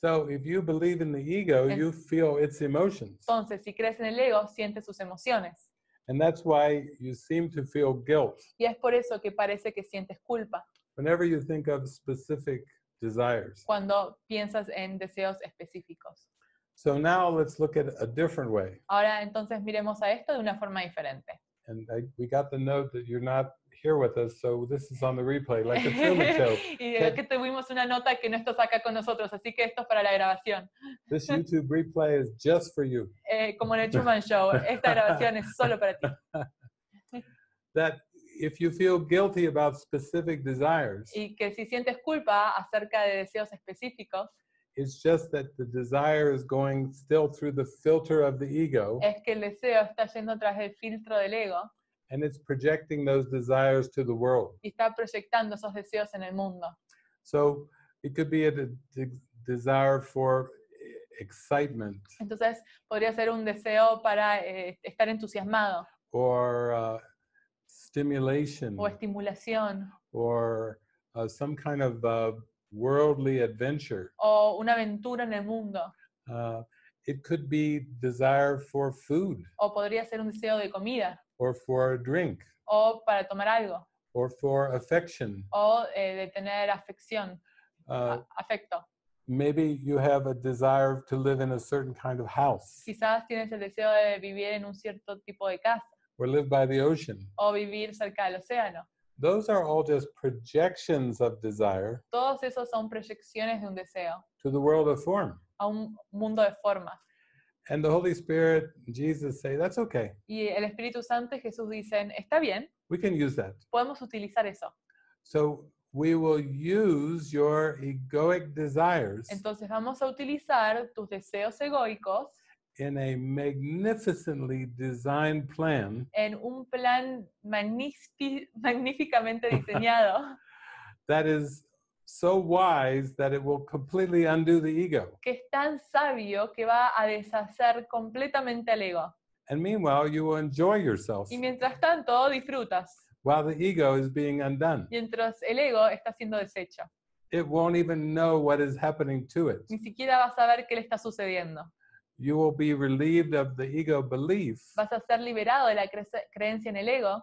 So if you believe in the ego, you feel its emotions. Entonces, si crees en el ego, sientes sus emociones. And that's why you seem to feel guilt Y es por eso que parece que sientes culpa whenever you think of specific desires. cuando piensas en deseos específicos. So now let's look at a different way. Ahora, entonces, miremos a esto de una forma diferente. And I, we got the note that you're not here with us, so this is on the replay, like the Truman Show. y es que tuvimos una nota que no estás acá con nosotros, así que esto es para la grabación. This YouTube replay is just for you. Eh, como en el Truman Show, esta grabación es solo para ti. That if you feel guilty about specific desires, Y que si sientes culpa acerca de deseos específicos, it's just that the desire is going still through the filter of the ego es que el deseo está yendo a través del filtro del ego and it's projecting those desires to the world. y está proyectando esos deseos en el mundo. So it could be a de- de- desire for excitement Entonces, podría ser un deseo para eh, estar entusiasmado or uh, stimulation o estimulación or uh, some kind of uh, worldly adventure. o una aventura en el mundo. Uh, it could be desire for food O podría ser un deseo de comida or for a drink o para tomar algo or for affection. o eh, de tener afección, Uh, afecto. maybe you have a desire to live in a certain kind of house Quizás tienes el deseo de vivir en un cierto tipo de casa or live by the ocean. o vivir cerca del océano. Those are all just projections of desire Todos esos son proyecciones de un deseo to the world of form. a un mundo de formas. And the Holy Spirit, Jesus say, that's okay. Y el Espíritu Santo y Jesús dicen, está bien, We can use that. podemos utilizar eso. So we will use your egoic desires Entonces vamos a utilizar tus deseos egoicos in a magnificently designed plan en un plan magníficamente diseñado that is so wise that it will completely undo the ego. que es tan sabio que va a deshacer completamente al ego. And meanwhile, you will enjoy yourself Y mientras tanto disfrutas, while the ego is being undone. mientras el ego está siendo deshecho. It won't even know what is happening to it. Ni siquiera vas a ver qué le está sucediendo. You will be relieved of the ego belief Vas a ser liberado de la crece- creencia en el ego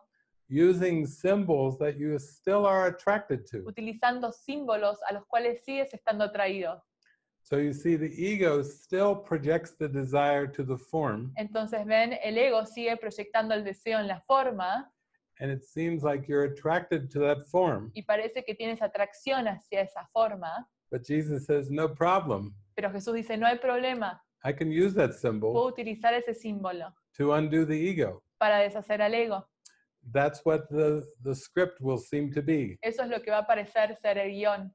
using symbols that you still are attracted to. utilizando símbolos a los cuales sigues estando atraído. So you see, the ego still projects the desire to the form, Entonces ven, el ego sigue proyectando el deseo en la forma and it seems like you're attracted to that form. y parece que tienes atracción hacia esa forma, But Jesus says, no problem. pero Jesús dice, no hay problema, I can use that puedo symbol utilizar ese símbolo to undo the ego. para deshacer al ego. That's what the, the script will seem to be. Eso es lo que va a parecer ser el guión.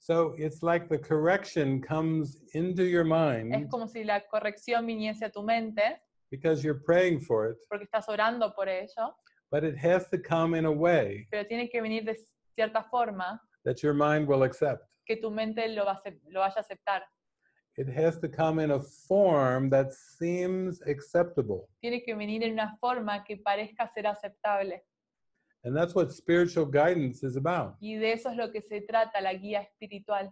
So it's like the correction comes into your Es mind como si la corrección viniese a tu mente, because you're praying for it, porque estás orando por ello, but it has to come in a way pero tiene que venir de cierta forma that your mind will accept. que tu mente lo, va a acep- lo vaya a aceptar. It has to come in a form that seems acceptable. Tiene que venir en una forma que parezca ser aceptable. And that's what spiritual guidance is about. Y de eso es lo que se trata la guía espiritual.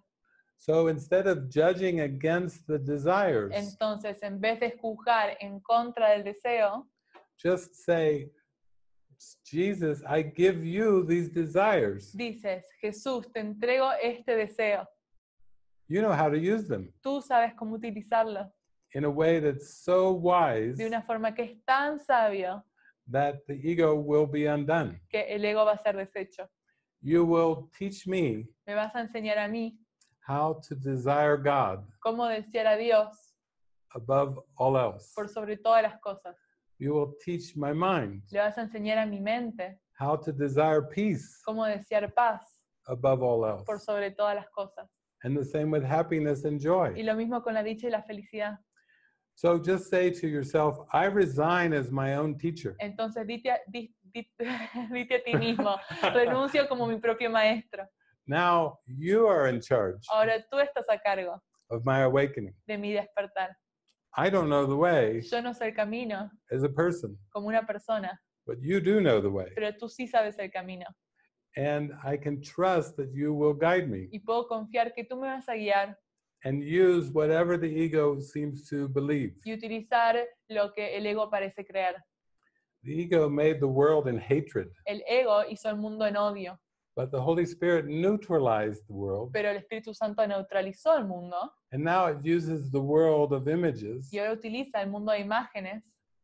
So instead of judging against the desires, Entonces, en vez de juzgar en contra del deseo, just say, Jesus, I give you these desires. dices, Jesús, te entrego este deseo. You know how to use them Tú sabes cómo utilizarlo in a way that's so wise de una forma que es tan sabio that the ego will be undone. que el ego va a ser deshecho. You will teach me Me vas a enseñar a mí how to desire God cómo desear a Dios above all else. por sobre todas las cosas. You will teach my mind Le vas a enseñar a mi mente how to desire peace cómo desear paz above all else. por sobre todas las cosas. And the same with happiness and Y joy. lo mismo con la dicha y la felicidad. So just say to yourself, I resign as my own teacher. Entonces, dite a, di- di- dite a ti mismo, renuncio como mi propio maestro. Now you are in charge Ahora tú estás a cargo of my awakening. de mi despertar. I don't know the way Yo no sé el camino as a person, como una persona, but you do know the way. pero tú sí sabes el camino. And I can trust that you will guide me Y puedo confiar que tú me vas a guiar and use whatever the ego seems to believe. y utilizar lo que el ego parece creer. The ego made the world in hatred, El ego hizo el mundo en odio, but the Holy Spirit neutralized the world. pero el Espíritu Santo neutralizó el mundo And now it uses the world of images y ahora utiliza el mundo de imágenes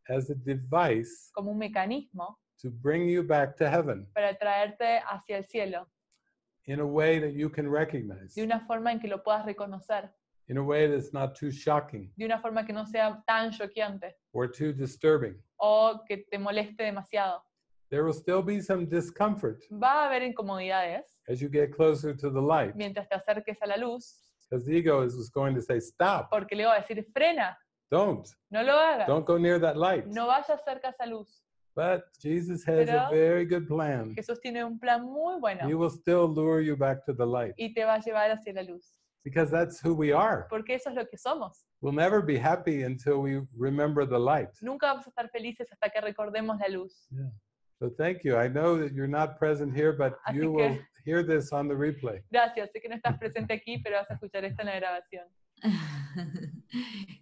as a device como un mecanismo to bring you back to heaven para traerte hacia el cielo in a way that you can recognize, de una forma en que lo puedas reconocer, in a way that's not too shocking de una forma que no sea tan choqueante or too disturbing. o que te moleste demasiado. There will still be some discomfort Va a haber incomodidades as you get closer to the light, mientras te acerques a la luz, because the ego is going to say, Stop, porque le va a decir, frena, don't, no lo hagas, don't go near that light. no vayas cerca a esa luz. But Jesus has a very good plan. Jesús tiene un plan muy bueno He will still lure you back to the light y te va a llevar hacia la luz, because that's who we are. porque eso es lo que somos. We'll never be happy until we remember the light. Nunca vamos a estar felices hasta que recordemos la luz. Yeah. So thank you. I know that you're not present here, but Así you que- will hear this on the replay. Gracias, sé que no estás presente aquí, pero vas a escuchar esto en la grabación.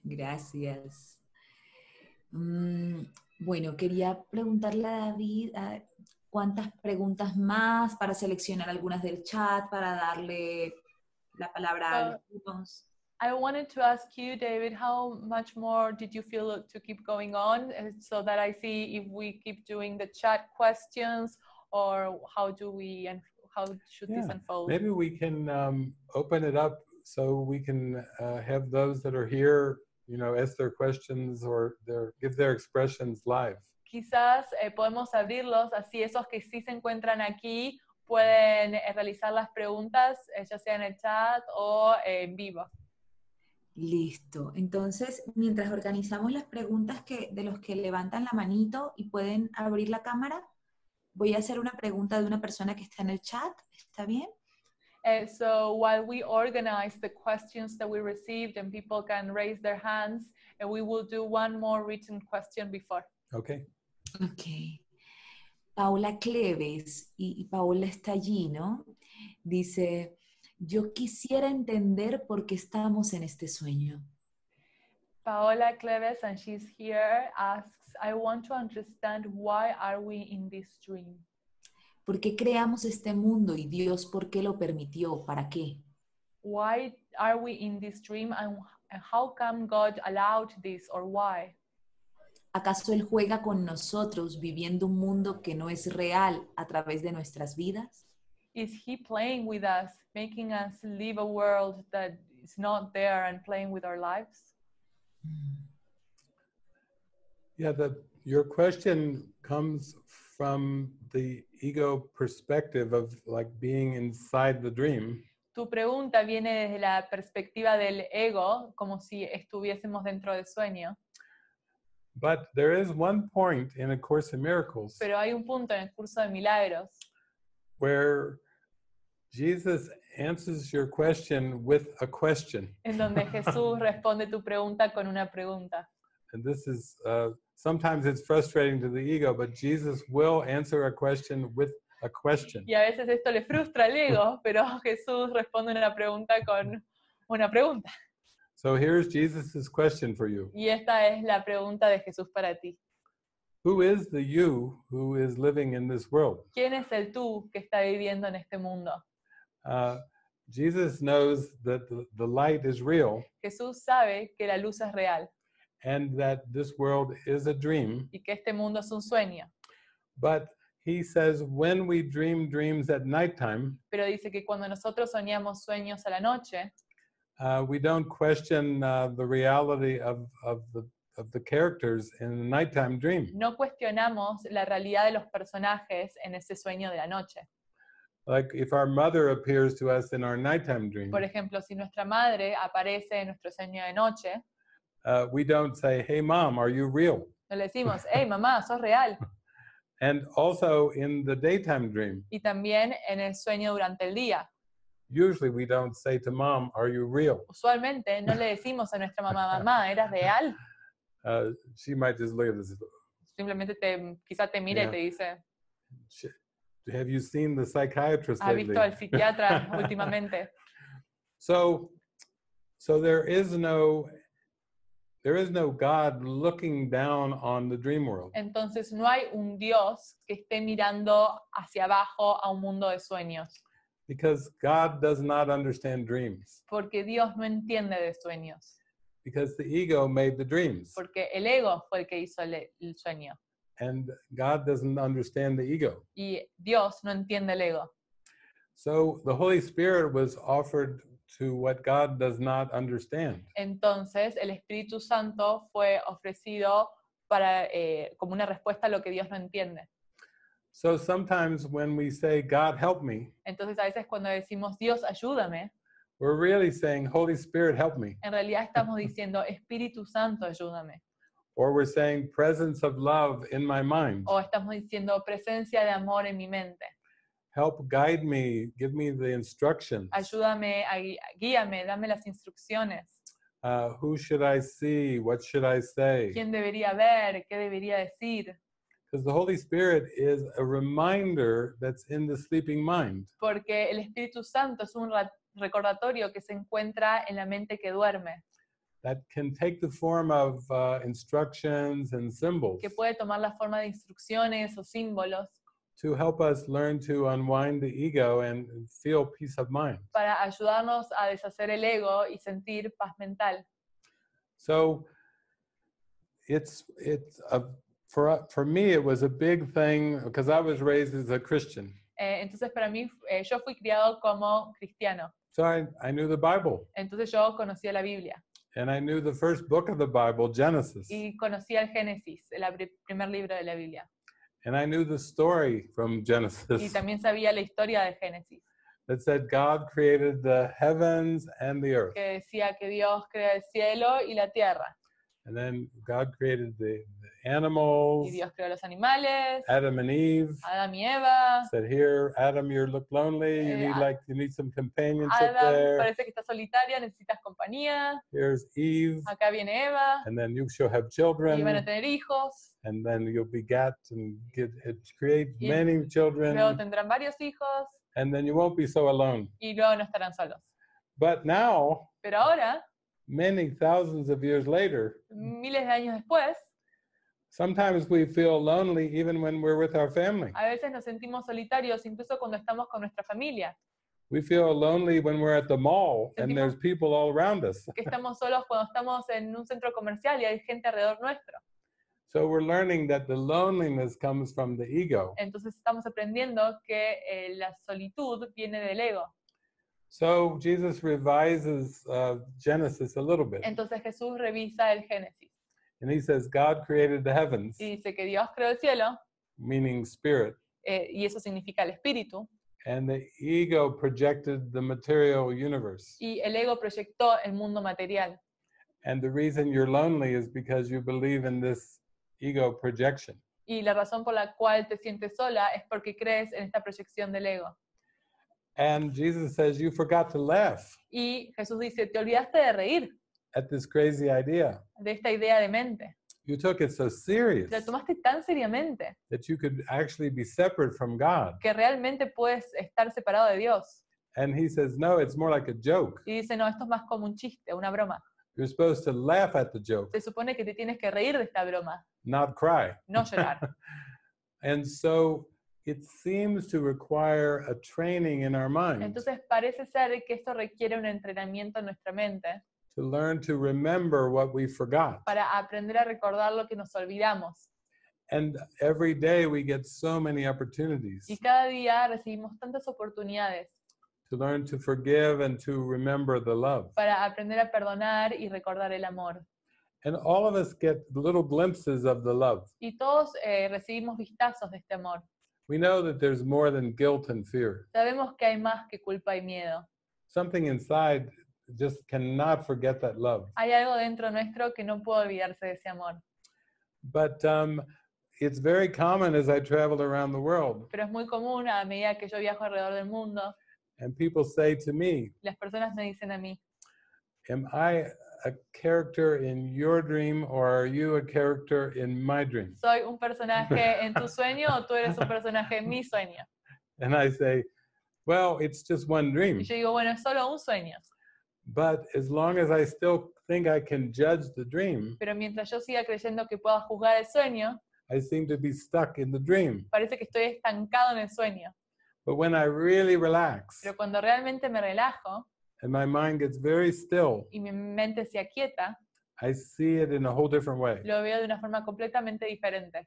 Gracias. Mm, bueno, quería preguntarle a David ah, cuántas preguntas más para seleccionar algunas del chat, para darle la palabra a Ah, algunos. I wanted to ask you, David, how much more did you feel to keep going on uh, so that I see if we keep doing the chat questions or how do we and how should this unfold? Maybe we can um, open it up so we can uh, have those that are here, you know, ask their questions or their, give their expressions live. Quizás eh, podemos abrirlos así esos que sí se encuentran aquí pueden eh, realizar las preguntas, eh, ya sea en el chat o eh, en vivo. Listo. Entonces, mientras organizamos las preguntas que, de los que levantan la manito y pueden abrir la cámara, voy a hacer una pregunta de una persona que está en el chat. ¿Está bien? Uh, so while we organize the questions that we received and people can raise their hands, and we will do one more written question before. Okay. Ok. Paula Cleves, y, y Paula está allí, ¿no? Dice, yo quisiera entender por qué estamos en este sueño. Paola Cleves, and she's here, asks, I want to understand why are we in this dream? ¿Por qué creamos este mundo y Dios por qué lo permitió? ¿Para qué? Why are we in this dream and, how come God allowed this or why? ¿Acaso Él juega con nosotros viviendo un mundo que no es real a través de nuestras vidas? Is he playing with us, making us live a world that is not there and playing with our lives? Yeah, the, your question comes from the ego perspective of like being inside the dream. Tu pregunta viene desde la perspectiva del ego, como si estuviésemos dentro del sueño, But there is one point in A Course in Miracles pero hay un punto en el curso de milagros where Jesus answers your question with a question. en donde Jesús responde tu pregunta con una pregunta. And this is uh, sometimes it's frustrating to the ego, but Jesus will answer a question with a question. Y a veces esto le frustra al ego, pero Jesús responde una pregunta con una pregunta. So here's Jesus' question for you Y esta es la pregunta de Jesús para ti. Who is the you who is living in this world? ¿Quién es el tú que está viviendo en este mundo? Uh, Jesus knows that the, the light is real Jesús sabe que la luz es real and that this world is a dream, y que este mundo es un sueño, but he says when we dream dreams at nighttime, pero dice que cuando nosotros soñamos sueños a la noche, uh, we don't question uh, the reality of, of the, of the characters in a nighttime dream. No cuestionamos la realidad de los personajes en ese sueño de la noche. Like if our mother appears to us in our nighttime dream, Por ejemplo, si nuestra madre aparece en nuestro sueño de noche, uh, we don't say, "Hey, mom, are you real?" no le decimos, hey mamá, sos real. And also in the daytime dream, Y también en el sueño durante el día. usually we don't say to mom, "Are you real?" Usualmente no le decimos a nuestra mamá, mamá, ¿eras real? Uh, she might just look at this. Simplemente te, quizá te mira y te dice, "Sh- Have you seen the psychiatrist ¿has lately? visto al psiquiatra últimamente? So, so there is no, there is no God looking down on the dream world. Entonces no hay un Dios que esté mirando hacia abajo a un mundo de sueños, Because God does not understand dreams. porque Dios no entiende de sueños, Because the ego made the dreams. porque el ego fue el que hizo el, el sueño And God doesn't understand the ego. y Dios no entiende el ego. So the Holy Spirit was offered to what God does not understand. Entonces el Espíritu Santo fue ofrecido para, eh, como una respuesta a lo que Dios no entiende. So sometimes when we say, God help me, Entonces a veces cuando decimos Dios ayúdame, we're really saying, Holy Spirit help me. en realidad estamos diciendo Espíritu Santo ayúdame. Or we're saying, presence of love in my mind. O estamos diciendo presencia de amor en mi mente. Help guide me, give me the instructions. Ayúdame, guíame, dame las instrucciones. Uh, who should I see? What should I say? ¿Quién debería ver? ¿Qué debería decir? Because the Holy Spirit is a reminder that's in the sleeping mind. Porque el Espíritu Santo es un recordatorio que se encuentra en la mente que duerme, that can take the form of uh, instructions and symbols que puede tomar la forma de instrucciones o símbolos to help us learn to unwind the ego and feel peace of mind. para ayudarnos a deshacer el ego y sentir paz mental. So it's it's a, for for me it was a big thing because I was raised as a Christian. Eh, entonces para mí, eh, yo fui criado como cristiano, So I, I knew the Bible entonces yo conocía la Biblia and I knew the first book of the Bible, Genesis. y conocía el Génesis, el primer libro de la Biblia. And I knew the story from Genesis. Y también sabía la historia de Génesis, that said God created the heavens and the earth. que decía que Dios crea el cielo y la tierra, And then God created the animals, y Dios creó los animales, Adam and Eve. Adán y Eva. Said, "Here, Adam, you look lonely. You Eh, need like you need some companionship Adam there. parece que está solitaria, necesitas compañía. Here's Eve, Acá viene Eva, and then you shall have y van a children, tener hijos, and then you'll begat and get it, create Y many luego children, tendrán varios hijos and then you won't be so alone." y luego no estarán solos. But now, Pero ahora, many thousands of years later, miles de años después, sometimes we feel lonely even when we're with our family. a veces nos sentimos solitarios incluso cuando estamos con nuestra familia, We feel lonely when we're at the mall and there's people all around us. que estamos solos cuando estamos en un centro comercial y hay gente alrededor nuestro. So we're learning that the loneliness comes from the ego. Entonces estamos aprendiendo que eh, la solitud viene del ego. So Jesus revises uh, Genesis a little bit. Entonces Jesús revisa el Génesis And he says, God created the heavens, y dice que Dios creó el cielo, meaning spirit, eh, y eso significa el espíritu, and the ego projected the material universe. y el ego proyectó el mundo material. And the reason you're lonely is because you believe in this ego projection. Y la razón por la cual te sientes sola es porque crees en esta proyección del ego. And Jesus says, You forgot to laugh Y Jesús dice, te olvidaste de reír at this crazy idea. de esta idea de mente. You took it so serious La tomaste tan seriamente that you could actually be separate from God. que realmente puedes estar separado de Dios. And he says, No, it's more like a joke. Y dice, no, esto es más como un chiste, una broma. You're supposed to laugh at the joke, Se supone que te tienes que reír de esta broma, not cry. no llorar. And so it seems to require a training in our mind Entonces parece ser que esto requiere un entrenamiento en nuestra mente to learn to remember what we forgot. para aprender a recordar lo que nos olvidamos. And every day we get so many opportunities Y cada día recibimos tantas oportunidades to learn to forgive and to remember the love. para aprender a perdonar y recordar el amor. And all of us get little glimpses of the love. Y todos eh, recibimos vistazos de este amor. We know that there's more than guilt and fear. Sabemos que hay más que culpa y miedo. Something inside just cannot forget that love. Hay algo dentro nuestro que no puede olvidarse de ese amor. But um, it's very common as I travel around the world, Pero es muy común a medida que yo viajo alrededor del mundo, and people say to me, las personas me dicen a mí, Am I a character in your dream, or are you a character in my dream? ¿soy un personaje en tu sueño o tú eres un personaje en mi sueño? And I say, Well, it's just one dream. Y yo digo, bueno, es solo un sueño. But as long as I still think I can judge the dream, Pero mientras yo siga creyendo que pueda juzgar el sueño, I seem to be stuck in the dream. parece que estoy estancado en el sueño. But when I really relax Pero cuando realmente me relajo and my mind gets very still, y mi mente se aquieta, I see it in a whole different way. lo veo de una forma completamente diferente.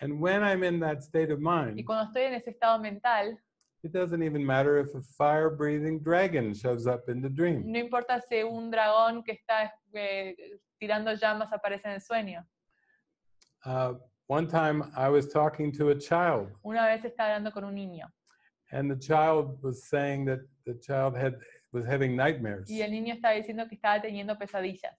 And when I'm in that state of Y mind, cuando estoy en ese estado mental, it doesn't even matter if a fire breathing dragon shows up in the dream. no importa si un dragón que está eh, tirando llamas aparece en el sueño. Uh, one time I was talking to a child, Una vez estaba hablando con un niño and the child was saying that the child had was having nightmares. y el niño estaba diciendo que estaba teniendo pesadillas.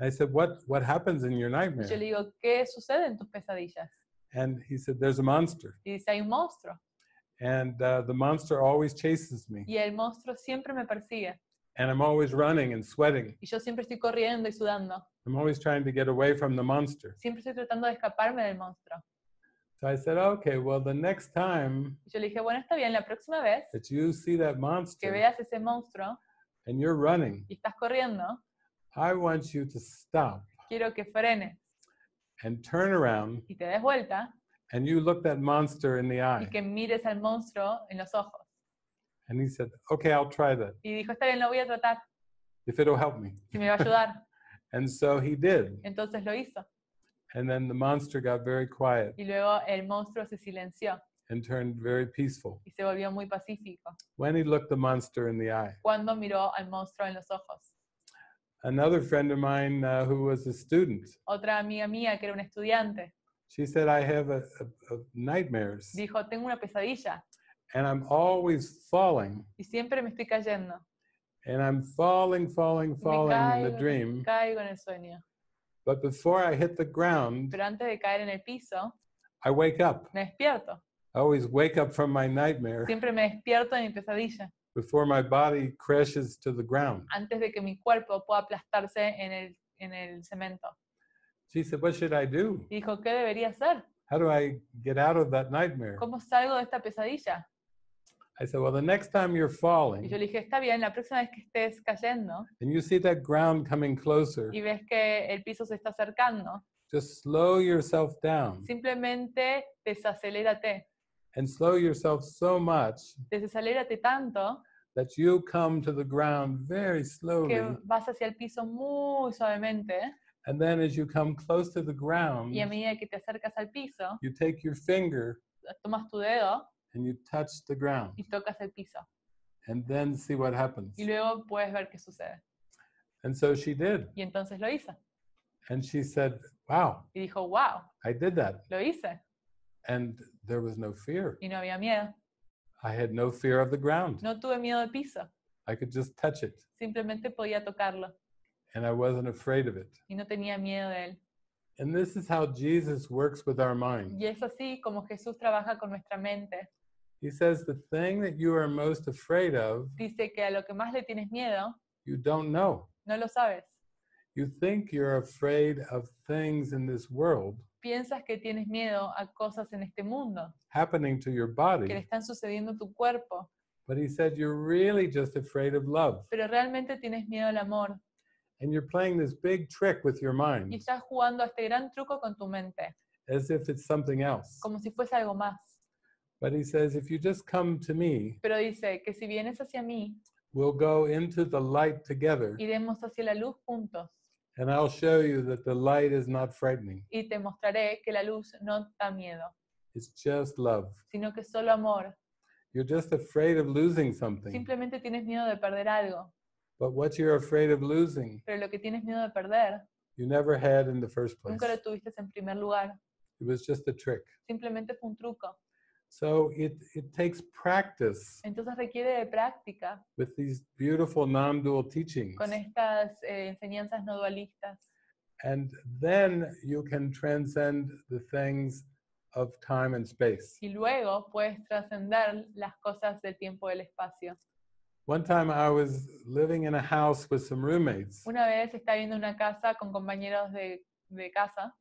I said, "What what happens in your Y yo le digo, ¿qué sucede en tus pesadillas? And he said, "There's a monster, Y dice, hay un monstruo. And uh, the monster always chases me, Y el monstruo siempre me persigue. and I'm always running and sweating. Y yo siempre estoy corriendo y sudando. I'm always trying to get away from the monster." Siempre estoy tratando de escaparme del monstruo. So I said, "Okay, well, the next time Y yo le dije, bueno, está bien, la próxima vez that you see that que monster veas ese monstruo and you're running, y estás corriendo, I want you to stop quiero que frenes and turn around y te des vuelta and you look that monster in the y eye." que mires al monstruo en los ojos. And he said, "Okay, I'll try that Y dijo, está bien, lo voy a tratar, if it'll help me." si me va a ayudar. And so he did. Entonces lo hizo. And then the monster got very quiet Y luego el monstruo se silenció and turned very peaceful y se volvió muy pacífico when he looked the monster in the eye. cuando miró al monstruo en los ojos. Another friend of mine uh, who was a student, Otra amiga mía que era una estudiante she said, I have a, a, a nightmares dijo, tengo una pesadilla and I'm always falling. y siempre me estoy cayendo. And I'm falling, falling, falling in the dream. caigo en el sueño. But before I hit the ground, Pero antes de caer en el piso, I wake up. me despierto. I always wake up from my nightmare Siempre me despierto de mi pesadilla before my body crashes to the ground. antes de que mi cuerpo pueda aplastarse en el, en el cemento. She said, What should I do? Y dijo, ¿qué debería hacer? How do I get out of that nightmare? ¿Cómo salgo de esta pesadilla? I said, Well, the next time you're Y falling yo le dije, está bien, la próxima vez que estés cayendo and you see that ground coming closer, y ves que el piso se está acercando, just slow yourself down simplemente desacelérate. and slow yourself so much Desacelérate tanto that you come to the ground very que slowly. vas hacia el piso muy suavemente And then as you come close to the ground, y a medida que te acercas al piso, you take your finger tomas tu dedo and you touch the ground y tocas el piso. and then see what happens. Y luego puedes ver qué sucede. And so she did. Y entonces lo hice. And she said, Wow, Y dijo, wow, I did that. lo hice. And there was no fear. Y no había miedo. I had no fear of the ground. No tuve miedo del piso. I could just touch it Simplemente podía tocarlo. And I wasn't afraid of it. Y no tenía miedo de él. And this is how Jesus works with our mind. Y es así como Jesús trabaja con nuestra mente. He says, The thing that you are most afraid of, Dice que a lo que más le tienes miedo, you don't know. no lo sabes. You think you're afraid of things in this world Piensas que tienes miedo a cosas en este mundo happening to your body. que le están sucediendo a tu cuerpo, But he said, You're really just afraid of love. pero realmente tienes miedo al amor And you're playing this big trick with your y mind estás jugando a este gran truco con tu mente, as if it's something else. como si fuese algo más. But he says, If you just come to me, Pero dice que si vienes hacia mí, we'll go into the light together, iremos hacia la luz juntos and I'll show you that the light is not frightening. y te mostraré que la luz no da miedo, It's just love. sino que solo amor. You're just afraid of losing something. Simplemente tienes miedo de perder algo, But what you're afraid of losing pero lo que tienes miedo de perder you never had in the first place. Nunca lo tuviste en primer lugar. It was just a trick. Simplemente fue un truco. So it, it takes practice Entonces requiere de práctica with these beautiful non dual teachings. con estas eh, enseñanzas no dualistas. And then you can transcend the things of time and space. Y luego puedes trascender las cosas del tiempo y del espacio. One time I was living in a house with some roommates, Una vez estaba viendo una casa con compañeros de, de casa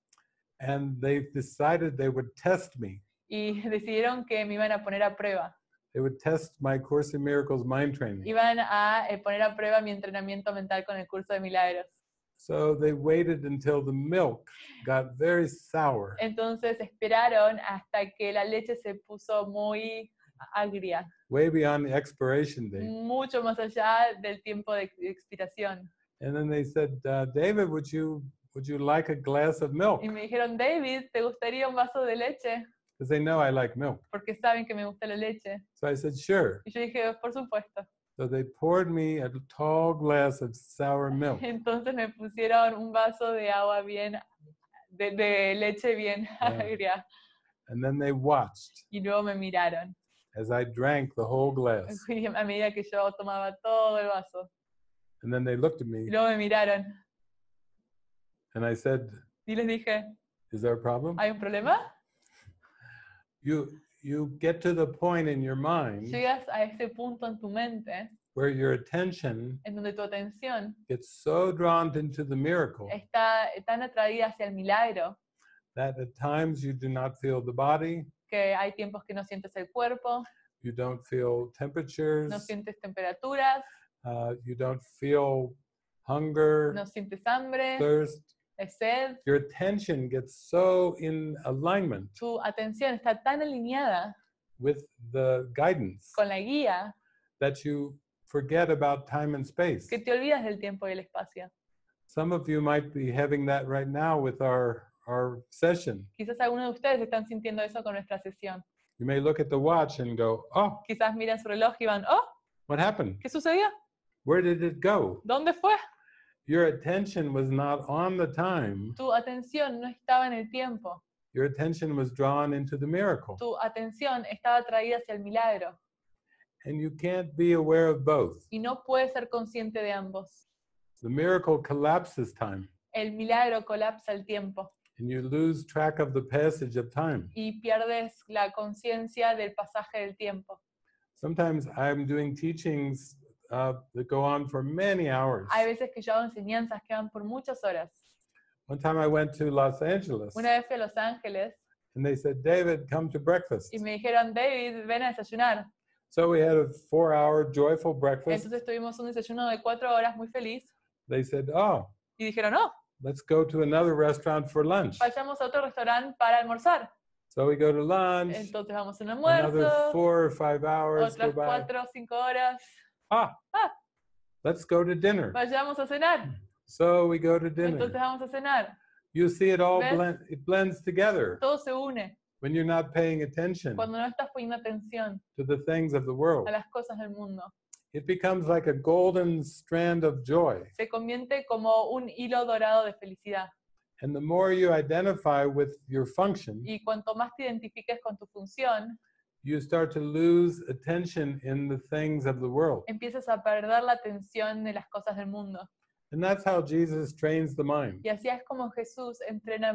and they decided they would test me. y decidieron que me iban a poner a prueba. They would test my Course in Miracles mind training. Iban a eh, poner a prueba mi entrenamiento mental con el curso de milagros. So they waited until the milk got very sour. Entonces esperaron hasta que la leche se puso muy agria, way beyond the expiration date. mucho más allá del tiempo de expiración. And then they said, uh, David, would you would you like a glass of milk? Y me dijeron, David, ¿te gustaría un vaso de leche? Because they know I like milk. Porque saben que me gusta la leche. So I said, sure. Y yo dije, por supuesto. So they poured me a tall glass of sour milk. Entonces me pusieron un vaso de agua bien, de, de leche bien agria. And then they watched Y luego me miraron. As I drank the whole glass. Y a medida que yo tomaba todo el vaso. And then they looked at Y me luego me miraron. and I said, Y les dije, Is there a problem? ¿hay un problema? You you get to the point in your mind Llegas a ese punto en tu mente where your attention en donde tu atención gets so drawn into the miracle está tan atraída hacia el milagro that at times you do not feel the body, que hay tiempos que no sientes el cuerpo, you don't feel temperatures, no sientes temperaturas, uh, you don't feel hunger, no sientes hambre, thirst. sed. Your attention gets so in alignment Tu atención está tan alineada with the guidance con la guía that you forget about time and space. que te olvidas del tiempo y el espacio. Some of you might be having that right now with our, our session. Quizás algunos de ustedes están sintiendo eso con nuestra sesión. You may look at the watch and go, Oh, Quizás miran su reloj y van, oh, what happened? ¿qué sucedió? Where did it go? ¿Dónde fue? Your attention was not on the time, Tu atención no estaba en el tiempo. your attention was drawn into the miracle. Tu atención estaba atraída hacia el milagro And you can't be aware of both. y no puedes ser consciente de ambos. The miracle collapses time, El milagro colapsa el tiempo and you lose track of the passage of time. y pierdes la conciencia del pasaje del tiempo. Sometimes I'm doing teachings uh, that go on for many hours. Hay veces que yo hago enseñanzas que van por muchas horas. One time I went to Los Angeles Una vez fui a Los Ángeles and they said, David, come to breakfast. y me dijeron, David, ven a desayunar. So we had a four hour joyful breakfast. Entonces tuvimos un desayuno de cuatro horas muy feliz They said, Oh, y dijeron, no, let's go to another restaurant for lunch. vayamos a otro restaurante para almorzar. So we go to lunch, Entonces vamos a un another four or five hours otras cuatro o cinco horas, Ah, Ah. let's go to dinner. vayamos a cenar. So we go to dinner. Entonces vamos a cenar. You see it all blend, it blends together Todo se une when you're not paying attention cuando no estás poniendo atención to the things of the world. a las cosas del mundo. It becomes like a golden strand of joy. Se convierte como un hilo dorado de felicidad. And the more you identify with your function, Y cuanto más te identifiques con tu función, you start to lose attention in the things of the world. empiezas a perder la atención de las cosas del mundo. And that's how Jesus trains the mind. Y así es como Jesús entrena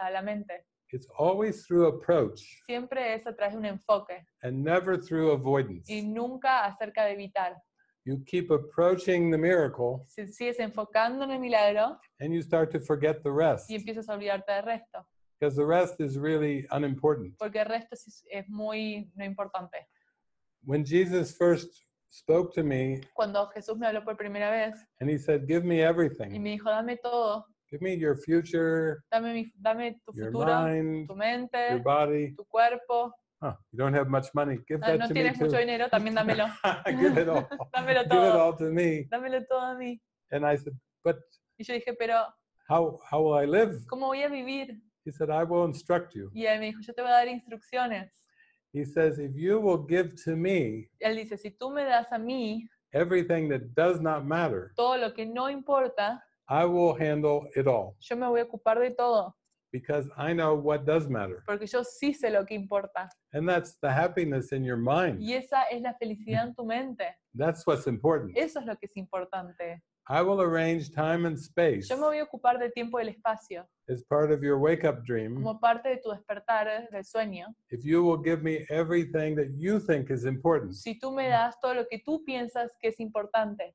a la mente. It's always through approach Siempre es a través de un enfoque and never through avoidance. y nunca acerca de evitar. You keep approaching the miracle Si sigues enfocando en el milagro and you start to forget the rest y empiezas a olvidarte del resto, because the rest is really unimportant. porque el resto es, es muy no importante. When Jesus first spoke to me Cuando Jesús me habló por primera vez and he said, Give me everything." y me dijo, dame todo, give me your future, dame, mi- dame tu your futuro, mind, tu your mente, body. tu cuerpo. Huh, you don't have much money. Give No, that no to me tienes mucho too. dinero, también dámelo. Give it all. Dámelo Give it all to me. Dámelo todo a mí. And I said, But Y yo dije, pero how, how will I live? ¿cómo voy a vivir? He said, I will instruct you. Y él me dijo, yo te voy a dar instrucciones. He says, If you will give to me Él dice, si tú me das a mí everything that does not matter, todo lo que no importa, I will handle it all Yo me voy a ocupar de todo, because I know what does matter. porque yo sí sé lo que importa. And that's the happiness in your mind. Y esa es la felicidad en tu mente. That's what's important. Eso es lo que es importante. I will arrange time and space Yo me voy a ocupar del tiempo y del espacio as part of your wake up dream como parte de tu despertar eh, del sueño. if you will give me everything that you think is important. Si tú me das todo lo que tú piensas que es importante.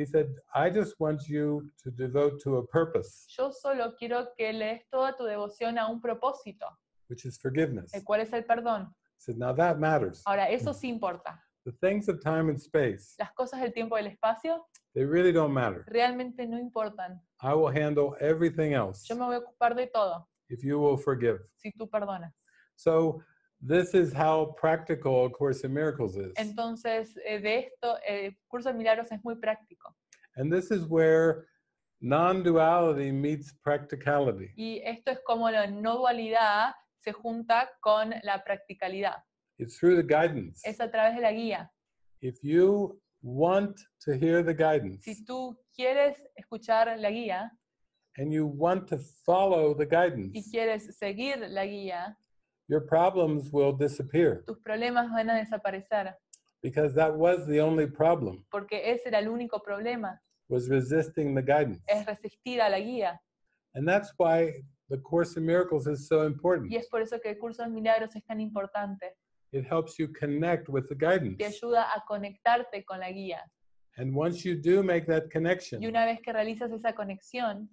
He said, I just want you to devote to a purpose, Yo solo quiero que le des toda tu devoción a un propósito, which is forgiveness. el cual es el perdón. He said, Now that matters. Ahora, eso sí importa. The things of time and space, Las cosas del tiempo y del espacio they really don't matter. realmente no importan. I will handle everything else Yo me voy a ocupar de todo if you will forgive. si tú perdonas. So, this is how practical A Course in Miracles is. Entonces, eh, de esto, el curso de milagros es muy práctico. And this is where non duality meets practicality. Y esto es como la no dualidad se junta con la practicalidad. It's through the guidance. Es a través de la guía. If you want to hear the guidance Si tú quieres escuchar la guía and you want to follow the guidance. y quieres seguir la guía, your problems will disappear tus problemas van a desaparecer, because that was the only problem porque ese era el único problema, was resisting the guidance. es resistir a la guía. And that's why the Course in Miracles is so important. Y es por eso que el curso de milagros es tan importante. It helps you connect with the guidance. Te ayuda a conectarte con la guía. And once you do make that connection, Y una vez que realizas esa conexión,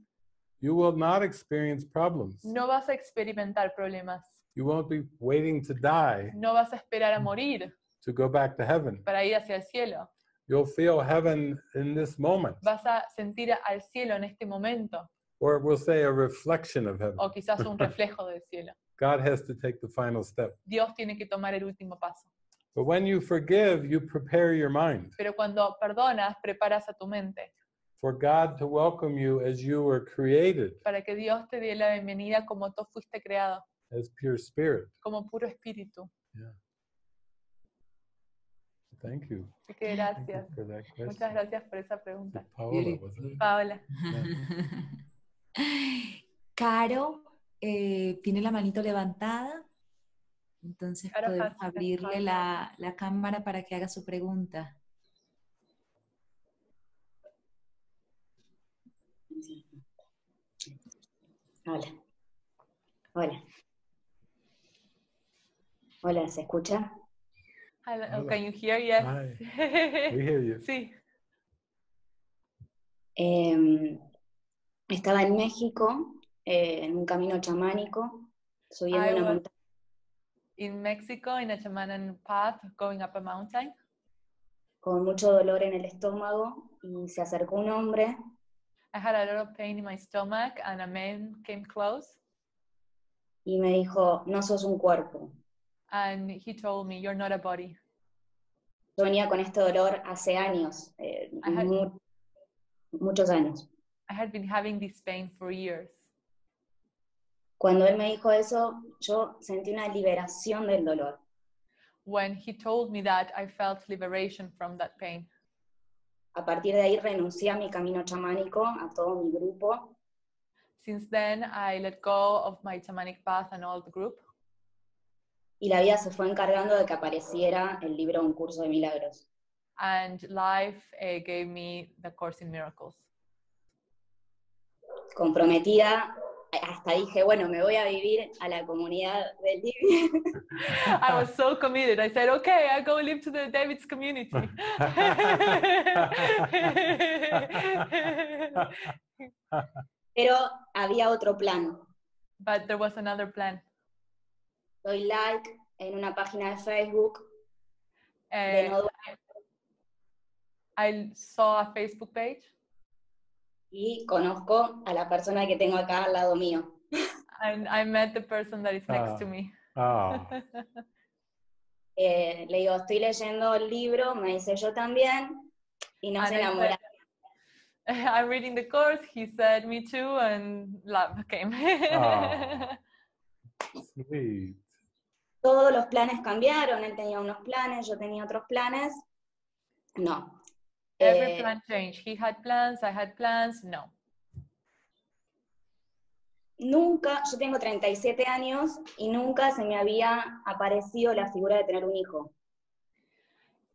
you will not experience problems. no vas a experimentar problemas. You won't be waiting to die No vas a esperar a morir to go back to heaven. para ir hacia el cielo. You'll feel heaven in this moment, Vas a sentir al cielo en este momento, or we'll say a reflection of heaven. o quizás un reflejo del cielo. God has to take the final step. Dios tiene que tomar el último paso. But when you forgive, you prepare your mind Pero cuando perdonas, preparas a tu mente for God to welcome you as you were created para que Dios te dé la bienvenida como tú fuiste creado, as pure spirit. como puro espíritu. Thank you. Así que Thank you gracias. for that question. Muchas gracias por esa pregunta. Paola, was it? Paola. Caro eh, tiene la manito levantada, entonces Caro podemos abrirle la, la cámara para que haga su pregunta. Hola. Hola. Hola, ¿se escucha? Hello, Hola. Can you hear? Yes. Hi. We hear you. Sí. Em, estaba en México, eh, en un camino chamánico, subiendo I una montaña In Mexico, in a shamanan path, going up a mountain, con mucho dolor en el estómago y se acercó un hombre I had a lot of pain in my stomach, and a man came close, y me dijo, no sos un cuerpo. And he told me, "You're not a body." Yo venía con este dolor hace años, eh, Ajá. mu- muchos años. I had been having this pain for years. Cuando él me dijo eso, yo sentí una liberación del dolor. When he told me that, I felt liberation from that pain. A partir de ahí renuncié a mi camino chamánico, a todo mi grupo, Since then, I let go of my shamanic path and all the group, y la vida se fue encargando de que apareciera el libro Un curso de milagros. and life uh, gave me the Course in Miracles. Comprometida, hasta dije, bueno, me voy a vivir a la comunidad del Libia. I was so committed. I said, "Okay, I go live to the David's community." Pero había otro plan. but there was another plan. Doy like en una página de Facebook de Uh, no I saw a Facebook page y conozco a la persona que tengo acá al lado mío. and I met the person that is next to Ah. me. Ah, Eh, le digo, estoy leyendo el libro, me dice yo también, y nos enamoramos. I'm reading the course. He said, "Me too," and love came. Ah. sweet. Todos los planes cambiaron, él tenía unos planes, yo tenía otros planes. No. Every Eh, plan changed. He had plans. I had plans. No. nunca, yo tengo 37 años y nunca se me había aparecido la figura de tener un hijo.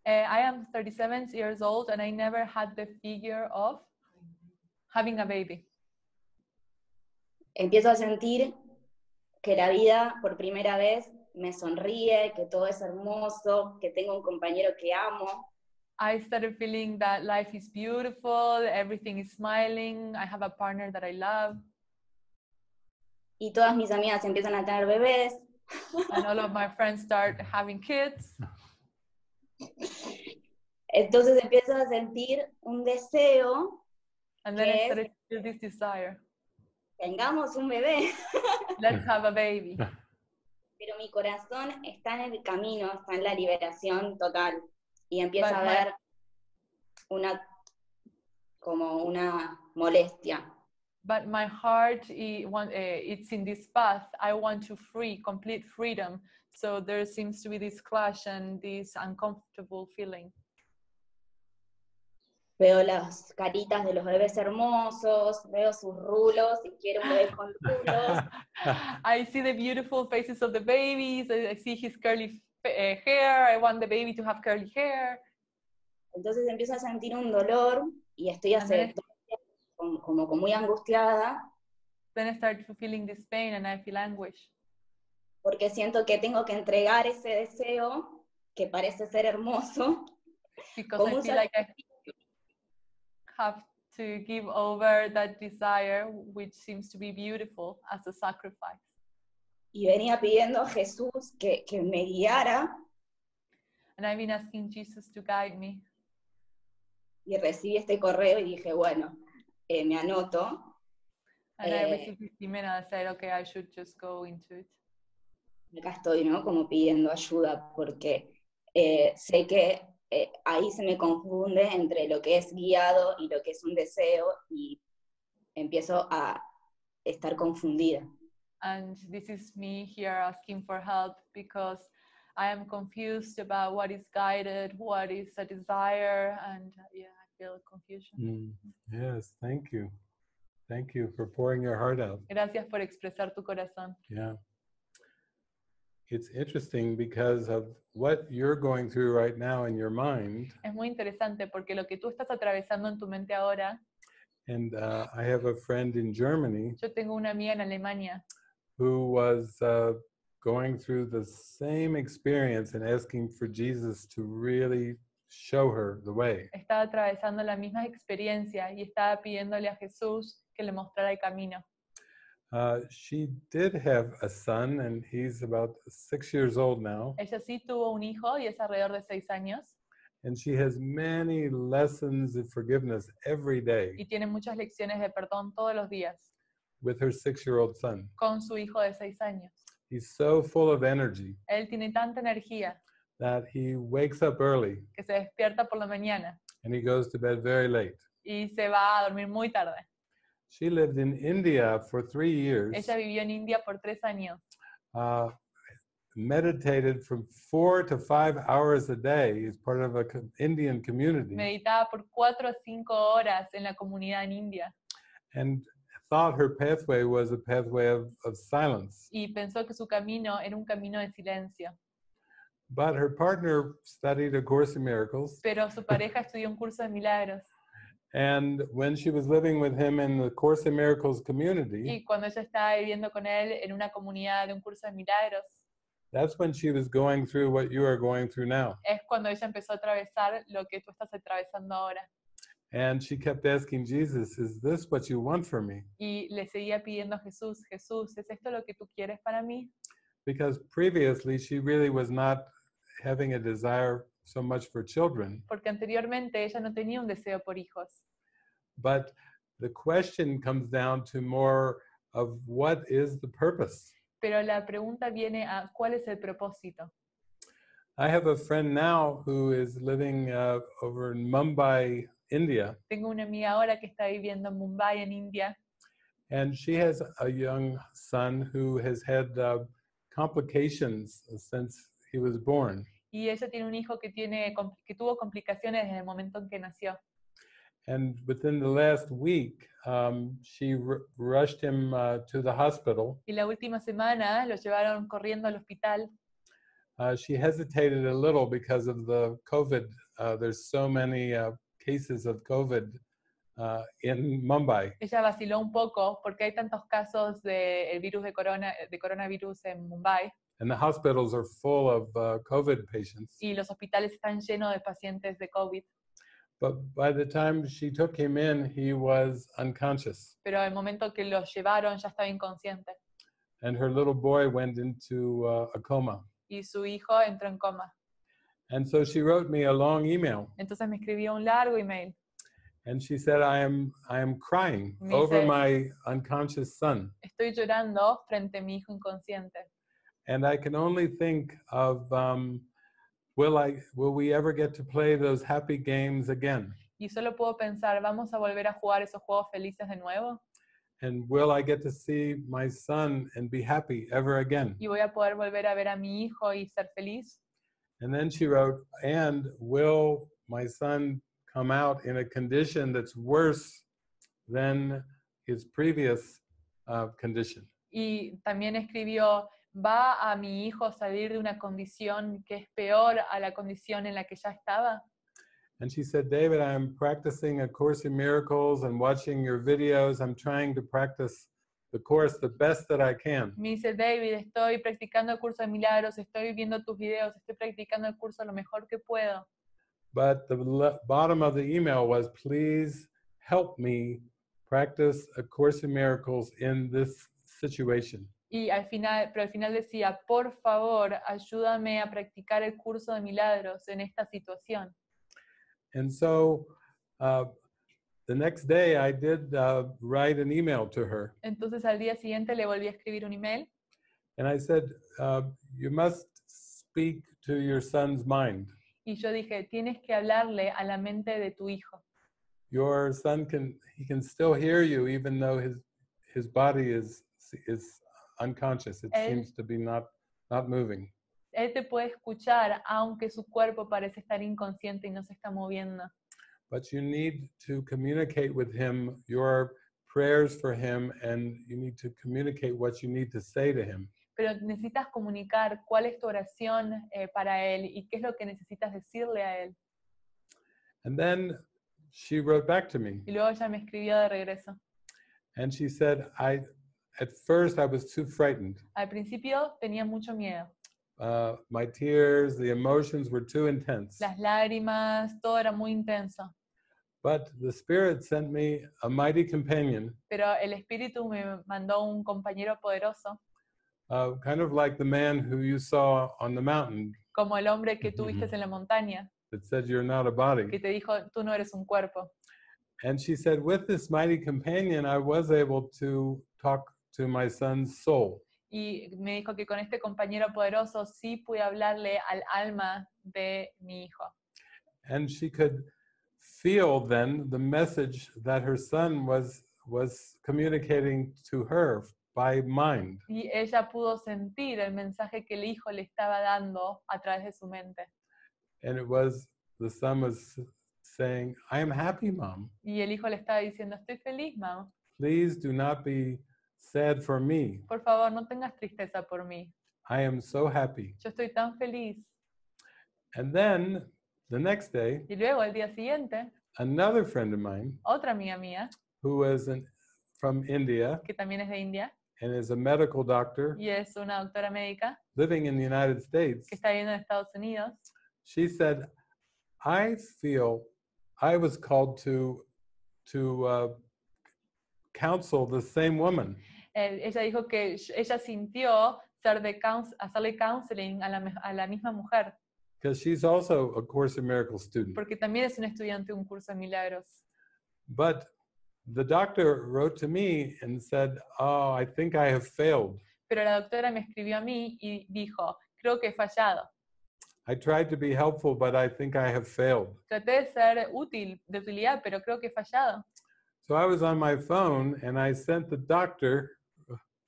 Uh, I am 37 years old and I never had the figure of having a baby. Empiezo a sentir que la vida por primera vez me sonríe, que todo es hermoso, que tengo un compañero que amo. I started feeling that life is beautiful, everything is smiling, I have a partner that I love, Y todas mis amigas empiezan a tener bebés. and all of my friends start having kids. Entonces empiezo a sentir un deseo, And then I started to feel this desire. tengamos un bebé. Let's have a baby. Pero mi corazón está en el camino, está en la liberación total. Y empiezo But a ver una, como una molestia. But my heart uh, it's in this path. I want to free, complete freedom. So there seems to be this clash and this uncomfortable feeling. Veo las caritas de los bebés hermosos, veo sus rulos y quiero un bebé con rulos. I see the beautiful faces of the babies. I see his curly uh, hair. I want the baby to have curly hair. Entonces empiezo a sentir un dolor y estoy hace como, como, muy angustiada Then I start to feeling this pain and I feel anguish porque siento que tengo que entregar ese deseo que parece ser hermoso because I feel like I have to give over that desire, which seems to be beautiful, as a sacrifice. y venía pidiendo a Jesús que, que me guiara And I've been asking Jesus to guide me. y recibí este correo y dije, bueno, eh, me anoto. And I Eh, received this email and I said, okay, I should just go into it. Acá estoy, ¿no? Como pidiendo ayuda porque eh, sé que eh, ahí se me confunde entre lo que es guiado y lo que es un deseo y empiezo a estar confundida. And this is me here asking for help because I am confused about what is guided, what is a desire, and uh, yeah, I feel confusion. Mm, Yes, thank you. Thank you for pouring your heart out. Gracias por expresar tu corazón. Yeah. It's interesting because of what you're going through right now in your mind. Es muy interesante porque lo que tú estás atravesando en tu mente ahora, And uh, I have a friend in Germany yo tengo una amiga en Alemania who was uh, going through the same experience and asking for Jesus to really show her the way. estaba atravesando la misma experiencia y estaba pidiéndole a Jesús que le mostrara el camino. Uh, she did have a son, and he's about six years old now. Ella sí tuvo un hijo y es alrededor de seis años And she has many lessons of forgiveness every day y tiene muchas lecciones de perdón todos los días with her six year old son. con su hijo de seis años. He's so full of energy Él tiene tanta energía that he wakes up early que se despierta por la mañana and he goes to bed very late. y se va a dormir muy tarde. She lived in India for three years, Ella vivió en India por tres años. Uh, meditated from four to five hours a day as part of a co- Indian community, meditaba por cuatro a cinco horas en la comunidad en India. And thought her pathway was a pathway of, of silence. y pensó que su camino era un camino de silencio. But her partner studied A Course in Miracles, Pero su pareja estudió un curso de milagros and when she was living with him in the Course in Miracles community, y cuando ella estaba viviendo con él en una comunidad de un curso de milagros, that's when she was going through what you are going through now. es cuando ella empezó a atravesar lo que tú estás atravesando ahora. And she kept asking Jesus, Is this what you want for me? Y le seguía pidiendo a Jesús, Jesús, ¿es esto lo que tú quieres para mí? Because previously she really was not having a desire so much for children. Porque anteriormente ella no tenía un deseo por hijos. But the question comes down to more of what is the purpose? Pero la pregunta viene a ¿cuál es el propósito? I have a friend now who is living uh, over in Mumbai, India, Tengo una amiga ahora que está viviendo en Mumbai, en India, and she has a young son who has had uh, complications since he was born. Y ella tiene un hijo que, tiene, que tuvo complicaciones desde el momento en que nació. And within the last week, um, she r- rushed him uh, to the hospital. Y la última semana lo llevaron corriendo al hospital. Uh, she hesitated a little because of the COVID. Uh, there's so many uh, cases of COVID uh, in Mumbai. Ella vaciló un poco porque hay tantos casos del virus de, corona, de coronavirus en Mumbai And the hospitals are full of uh, COVID patients. y los hospitales están llenos de pacientes de COVID. But by the time she took him in, he was unconscious. Pero al momento que lo llevaron ya estaba inconsciente And her little boy went into uh, a coma. y su hijo entró en coma. And so she wrote me a long email. Entonces me escribió un largo email And she said, I am, I am crying Me over my unconscious son. estoy llorando frente a mi hijo inconsciente And I can only think of, um, will, I, will we ever get to play those happy games again? y solo puedo pensar, ¿vamos a volver a jugar esos juegos felices de nuevo? And will I get to see my son and be happy ever again? ¿Y voy a poder volver a ver a mi hijo y ser feliz? And then she wrote, and will my son come out in a condition that's worse than his previous uh, condition? Y también escribió, ¿va a mi hijo salir de una condición que es peor a la condición en la que ya estaba? And she said, David, I'm practicing A Course in Miracles and watching your videos. I'm trying to practice the course the best that I can. Me dice, David, estoy practicando el curso de milagros, estoy viendo tus videos, estoy practicando el curso lo mejor que puedo. But the bottom of the email was, please help me practice A Course in Miracles in this situation. Y al final, pero al final decía, por favor, ayúdame a practicar el curso de milagros en esta situación. And so uh, the next day, I did uh, write an email to her. Entonces al día siguiente le volví a escribir un email And I said, uh, You must speak to your son's mind. y yo dije, tienes que hablarle a la mente de tu hijo. Your son can, he can still hear you even though his, his body is, is unconscious. It Él- seems to be not, not moving. Él te puede escuchar aunque su cuerpo parece estar inconsciente y no se está moviendo. But you need to communicate with him your prayers for him and you need to communicate what you need to say to him. Pero necesitas comunicar cuál es tu oración eh, para él y qué es lo que necesitas decirle a él. And then she wrote back to me Y luego ella me escribió de regreso. and she said, I, at first I was too frightened. Al principio tenía mucho miedo. Uh, my tears, the emotions were too intense. Las lágrimas, todo era muy intenso. But the Spirit sent me a mighty companion, Pero el Espíritu me mandó un compañero poderoso, uh, kind of like the man who you saw on the mountain como el hombre que tú viste en la montaña, that said, You're not a body. que te dijo, tú no eres un cuerpo. And she said, With this mighty companion, I was able to talk to my son's soul. Y me dijo que con este compañero poderoso sí pude hablarle al alma de mi hijo. And she could feel then the message that her son was, was communicating to her by mind. Y ella pudo sentir el mensaje que el hijo le estaba dando a través de su mente. And it was, the son was saying, I am happy, mom. Y el hijo le estaba diciendo, estoy feliz, mamá. Please do not be sad for me. Por favor, no tengas tristeza por mí. I am so happy. Yo estoy tan feliz. And then the next day, Y luego, el día siguiente, another friend of mine otra amiga mía, who was an, from India que también es de India and is a medical doctor y es una doctora médica living in the United States, que está viviendo en Estados Unidos, she said, I feel I was called to, to uh, counsel the same woman. eh, ella dijo que ella sintió ser de hacerle counseling a la, a la misma mujer, because she's also a Course in Miracles student. porque también es una estudiante de un curso de milagros. But the doctor wrote to me and said, Oh, I think I have failed. Pero la doctora me escribió a mí y dijo, creo que he fallado. I tried to be helpful, but I think I have failed. Traté de ser útil, de utilidad, pero creo que he fallado. So I was on my phone and I sent the doctor,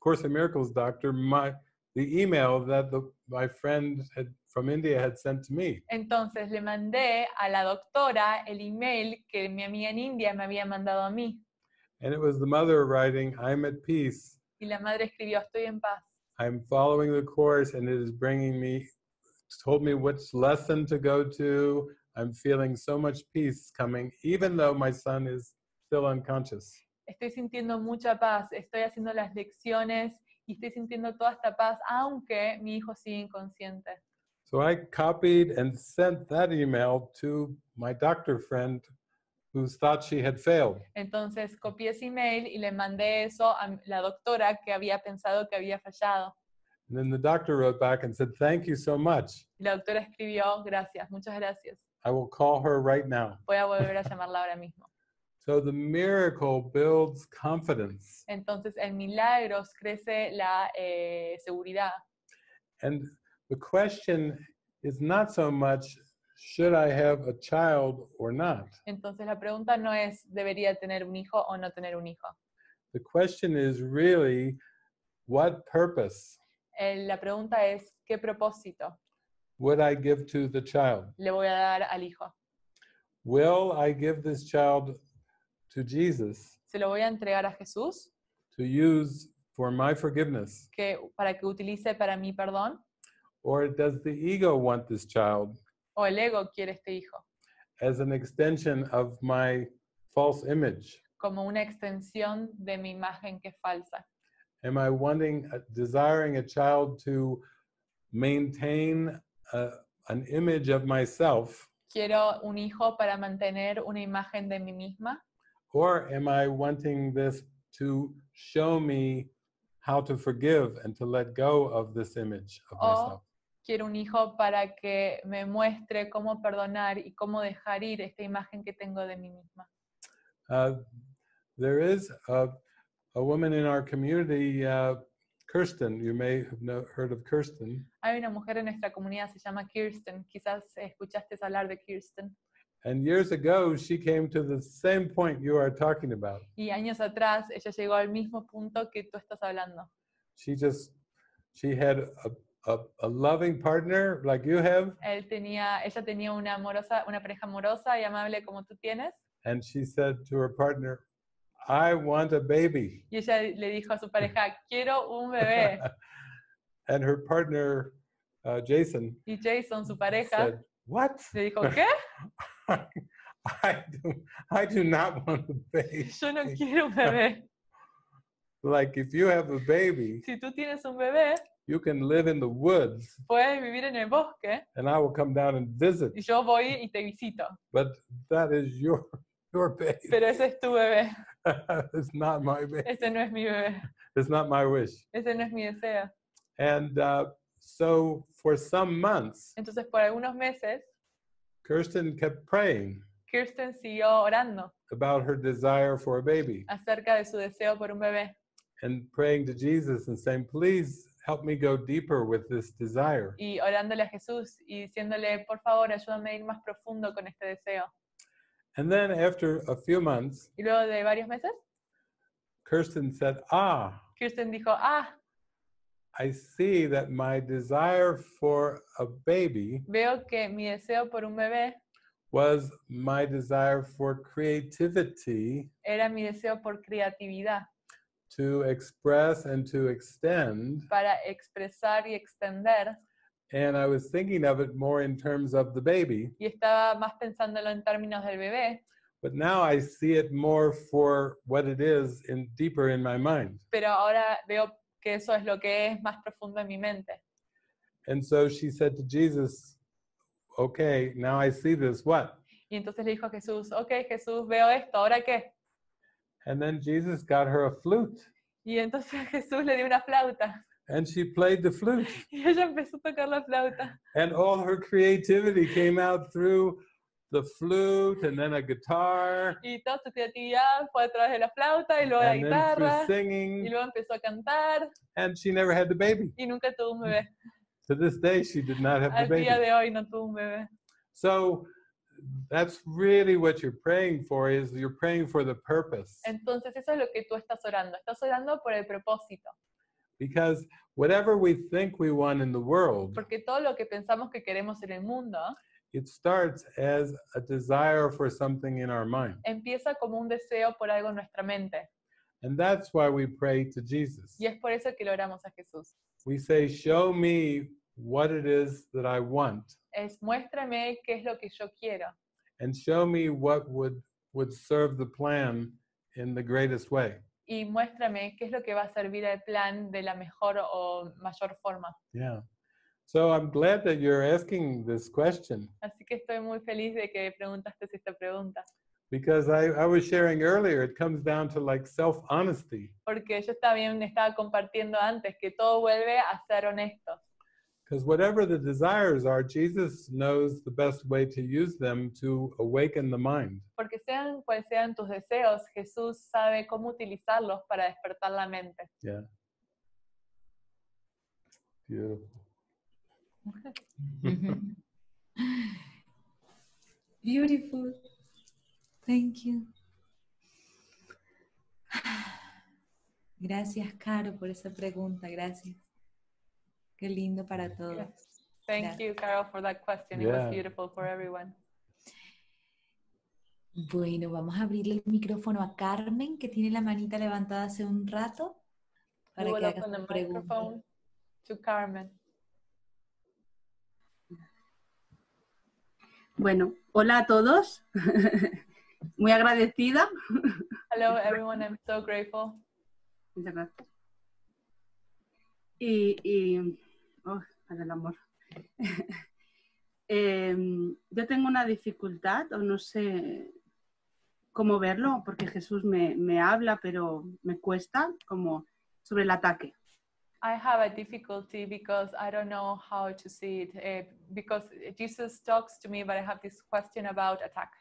Course in Miracles doctor, my the email that the, my friend had from India had sent to me. Entonces le mandé a la doctora el email que mi amiga en India me había mandado a mí. And it was the mother writing, I'm at peace. Y la madre escribió, estoy en paz. I'm following the course and it is bringing me, told me which lesson to go to. I'm feeling so much peace coming, even though my son is still unconscious. Estoy sintiendo mucha paz, estoy haciendo las lecciones y estoy sintiendo toda esta paz, aunque mi hijo sigue inconsciente. So I copied and sent that email to my doctor friend who thought she had failed. Entonces copié ese email y le mandé eso a la doctora que había pensado que había fallado. And then the doctor wrote back and said, Thank you so much. La doctora escribió, gracias, muchas gracias. I will call her right now. Voy a volver a llamarla ahora mismo. So the miracle builds confidence. Entonces en milagros crece la eh, seguridad. And the question is not so much, should I have a child or not? Entonces la pregunta no es, ¿debería tener un hijo o no tener un hijo? The question is really, what purpose la pregunta es, ¿qué propósito would I give to the child? le voy a dar al hijo? Will I give this child to Jesus ¿Se lo voy a entregar a Jesús to use for my forgiveness? que, para que utilice para mi perdón? Or does the ego want this child ¿O el ego quiere este hijo? as an extension of my false image? Como una extensión de mi imagen que es falsa. Am I wanting, uh, desiring a child to maintain a, an image of myself? ¿Quiero un hijo para mantener una imagen de mí misma? Or am I wanting this to show me how to forgive and to let go of this image of Oh. myself? Quiero un hijo para que me muestre cómo perdonar y cómo dejar ir esta imagen que tengo de mí misma. Uh, there is a, a woman in our community, uh, Kirsten. You may have know, heard of Kirsten. Hay una mujer en nuestra comunidad, se llama Kirsten. Quizás escuchaste hablar de Kirsten. And years ago, she came to the same point you are talking about. Y años atrás ella llegó al mismo punto que tú estás hablando. She just, she had a, a, a loving partner like you have, Él tenía, ella tenía una amorosa, una pareja amorosa y amable como tú tienes. and she said to her partner, I want a baby. Y ella le dijo a su pareja, quiero un bebé. and her partner, uh, Jason, Y Jason, su pareja, said, What? le dijo, ¿qué? I do, I do not want a baby. Yo no quiero un bebé. Like, if you have a baby, Si tú tienes un bebé, you can live in the woods puedes vivir en el bosque and I will come down and visit. y yo voy y te visito. But that is your, your baby. Pero ese es tu bebé. it's not my baby. Ese no es mi bebé. It's not my wish. Ese no es mi deseo. And uh, so for some months, Entonces, por algunos meses, Kirsten kept praying Kirsten siguió orando about her desire for a baby acerca de su deseo por un bebé and praying to Jesus and saying, Please help me go deeper with this desire. y orándole a Jesús y diciéndole, por favor, ayúdame a ir más profundo con este deseo. And then after a few months, Y luego de varios meses, Kirsten said, Ah, Kirsten dijo, ah, I see that my desire for a baby veo que mi deseo por un bebé was my desire for creativity era mi deseo por creatividad, to express and to extend. para expresar y extender. And I was thinking of it more in terms of the baby, Y estaba más pensándolo en términos del bebé, but now I see it more for what it is in deeper in my mind. pero ahora veo que eso es lo que es más profundo en mi mente. And so she said to Jesus, Okay, now I see this. What? Y entonces le dijo a Jesús, ok Jesús, veo esto, ¿ahora qué? And then Jesus got her a flute Y entonces Jesús le dio una flauta and she played the flute. y ella empezó a tocar la flauta. And all her creativity came out through the flute and then a guitar Y toda su creatividad fue a través de la flauta y luego la and then through guitarra. Y luego empezó a cantar And she never had the baby. y nunca tuvo un bebé. To this day, she did not have the Al día baby. de hoy no tuvo un bebé. So that's really what you're praying for is you're praying for the purpose. Entonces eso es lo que tú estás orando. Estás orando por el propósito. Because whatever we think we want in the world, Porque todo lo que pensamos que queremos en el mundo it starts as a desire for something in our mind. empieza como un deseo por algo en nuestra mente. And that's why we pray to Jesus. Y es por eso que lo oramos a Jesús. We say, Show me what it is that I want, Es muéstrame qué es lo que yo quiero and show me what would, would serve the plan in the greatest way. y muéstrame qué es lo que va a servir al plan de la mejor o mayor forma. Yeah. So I'm glad that you're asking this question Así que estoy muy feliz de que preguntaste esta pregunta. because I, I was sharing earlier, it comes down to like self honesty. Porque yo también estaba compartiendo antes que todo vuelve a ser. Because whatever the desires are, Jesus knows the best way to use them to awaken the mind. Porque sean cuales sean tus deseos, Jesús sabe cómo utilizarlos para despertar la mente. Yeah. Beautiful. Beautiful. Thank you. Gracias, Caro, por esa pregunta. Gracias. Qué lindo para todos. Yes. Thank Gracias. you, Carol, for that question. It was beautiful for everyone. Bueno, vamos a abrirle el micrófono a Carmen, que tiene la manita levantada hace un rato, para que haga su pregunta. to Carmen. Bueno, hola a todos. Muy agradecida. Hello, everyone. I'm so grateful. Muchas gracias. Y, y oh, para el amor. Em, yo tengo una dificultad, o no sé cómo verlo, porque Jesús me, me habla, pero me cuesta, como sobre el ataque. I have a difficulty because I don't know how to see it. eh, because Jesus talks to me, but I have this question about attack.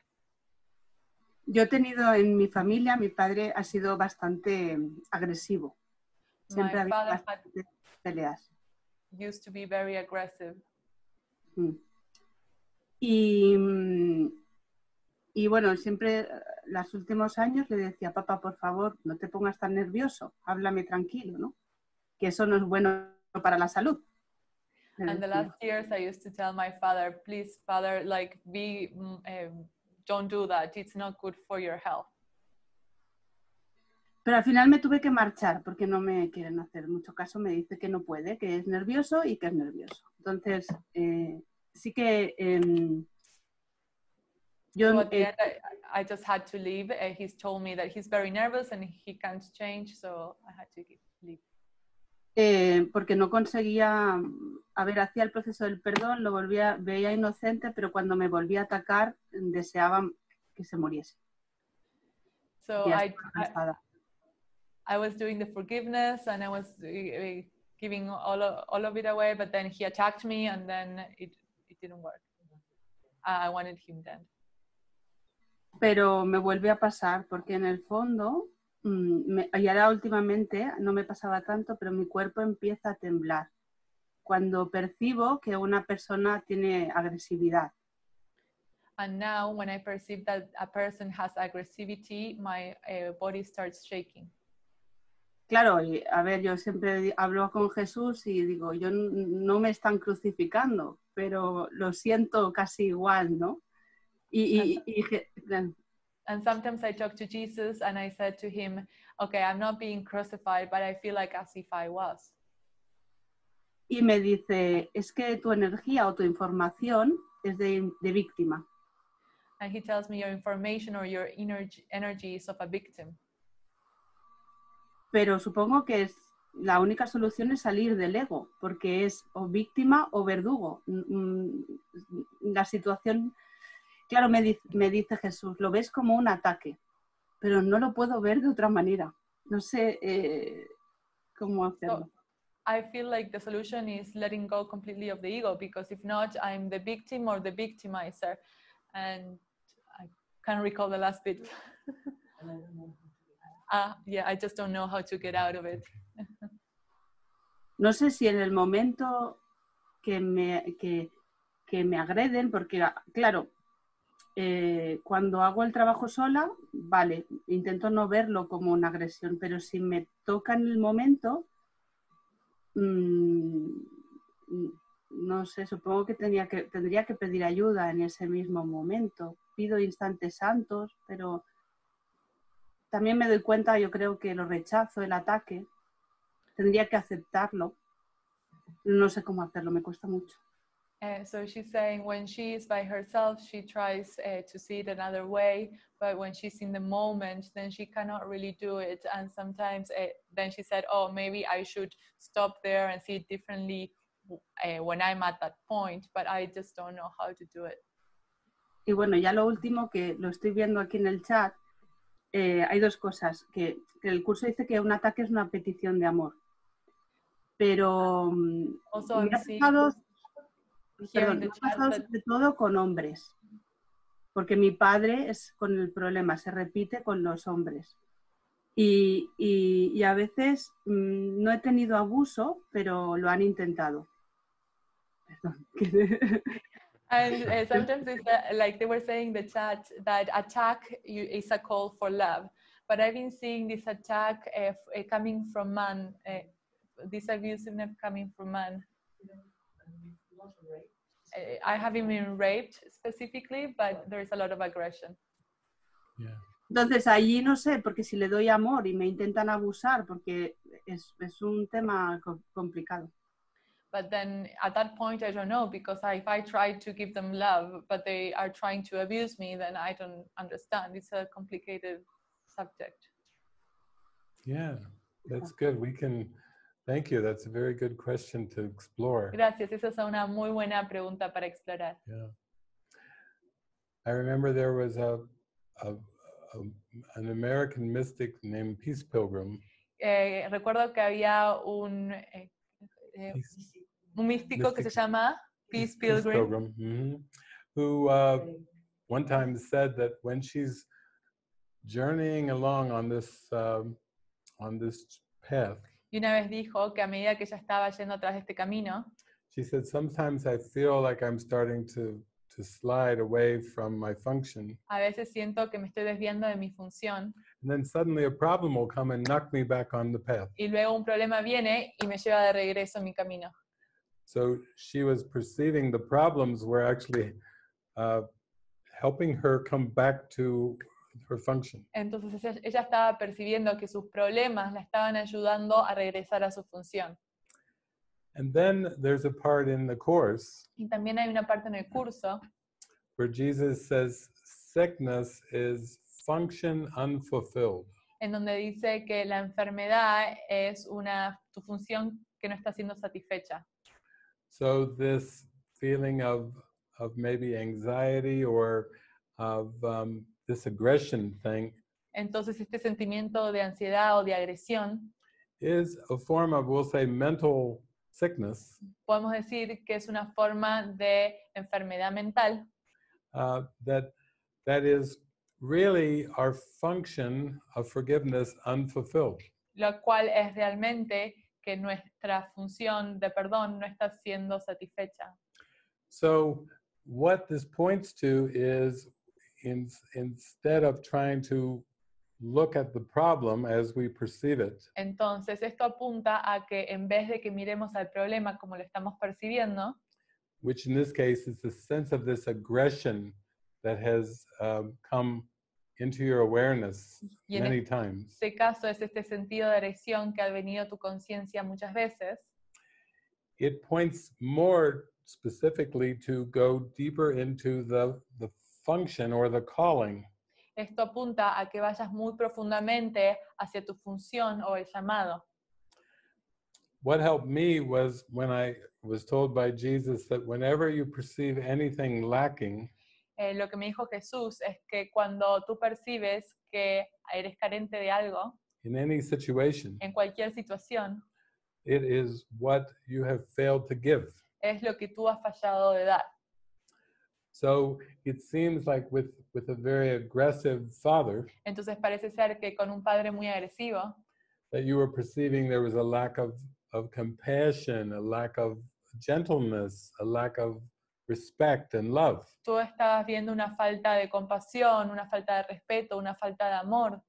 Yo he tenido en mi familia, mi padre ha sido bastante agresivo. Siempre My ha habido bastantes peleas. used to be very aggressive. Mm. Y, mm, y bueno, siempre eh, los últimos años le decía, papá, por favor, no te pongas tan nervioso, háblame tranquilo, ¿no? Que eso no es bueno para la salud. And the last years, I used to tell my father, please, father, like, be, um, don't do that. It's not good for your health. Pero al final me tuve que marchar porque no me quieren hacer mucho caso. Me dice que no puede, que es nervioso y que es nervioso. Entonces, eh, sí que em, yo So at the eh, end, I, I just had to leave. Uh, he's told me that he's very nervous and he can't change, so I had to leave. Eh, porque no conseguía, a ver, hacía el proceso del perdón, lo volvía, veía inocente, pero cuando me volvía a atacar, deseaba que se muriese. So I, I. I was doing the forgiveness and I was uh, uh, giving all of, all of it away, but then he attacked me and then it, it didn't work. I wanted him dead. Pero me vuelve a pasar porque en el fondo, mm, me- y ahora últimamente no me pasaba tanto, pero mi cuerpo empieza a temblar cuando percibo que una persona tiene agresividad. And now, when I perceive that a person has aggressivity, my uh, body starts shaking. Claro, y, a ver, yo siempre hablo con Jesús y digo, yo no me están crucificando, pero lo siento casi igual, ¿no? Y, y- y Je- And sometimes I talk to Jesus and I said to him, Okay, I'm not being crucified, but I feel like as if I was. y me dice, es que tu energía o tu información es de, de víctima. And he tells me your information or your energy, energy is of a victim. Pero supongo que es, la única solución es salir del ego, porque es o víctima o verdugo. Mm, mm, La situación, claro, me, di- me dice Jesús, lo ves como un ataque, pero no lo puedo ver de otra manera. No sé eh, cómo hacerlo. I feel like the solution is letting go completely of the ego because if not, I'm the victim or the victimizer. And I can't recall the last bit. Ah, yeah, I just don't know how to get out of it. No sé si en el momento que me, que, que me agreden, porque claro, eh, cuando hago el trabajo sola, vale, intento no verlo como una agresión, pero si me toca en el momento, mm, no sé, supongo que tendría que pedir ayuda en ese mismo momento. Pido instantes santos, pero también me doy cuenta, yo creo que lo rechazo, el ataque, tendría que aceptarlo. No sé cómo hacerlo, me cuesta mucho. Uh, so she's saying when she is by herself, she tries uh, to see it another way, but when she's in the moment, then she cannot really do it. And sometimes, uh, then she said, "Oh, maybe I should stop there and see it differently uh, when I'm at that point." But I just don't know how to do it. Y bueno, ya lo último que lo estoy viendo aquí en el chat, eh, hay dos cosas. Que, que el curso dice que un ataque es una petición de amor. Pero mm, Also, me ha pasado, perdón, me ha pasado sobre todo con hombres. Porque mi padre es con el problema, se repite con los hombres. Y, y- y a veces mm, no he tenido abuso, pero lo han intentado. Perdón. And uh, sometimes it's uh, like they were saying in the chat that attack you, is a call for love. But I've been seeing this attack uh, coming from man, uh, this abusiveness coming from man. I haven't been raped specifically, but there is a lot of aggression. Yeah. Entonces allí no sé, porque si le doy amor y me intentan abusar, porque es, es un tema co- complicado. But then at that point, I don't know because I, if I try to give them love, but they are trying to abuse me, then I don't understand. It's a complicated subject. Yeah, that's good. We can, thank you. That's a very good question to explore. Gracias, esa es una muy buena pregunta para explorar. Yeah. I remember there was a, a, a an American mystic named Peace Pilgrim. Eh, recuerdo que había un, eh, eh, un místico que se llama Peace Pilgrim, mhm, Who uh, one time said that when she's journeying along on this um, on this path, y una vez dijo que a medida que ella estaba yendo atrás de este camino, she said sometimes I feel like I'm starting to to slide away from my function, a veces siento que me estoy desviando de mi función and then suddenly a problem will come and knock me back on the path. y luego un problema viene y me lleva de regreso a mi camino. So she was perceiving the problems were actually uh, helping her come back to her function. Entonces ella, estaba percibiendo que sus problemas la estaban ayudando a regresar a su función. And then there's a part in the course Y también hay una parte en el curso where Jesus says sickness is function unfulfilled. en donde dice que la enfermedad es una tu función que no está siendo satisfecha. So this feeling of of maybe anxiety or of um, this aggression thing Entonces este sentimiento de ansiedad o de agresión is a form of, we'll say, mental sickness podemos decir que es una forma de enfermedad mental uh, that that is really our function of forgiveness unfulfilled. lo cual es realmente que nuestra función de perdón no está siendo satisfecha. So what this points to is in, instead of trying to look at the problem as we perceive it, Entonces esto apunta a que en vez de que miremos al problema como lo estamos percibiendo, which in this case is the sense of this aggression that has um, come into your awareness many times. este caso es este sentido de agresión que ha venido a tu conciencia muchas veces, It points more specifically to go deeper into the, the function or the calling esto apunta a que vayas muy profundamente hacia tu función o el llamado. what helped me was when I was told by Jesus that whenever you perceive anything lacking, Eh, lo que me dijo Jesús es que cuando tú percibes que eres carente de algo, in any situation, en cualquier situación, it is what you have failed to give. es lo que tú has fallado de dar. So it seems like with, with a very aggressive father, Entonces parece ser que con un padre muy agresivo, that you were perceiving there was a lack of, of compassion, a lack of gentleness, a lack of respect and love. tú estabas viendo una falta de compasión, una falta de respeto, una falta de amor.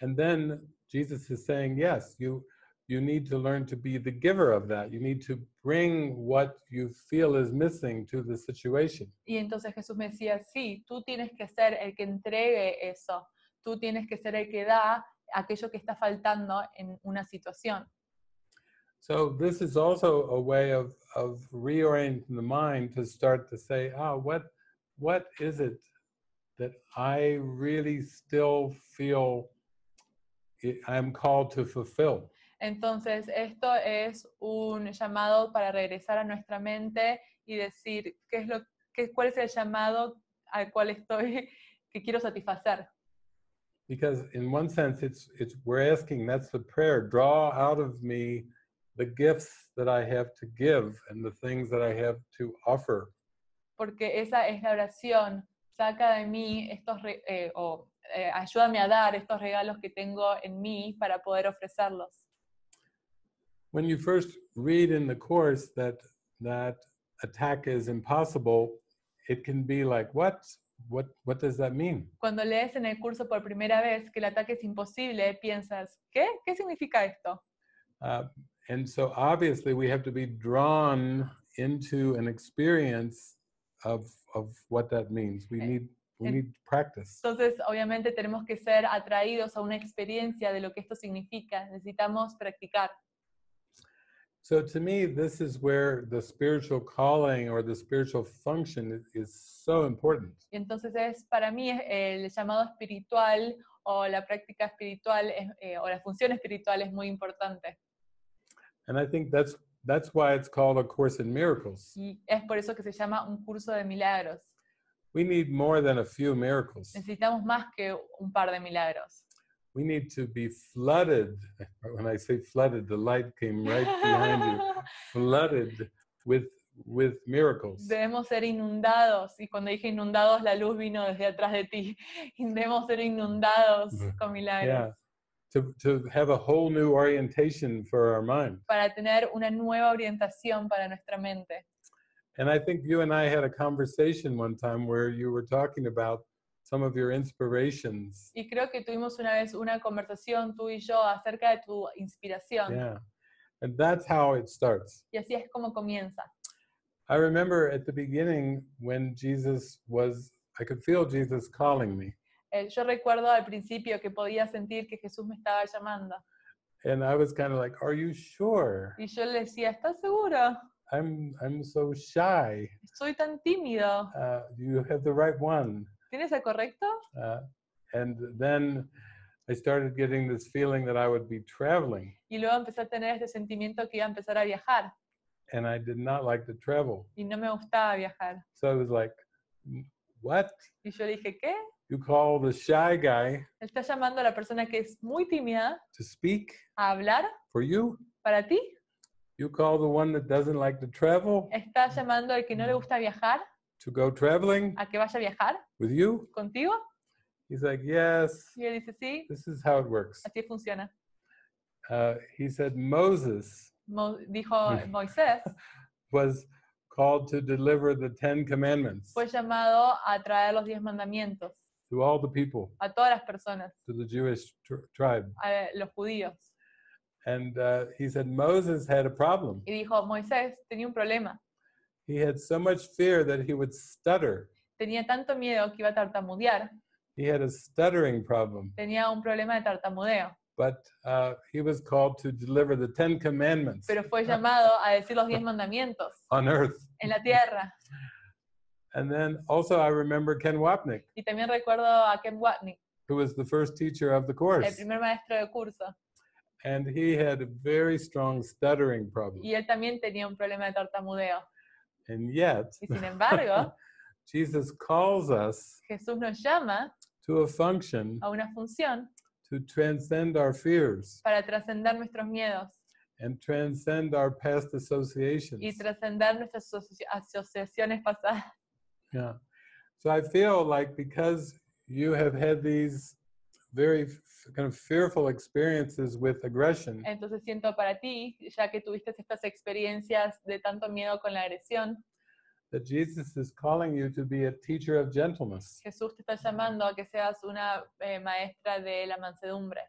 And then Jesus is saying, yes, you you need to learn to be the giver of that. You need to bring what you feel is missing to the situation. Y entonces Jesús me decía, sí, tú tienes que ser el que entregue eso, tú tienes que ser el que da aquello que está faltando en una situación. So this is also a way of, of reorienting the mind to start to say, ah, what what is it that I really still feel I- I'm called to fulfill? Entonces, esto es un llamado para regresar a nuestra mente y decir qué es lo, qué, cuál es el llamado al cual estoy, que quiero satisfacer. Because in one sense, it's it's we're asking. That's the prayer. Draw out of me the gifts that I have to give and the things that I have to offer. Porque esa es la oración. Saca de mí estos, eh, o eh, ayúdame a dar estos regalos que tengo en mí para poder ofrecerlos. When you first read in the course that that attack is impossible, it can be like, what? What what does that mean? Cuando lees en el curso por primera vez que el ataque es imposible, piensas, ¿qué? ¿Qué significa esto? Uh, and so obviously we have to be drawn into an experience of of what that means. We Eh, need we need practice. Entonces, obviamente tenemos que ser atraídos a una experiencia de lo que esto significa. Necesitamos practicar. So to me, this is where the spiritual calling or the spiritual function is, so important. Entonces es para mí el llamado espiritual o la práctica espiritual es- eh, o la función espiritual es muy importante. And I think that's that's why it's called a course in miracles. Y es por eso que se llama un curso de milagros. We need more than a few miracles. Necesitamos más que un par de milagros. We need to be flooded. When I say flooded, the light came right behind you. Flooded with with miracles. Debemos ser inundados, y cuando dije inundados, la luz vino desde atrás de ti. Debemos ser inundados Mm, con milagros Yeah. To to have a whole new orientation for our mind. para tener una nueva orientación para nuestra mente. And I think you and I had a conversation one time where you were talking about some of your inspirations. Y creo que tuvimos una vez una conversación tú y yo acerca de tu inspiración. Yeah. And that's how it starts. Y así es como comienza. I remember at the beginning when Jesus was, I could feel Jesus calling me. Eh, yo recuerdo al principio que podía sentir que Jesús me estaba llamando. And I was kind of like, Are you sure? Y yo le decía, ¿estás seguro? I'm I'm so shy. Soy tan tímido. Uh, you have the right one. ¿Tienes el correcto? Uh, and then I started getting this feeling that I would be traveling, Y luego empecé a tener este sentimiento que iba a empezar a viajar. and I did not like to travel. Y no me gustaba viajar. So I was like, "Mm, What? Y yo dije, ¿qué? You call the shy guy está llamando a la persona que es muy tímida to speak a hablar for you? para ti. You call the one that doesn't like to travel Está llamando al que no le gusta viajar to go traveling a que vaya a viajar with you? contigo. He's like, Yes, Y él dice, sí, this is how it works. así funciona. Uh, he said Moses Mo- dijo Moisés, was called to deliver the Ten Commandments fue llamado a traer los diez mandamientos to all the people, a todas las personas, to the Jewish tr- tribe. a los judíos. And uh, he said Moses had a problem. Y dijo, Moisés tenía un problema. He had so much fear that he would stutter. Tenía tanto miedo que iba a tartamudear. He had a stuttering problem. Tenía un problema de tartamudeo. But uh, he was called to deliver the Ten Commandments Pero fue llamado a decir los diez mandamientos on earth. en la tierra. And then also, I remember Ken Wapnick, Y también recuerdo a Ken Wapnick, who was the first teacher of the course. el primer maestro de curso. And he had a very strong stuttering problem. Y él también tenía un problema de tartamudeo. And yet, Y sin embargo, Jesus calls us Jesús nos llama to a function a una función to transcend our fears para trascender nuestros miedos and transcend our past y associations. trascender nuestras asoci- asociaciones pasadas. Yeah. So I feel like because you have had these very kind of fearful experiences with aggression, Entonces siento para ti, ya que tuviste estas experiencias de tanto miedo con la agresión, that Jesus is calling you to be a teacher of gentleness. Jesús te está llamando a que seas una eh, maestra de la mansedumbre.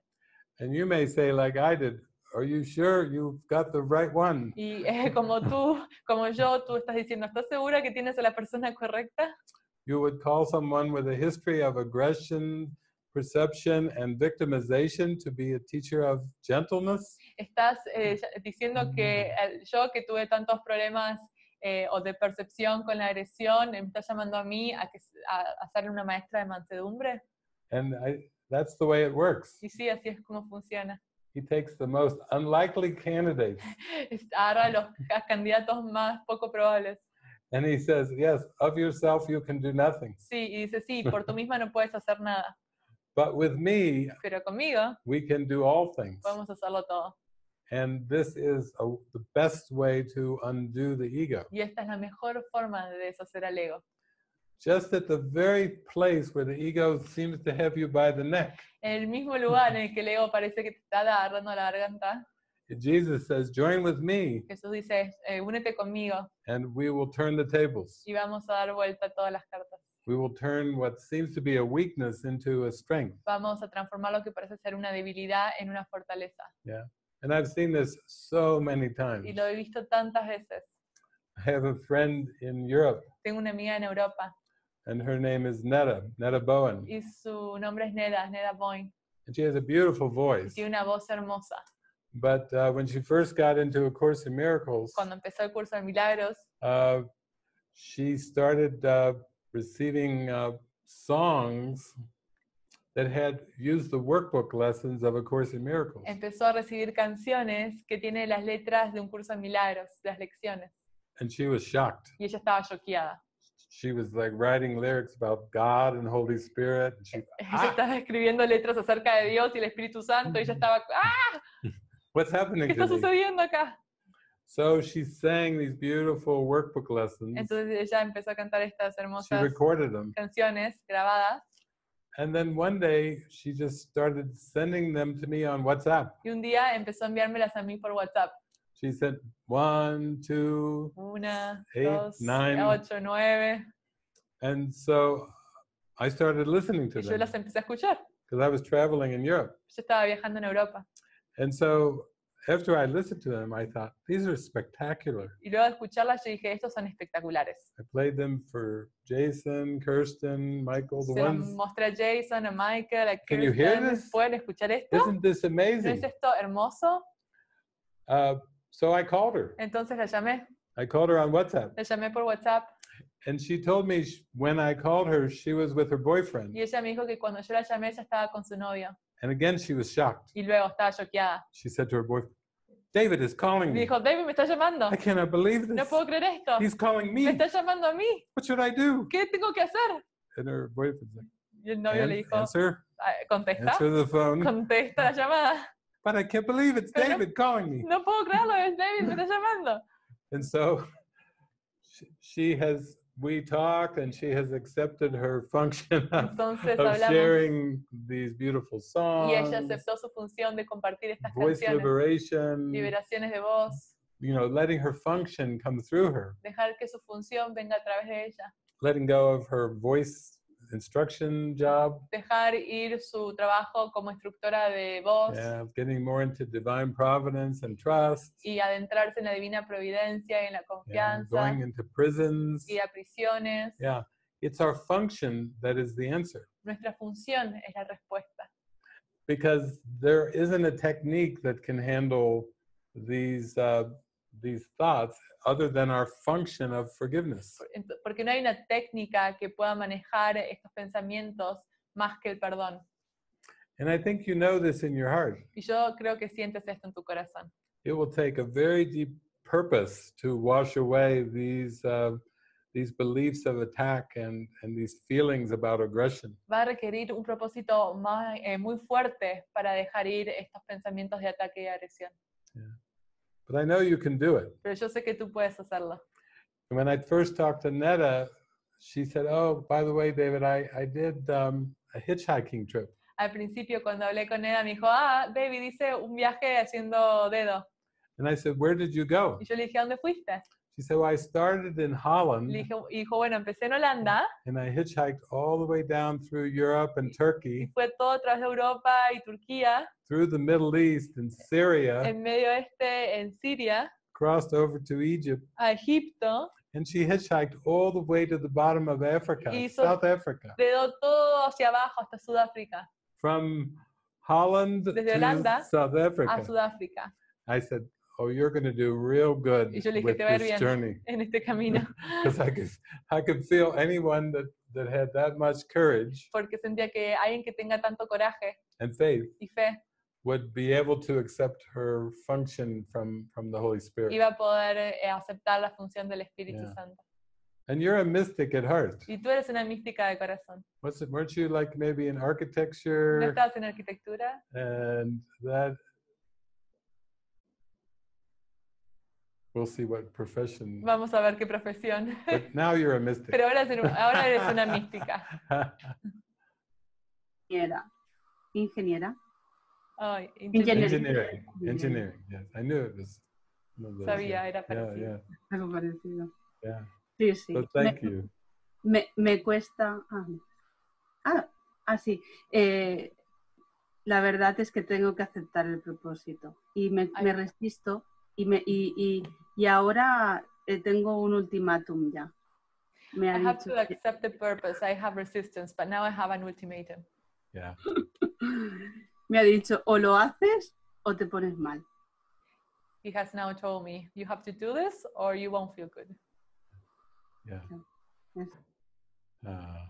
And you may say, like I did are you sure you've got the right one? Y eh, como tú, como yo, tú estás diciendo, ¿estás segura que tienes a la persona correcta? You would call someone with a history of aggression, perception, and victimization to be a teacher of gentleness? ¿Estás eh, diciendo que eh, yo que tuve tantos problemas eh, o de percepción con la agresión, me estás llamando a mí a, que, a, a ser una maestra de mansedumbre? And I, that's the way it works. Y sí, así es como funciona. He takes the most unlikely candidates Es- Agarra a los ca- candidatos más poco probables. and he says, Yes, of yourself you can do nothing. Sí, y dice, sí, por tú misma no puedes hacer nada, But with me, pero conmigo we can do all things. podemos hacerlo todo. And this is a, the best way to undo the ego. Y esta es la mejor forma de deshacer al ego. Just at the very place where the ego seems to have you by the neck. En el mismo lugar en el que el ego parece que te está agarrando la garganta, Jesus says, Join with me, Jesús dice, eh, únete conmigo and we will turn the tables. y vamos a dar vuelta todas las cartas. We will turn what seems to be a weakness into a strength. Vamos a transformar lo que parece ser una debilidad en una fortaleza. Yeah. And I've seen this so many times. Y lo he visto tantas veces. I have a friend in Europe, Tengo una amiga en Europa and her name is Netta, Netta Bowen. y su nombre es Neda, Neda Boyne. And she has a beautiful voice. y. Tiene una voz hermosa. But uh, when she first got into A Course in Miracles, Cuando empezó el curso de milagros, uh, she started uh, receiving uh, songs that had used the workbook lessons of A Course in Miracles. empezó a recibir canciones que tienen las letras de un curso de milagros, las lecciones. And she was shocked. Y ella estaba choqueada. She was like writing lyrics about God and Holy Spirit. And she, Ella "Ah, estaba escribiendo letras acerca de Dios y el Espíritu Santo y ella estaba, ¡ah! what's happening? ¿Qué happening está sucediendo acá? So she sang these beautiful workbook lessons. Entonces ella empezó a cantar estas She hermosas recorded them. canciones grabadas And then one day she just started sending them to me on WhatsApp. y un día empezó a enviármelas a mí por WhatsApp. She said, one, two, Una, Eight, dos, nine. ocho, nueve. and so I started listening to Y yo them las empecé a escuchar. because I was traveling in Europe. Yo estaba viajando en Europa. And so after I listened to them, I thought, these are spectacular. Y luego de escucharlas yo dije, estos son espectaculares. I played them for Jason, Kirsten, Michael, the Se los ones. mostré a Jason, a Michael, a Can you hear Kirsten. this? ¿Pueden escuchar esto? Isn't this ¿No amazing? es esto hermoso? Uh, so I called her. Entonces la llamé. I called her on WhatsApp. La llamé por WhatsApp And she told me sh- when I called her, she was with her boyfriend. y ella me dijo que cuando yo la llamé ella estaba con su novio. And again, she was shocked. Y luego estaba choqueada. She said to her boyfriend, David is calling me. dijo, David, me está llamando. I cannot believe No this. puedo creer esto. He's calling Me me. está llamando a mí. What should I do? ¿Qué tengo que hacer? And her boyfriend's like, Y el novio le dijo, answer, "Ah, contesta, answer the phone. contesta la llamada. But I can't believe it's Pero- David calling me. No puedo creerlo, es David, me está llamando. And so she, she has, we talk and she has accepted her function of, Entonces of hablamos sharing these beautiful songs, y ella aceptó su función de compartir estas voice canciones, liberation, liberaciones de voz, you know, letting her function come through her, dejar que su función venga a través de ella, letting go of her voice instruction job, dejar ir su trabajo como instructora de voz yeah, getting more into divine providence and trust, y adentrarse en la divina providencia y en la yeah, confianza, going into prisons. ir a prisiones. Yeah, it's our function that is the answer. Nuestra función es la respuesta. because there isn't a technique that can handle these uh, these thoughts other than our function of forgiveness. Porque no hay una técnica que pueda manejar estos pensamientos más que el perdón. And I think you know this in your heart. Y yo creo que sientes esto en tu corazón. It will take a very deep purpose to wash away these uh, these beliefs of attack and and these feelings about aggression. Va a requerir un propósito más, eh, muy fuerte para dejar ir estos pensamientos de ataque y agresión. But I know you can do it. Pero yo sé que tú puedes hacerlo. When I first talked to Netta, she said, "Oh, by the way, David, I I did um, a hitchhiking trip." Al principio, cuando hablé con me dijo, ah, David, hice un viaje haciendo dedo. And I said, "Where did you go?" Y yo le dije, ¿a dónde fuiste? She said, Well, I started in Holland Le dije, y dijo, bueno, empecé en Holanda, and I hitchhiked all the way down through Europe and Turkey, fue todo a de Europa y Turquía, through the Middle East and Syria, en Medio Oeste, en Siria, crossed over to Egypt, a Egipto, and she hitchhiked all the way to the bottom of Africa, Hizo- South Africa, dedo todo hacia abajo hasta Sudáfrica, from Holland Desde to Holanda South a Africa. Sudáfrica, I said, "Oh, you're going to do real good Y yo le dije, with "Te va a ir this bien." journey." en este camino, because I could I could feel anyone that that had that much courage porque sentía que alguien que tenga tanto coraje and faith y fe would be able to accept her function from from the Holy Spirit. iba a poder eh, aceptar la función del Espíritu Yeah. Santo. And you're a mystic at heart. Y tú eres una mística de corazón. What's it? Weren't you like maybe in ¿No architecture estabas en arquitectura? and that? We'll see what profession. Vamos a ver qué profesión. But now you're a mystic. Pero ahora, eres- ahora eres una mística. Ingeniera. Ingeniera. Ingeniería. engineering, engineering. Yes, I knew it was. Sabía, yeah. era Yeah, parecido. yeah, Algo parecido. yeah. Sí, sí. So thank me, you. Me, me cuesta. Ah, ah, ah, sí. Eh, la verdad es que tengo que aceptar el propósito. Y me, resisto. Y, me, y, y, y ahora eh, tengo un ultimátum ya. Me ha I have dicho to que- accept the purpose. I have resistance, but now I have an ultimatum. Yeah. me ha dicho o lo haces o te pones mal. He has now told me, you have to do this or you won't feel good. Yeah. Yes. Ah,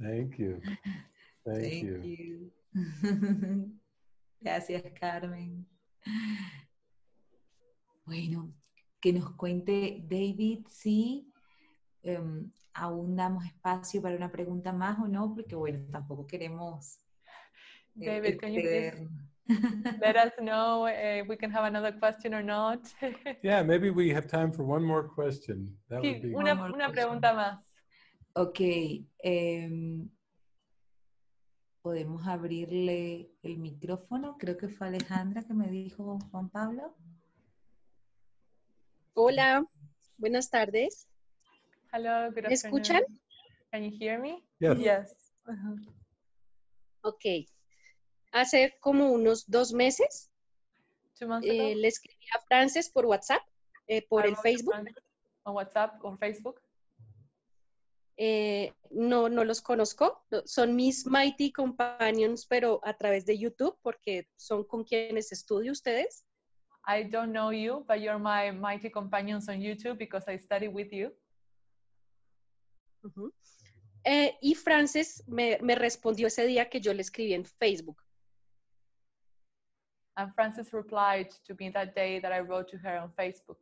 thank you. Thank, you. you. Gracias, Carmen. Bueno, que nos cuente David si em, aún damos espacio para una pregunta más o no, porque bueno, tampoco queremos eh, David, can you please. Let us know if we can have another question or not. Yeah, maybe we have time for one more question. That would Sí, be una, more una pregunta más. Ok, em, podemos abrirle el micrófono. Creo que fue Alejandra que me dijo Juan Pablo. Hola, buenas tardes. Hello, good ¿Me escuchan? Can you hear me? Yes. Yes. Ok. Hace como unos dos meses Two months eh, le escribí a Frances por WhatsApp, eh, por I el Facebook. On WhatsApp or Facebook. Eh, no, no los conozco. No, Son mis Mighty Companions, pero a través de YouTube, porque son con quienes estudio ustedes. I don't know you, but you're my mighty companions on YouTube because I study with you. Ujú. Eh, y Frances me, me respondió ese día que yo le escribí en Facebook. And Francis replied to me that day that I wrote to her on Facebook.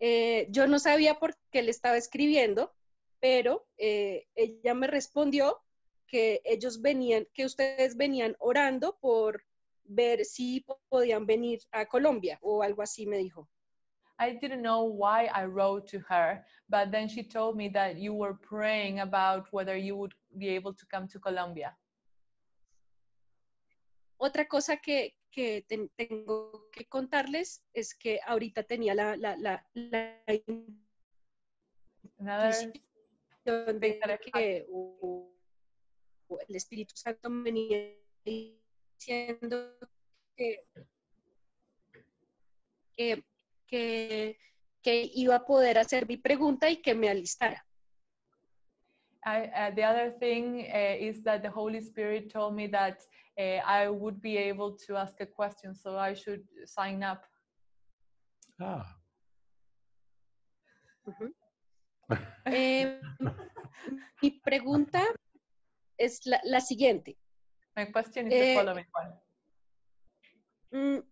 Eh, yo no sabía por qué le estaba escribiendo, pero eh, ella me respondió que ellos venían, que ustedes venían orando por ver si po- podían venir a Colombia o algo así me dijo. I didn't know why I wrote to her, but then she told me that you were praying about whether you would be able to come to Colombia. Otra cosa que, que ten- tengo que contarles es que ahorita tenía la, la, la, la Another intuición thing that de I que o- o el Espíritu Santo venía diciendo que, que, que, que iba a poder hacer mi pregunta y que me alistara. I, uh, the other thing uh, is that the Holy Spirit told me that uh, I would be able to ask a question, so I should sign up. ah. Ujú. Eh, mi pregunta es la, la siguiente. My question is the Eh, following one. Mm,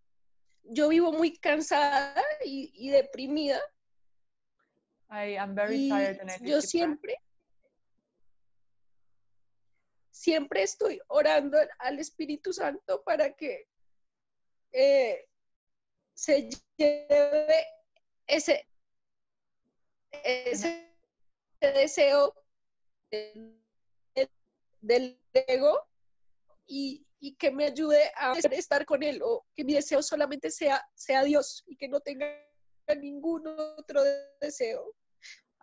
yo vivo muy cansada y, y deprimida I am very y tired and I yo siempre, siempre estoy orando al- al Espíritu Santo para que eh, se lleve ese, ese deseo del, del ego y, y que me ayude a estar con él o que mi deseo solamente sea, sea Dios y que no tenga ningún otro deseo.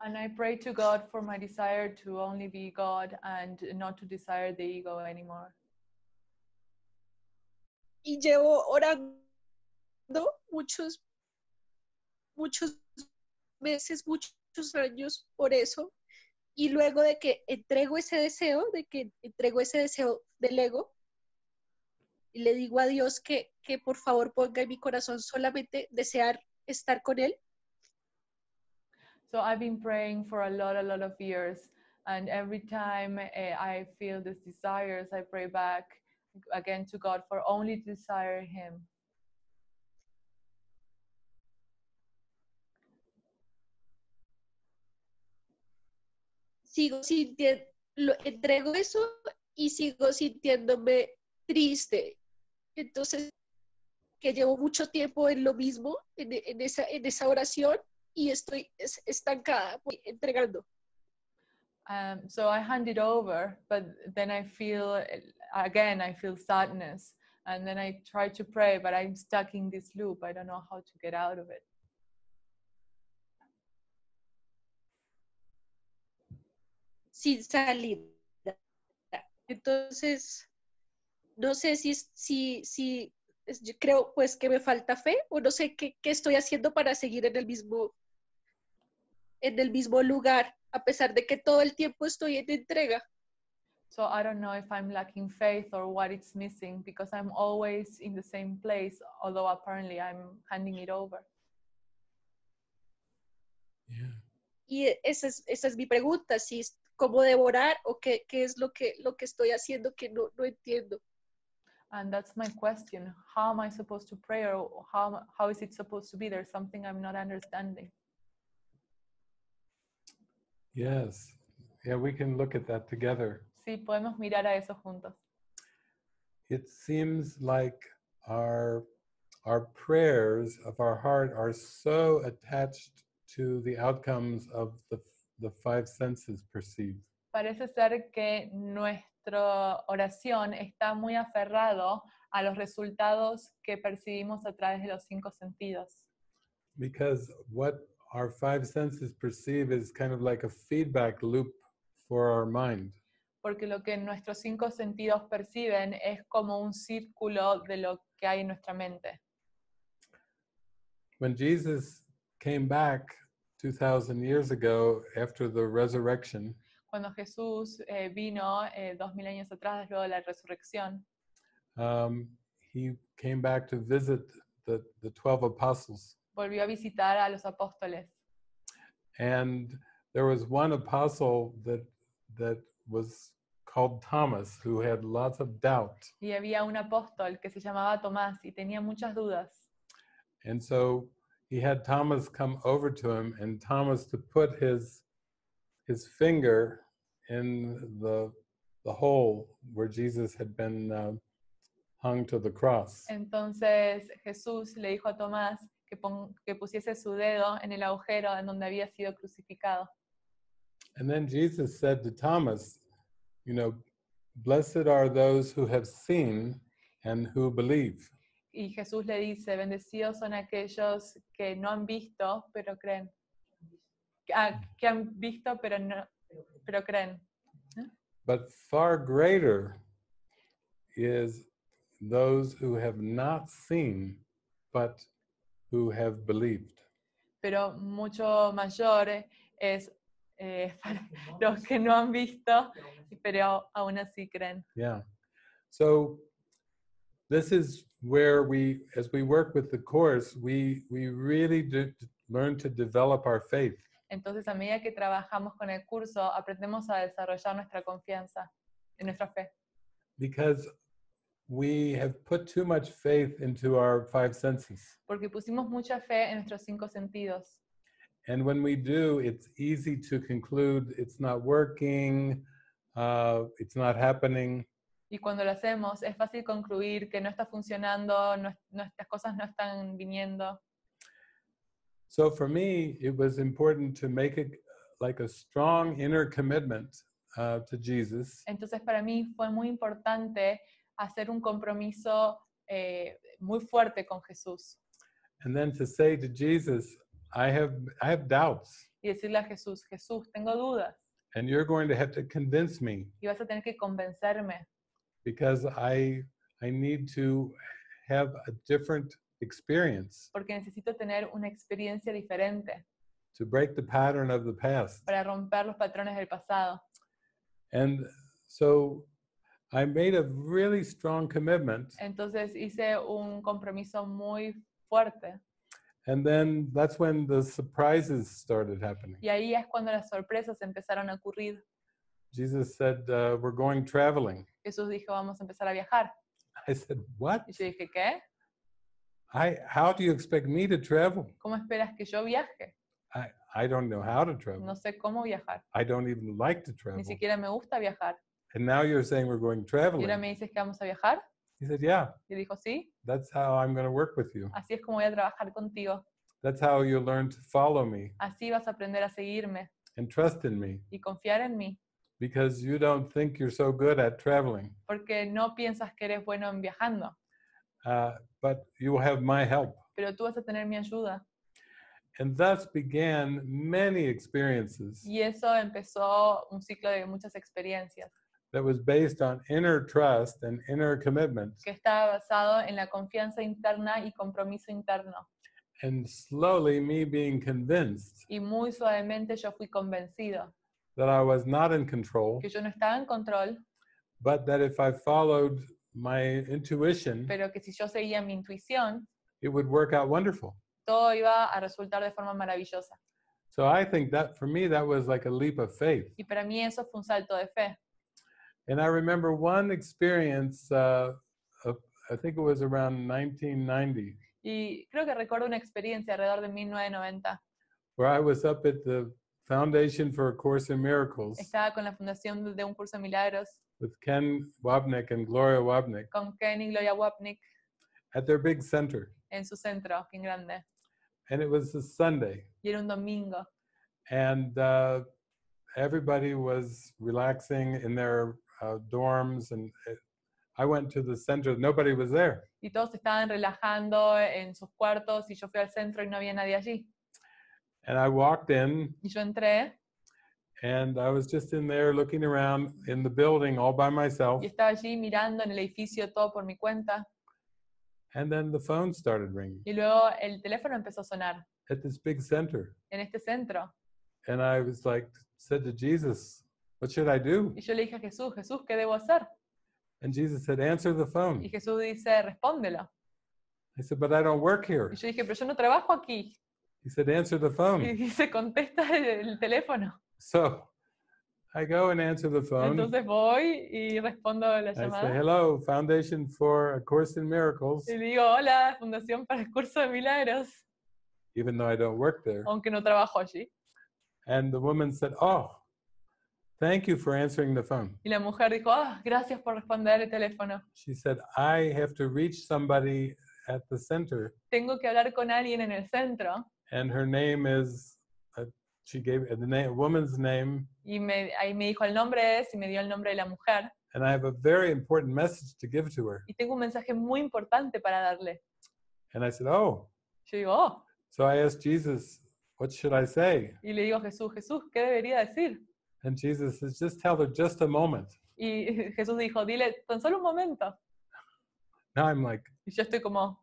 And I pray to God for my desire to only be God and not to desire the ego anymore. Y llevo orando muchos, muchos meses, muchos años por eso. Y luego de que entrego ese deseo, de que entrego ese deseo del ego, y le digo a Dios que, que por favor ponga en mi corazón solamente desear estar con Él, So I've been praying for a lot, a lot of years. And every time eh, I feel these desires, I pray back again to God for only desire Him. Sigo sintiendo, lo, entrego eso y sigo sintiéndome triste. Entonces, que llevo mucho tiempo en lo mismo, en, esa, oración, y estoy es- estancada, entregando. Um, so I hand it over, but then I feel, again, I feel sadness. And then I try to pray, but I'm stuck in this loop. I don't know how to get out of it. Sin salida. Entonces, no sé si, si, si yo creo pues que me falta fe o no sé qué, qué estoy haciendo para seguir en el mismo en el mismo lugar, a pesar de que todo el tiempo estoy en entrega. So I don't know if I'm lacking faith or what it's missing because I'm always in the same place, although apparently I'm handing it over. Yeah. Y esa es, esa es mi pregunta, si es cómo devorar o qué, qué es lo que, lo que estoy haciendo que no, no entiendo. And that's my question. How am I supposed to pray or how, how is it supposed to be? There's something I'm not understanding. Yes. Yeah, we can look at that together. Sí, podemos mirar a eso juntos. It seems like our our prayers of our heart are so attached to the outcomes of the the five senses perceived. Parece ser que nuestra oración está muy aferrado a los resultados que percibimos a través de los cinco sentidos. Because what our five senses perceive is kind of like a feedback loop for our mind. Porque lo que nuestros cinco sentidos perciben es como un círculo de lo que hay en nuestra mente. When Jesus came back 2,000 years ago after the resurrection, Cuando Jesús eh, vino eh, dos mil años atrás, luego de la resurrección, um, he came back to visit the, the 12 apostles. volvió a visitar a los apóstoles. And there was one apostle that, that was called Thomas who had lots of doubt. Y había un apóstol que se llamaba Tomás y tenía muchas dudas. And so he had Thomas come over to him and Thomas to put his, his finger in the, the hole where Jesus had been uh, hung to the cross. Entonces Jesús le dijo a Tomás que, pon- que pusiese su dedo en el agujero en donde había sido crucificado. And then Jesus said to Thomas, You know, blessed are those who have seen and who believe. Y Jesús le dice, bendecidos son aquellos que no han visto, pero creen. Ah, que han visto, pero, no, pero creen. But far greater is those who have not seen, but who have believed. Pero mucho mayor es eh, para los que no han visto, pero aún así creen. Yeah. So this is where we, as we work with the course, we we really do learn to develop our faith Entonces, a medida que trabajamos con el curso, aprendemos a desarrollar nuestra confianza en nuestra fe. because we have put too much faith into our five senses. Porque pusimos mucha fe en nuestros cinco sentidos. And when we do, it's easy to conclude it's not working, uh, it's not happening. Y cuando lo hacemos, es fácil concluir que no está funcionando, no- nuestras cosas no están viniendo. So for me, it was important to make it like a strong inner commitment uh, to Jesus. Entonces, para mí fue muy importante hacer un compromiso eh, muy fuerte con Jesús. and then to say to Jesus, I have I have doubts, y decirle a Jesús, Jesús, tengo dudas. And you're going to have to convince me. Y vas a tener que convencerme because I I need to have a different experience porque necesito tener una experiencia diferente to break the pattern of the past. para romper los patrones del pasado. And so I made a really strong commitment. Entonces hice un compromiso muy fuerte And then that's when the surprises started happening. y ahí es cuando las sorpresas empezaron a ocurrir. Jesus said, uh, We're going traveling. Jesús dijo, vamos a empezar a viajar. I said, What? Y yo dije, ¿qué? I, how do you expect me to travel? ¿Cómo esperas que yo viaje? I, I don't know how to travel. No sé cómo viajar. I don't even like to travel. Ni siquiera me gusta viajar. And now you're saying we're going traveling. Y ahora me dices que vamos a viajar. He said, Yeah, Y dijo, sí, that's how I'm going to work with you. así es como voy a trabajar contigo. That's how you'll learn to follow me Así vas a aprender a seguirme and trust in me y confiar en mí. Because you don't think you're so good at traveling. Porque no piensas que eres bueno en viajando, Uh, but you will have my help. pero tú vas a tener mi ayuda. And thus began many experiences Y eso empezó un ciclo de muchas experiencias that was based on inner trust and inner commitment. que estaba basado en la confianza interna y compromiso interno. And slowly, me being convinced Y muy suavemente yo fui convencido that I was not in control, que yo no estaba en control, but that if I followed my intuition, pero que si yo seguía mi intuición, it would work out wonderful. todo iba a resultar de forma maravillosa. So I think that for me, that was like a leap of faith. Y para mí eso fue un salto de fe. And I remember one experience, uh, of, I think it was around 1990, Y creo que recuerdo una experiencia alrededor de 1990. where I was up at the Foundation for A Course in Miracles Estaba con la fundación de- un curso de milagros with Ken Wapnick and Gloria Wapnick con Ken y Gloria Wapnick at their big center. en su centro, bien grande. And it was a Sunday. Y era un domingo. And uh, everybody was relaxing in their uh, dorms. And it, I went to the center, nobody was there. Y todos estaban relajando en sus cuartos y yo fui al centro y no había nadie allí. And I walked in Y yo entré and I was just in there looking around in the building all by myself. y estaba allí mirando en el edificio todo por mi cuenta. And then the phone started ringing Y luego el teléfono empezó a sonar at this big center. en este centro. And I was like, said to Jesus, What should I do? Y yo le dije a Jesús, Jesús, ¿qué debo hacer? And Jesus said, Answer the phone. Y Jesús dice, respóndelo. I said, But I don't work here. Y yo dije, pero yo no trabajo aquí. He said, Answer the Y phone. dice, contesta el, el teléfono. So I go and answer the phone. Entonces voy y respondo la I say. Hello, Foundation for A Course in Miracles, Y digo, hola, Fundación para el Curso de Milagros, even though I don't work there. aunque no trabajo allí. And the woman said, Oh, thank you for answering the phone. Y la mujer dijo, ah, gracias por responder el teléfono. She said, I have to reach somebody at the center, Tengo que hablar con alguien en el centro. And her name is, uh, she gave the name, woman's name, Y me, ahí me dijo el nombre es y me dio el nombre de la mujer. and I have a very important message to give to her. Y tengo un mensaje muy importante para darle. And I said, Oh, Yo digo, oh. so I asked Jesus, What should I say? Y le digo a Jesús, Jesús, ¿qué debería decir? And Jesus says, Just tell her just a moment. Y Jesús dijo, dile, tan solo un momento. Now I'm like, Y yo estoy como,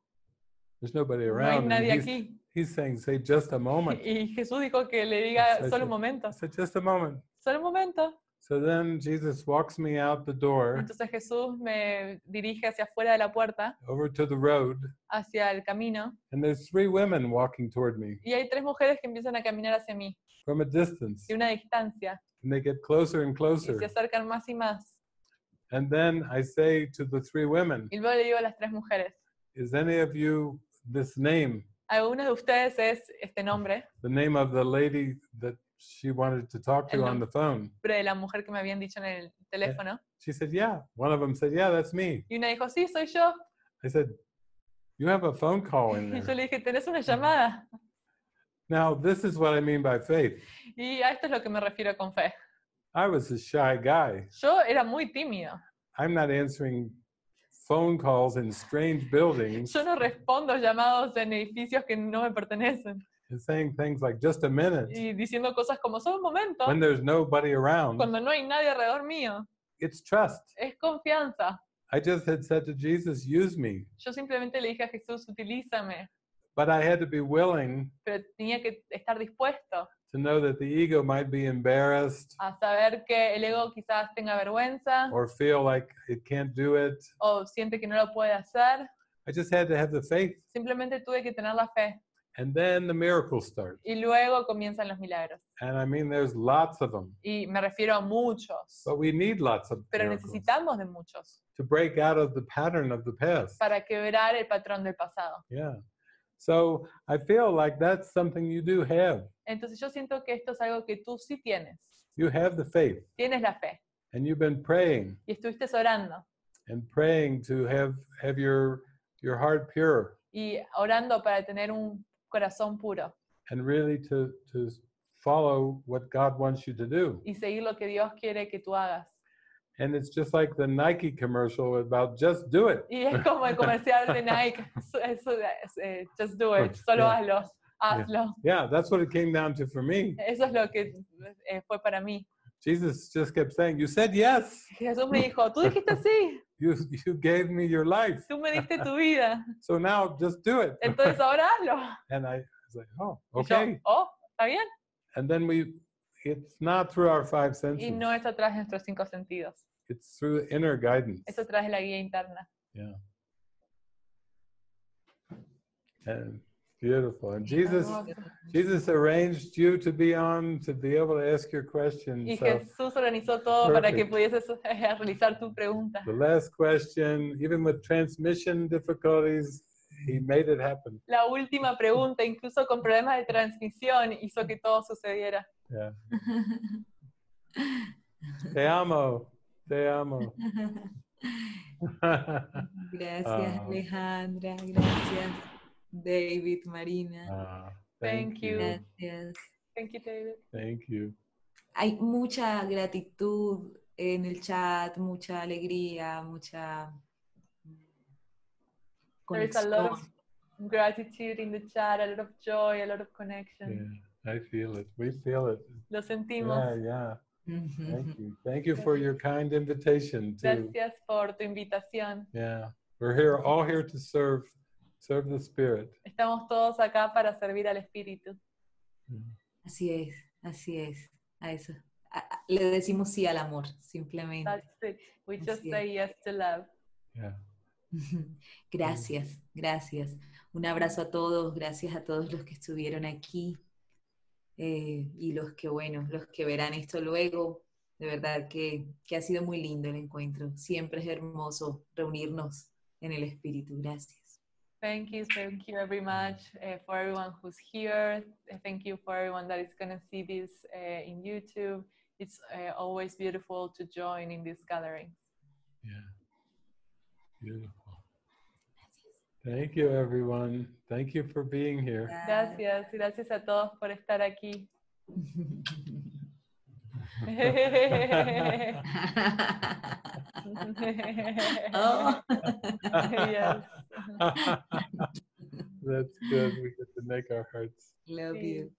There's nobody around." no hay nadie aquí. He's saying, Say just a moment. Y Jesús dijo que le diga Yes, solo un momento. Said, Just a moment. Solo un momento. So then Jesus walks me out the door Entonces Jesús me dirige hacia afuera de la puerta, over to the road, hacia el camino, and there's three women walking toward me y hay tres mujeres que empiezan a caminar hacia mí, from a distance, de una distancia, and they get closer and closer. y se acercan más y más. And then I say to the three women, Y luego le digo a las tres mujeres, Is any of you this name, ¿alguno de ustedes es este nombre? the name of the lady that she wanted to talk to El on the phone? Nombre de la mujer que me habían dicho en el teléfono. She said, Yeah. One of them said, Yeah, that's me. Y una dijo, sí, soy yo. I said, You have a phone call in Y yo le dije, tenés una llamada. Now, this is what I mean by faith. Y a esto es lo que me refiero con fe. I was a shy guy. Yo era muy tímido. I'm not answering phone calls in strange buildings. Yo no respondo llamados en edificios que no me pertenecen. and saying things like just a minute y diciendo cosas como solo un momento, when there's nobody around, cuando no hay nadie alrededor mío. it's trust. Es confianza. I just had said to Jesus, use me. Yo simplemente le dije a Jesús, utilízame, But I had to be willing pero tenía que estar dispuesto to know that the ego might be embarrassed a saber que el ego quizás tenga vergüenza or feel like it can't do it. o siente que no lo puede hacer. I just had to have the faith. Simplemente tuve que tener la fe And then the miracles start. y luego comienzan los milagros. And I mean, there's lots of them, Y me refiero a muchos, but we need lots of pero miracles necesitamos de muchos to break out of the pattern of the past. para quebrar el patrón del pasado. Yeah. So I feel like that's something you do have. Entonces yo siento que esto es algo que tú sí tienes. You have the faith, Tienes la fe and you've been praying y estuviste orando and praying to have have your your heart pure y orando para tener un corazón puro and really to to follow what God wants you to do. y seguir lo que Dios quiere que tú hagas. And it's just like the Nike commercial about just do it. Y es como el comercial de Nike, eso- eso es, eh, just do it, solo Yeah. hazlo, hazlo. Yeah, that's what it came down to for me. Eso es lo que eh, fue para mí. Jesus just kept saying, "You said yes. Jesús me dijo, tú dijiste sí, You you gave me your life. tú me diste tu vida, So now just do it." entonces ahora hazlo. and I was like, "Oh, Y yo, okay." oh, está bien. And then we it's not through our five senses. Y no es atrás de nuestros cinco sentidos, It's through inner guidance. es atrás de la guía interna. And beautiful. And Jesus Jesus arranged you to be on to be able to ask your Y questions. So Jesús organizó todo para que pudieses eh, realizar tu pregunta. the last question, even with transmission difficulties, he made it happen. La última pregunta, incluso con problemas de transmisión, hizo que todo sucediera. Yeah. Te amo. Te amo. Gracias, Ah. Alejandra. Gracias, David, Marina. Ah, Thank you. Gracias. Thank you, David. Thank you. Hay mucha gratitud en el chat, mucha alegría, mucha There is a lot of gratitude in the chat, a lot of joy, a lot of connection. Yeah, I feel it. We feel it. Lo sentimos. Yeah, yeah. Thank you. Thank you for your kind invitation to Gracias por tu invitación. Yeah. We're here all here to serve serve the spirit. Estamos todos acá para servir al Espíritu. Así es, así es. A eso. A- a- le decimos sí al amor, simplemente. That's it. We just Así es. say yes to love. Yeah. Gracias, gracias. Un abrazo a todos, gracias a todos los que estuvieron aquí eh, y los que, bueno, los que verán esto luego. De verdad que, que ha sido muy lindo el encuentro. Siempre es hermoso reunirnos en el espíritu. Gracias. Thank you, thank you very much uh, for everyone who's here. Thank you for everyone that is going to see this uh, in YouTube. It's uh, always beautiful to join in these gatherings. Yeah. Beautiful. Thank you everyone. Thank you for being here. Gracias, gracias a todos por estar aquí. Oh. Yes. That's good. We get to make our hearts. Love Sí. you.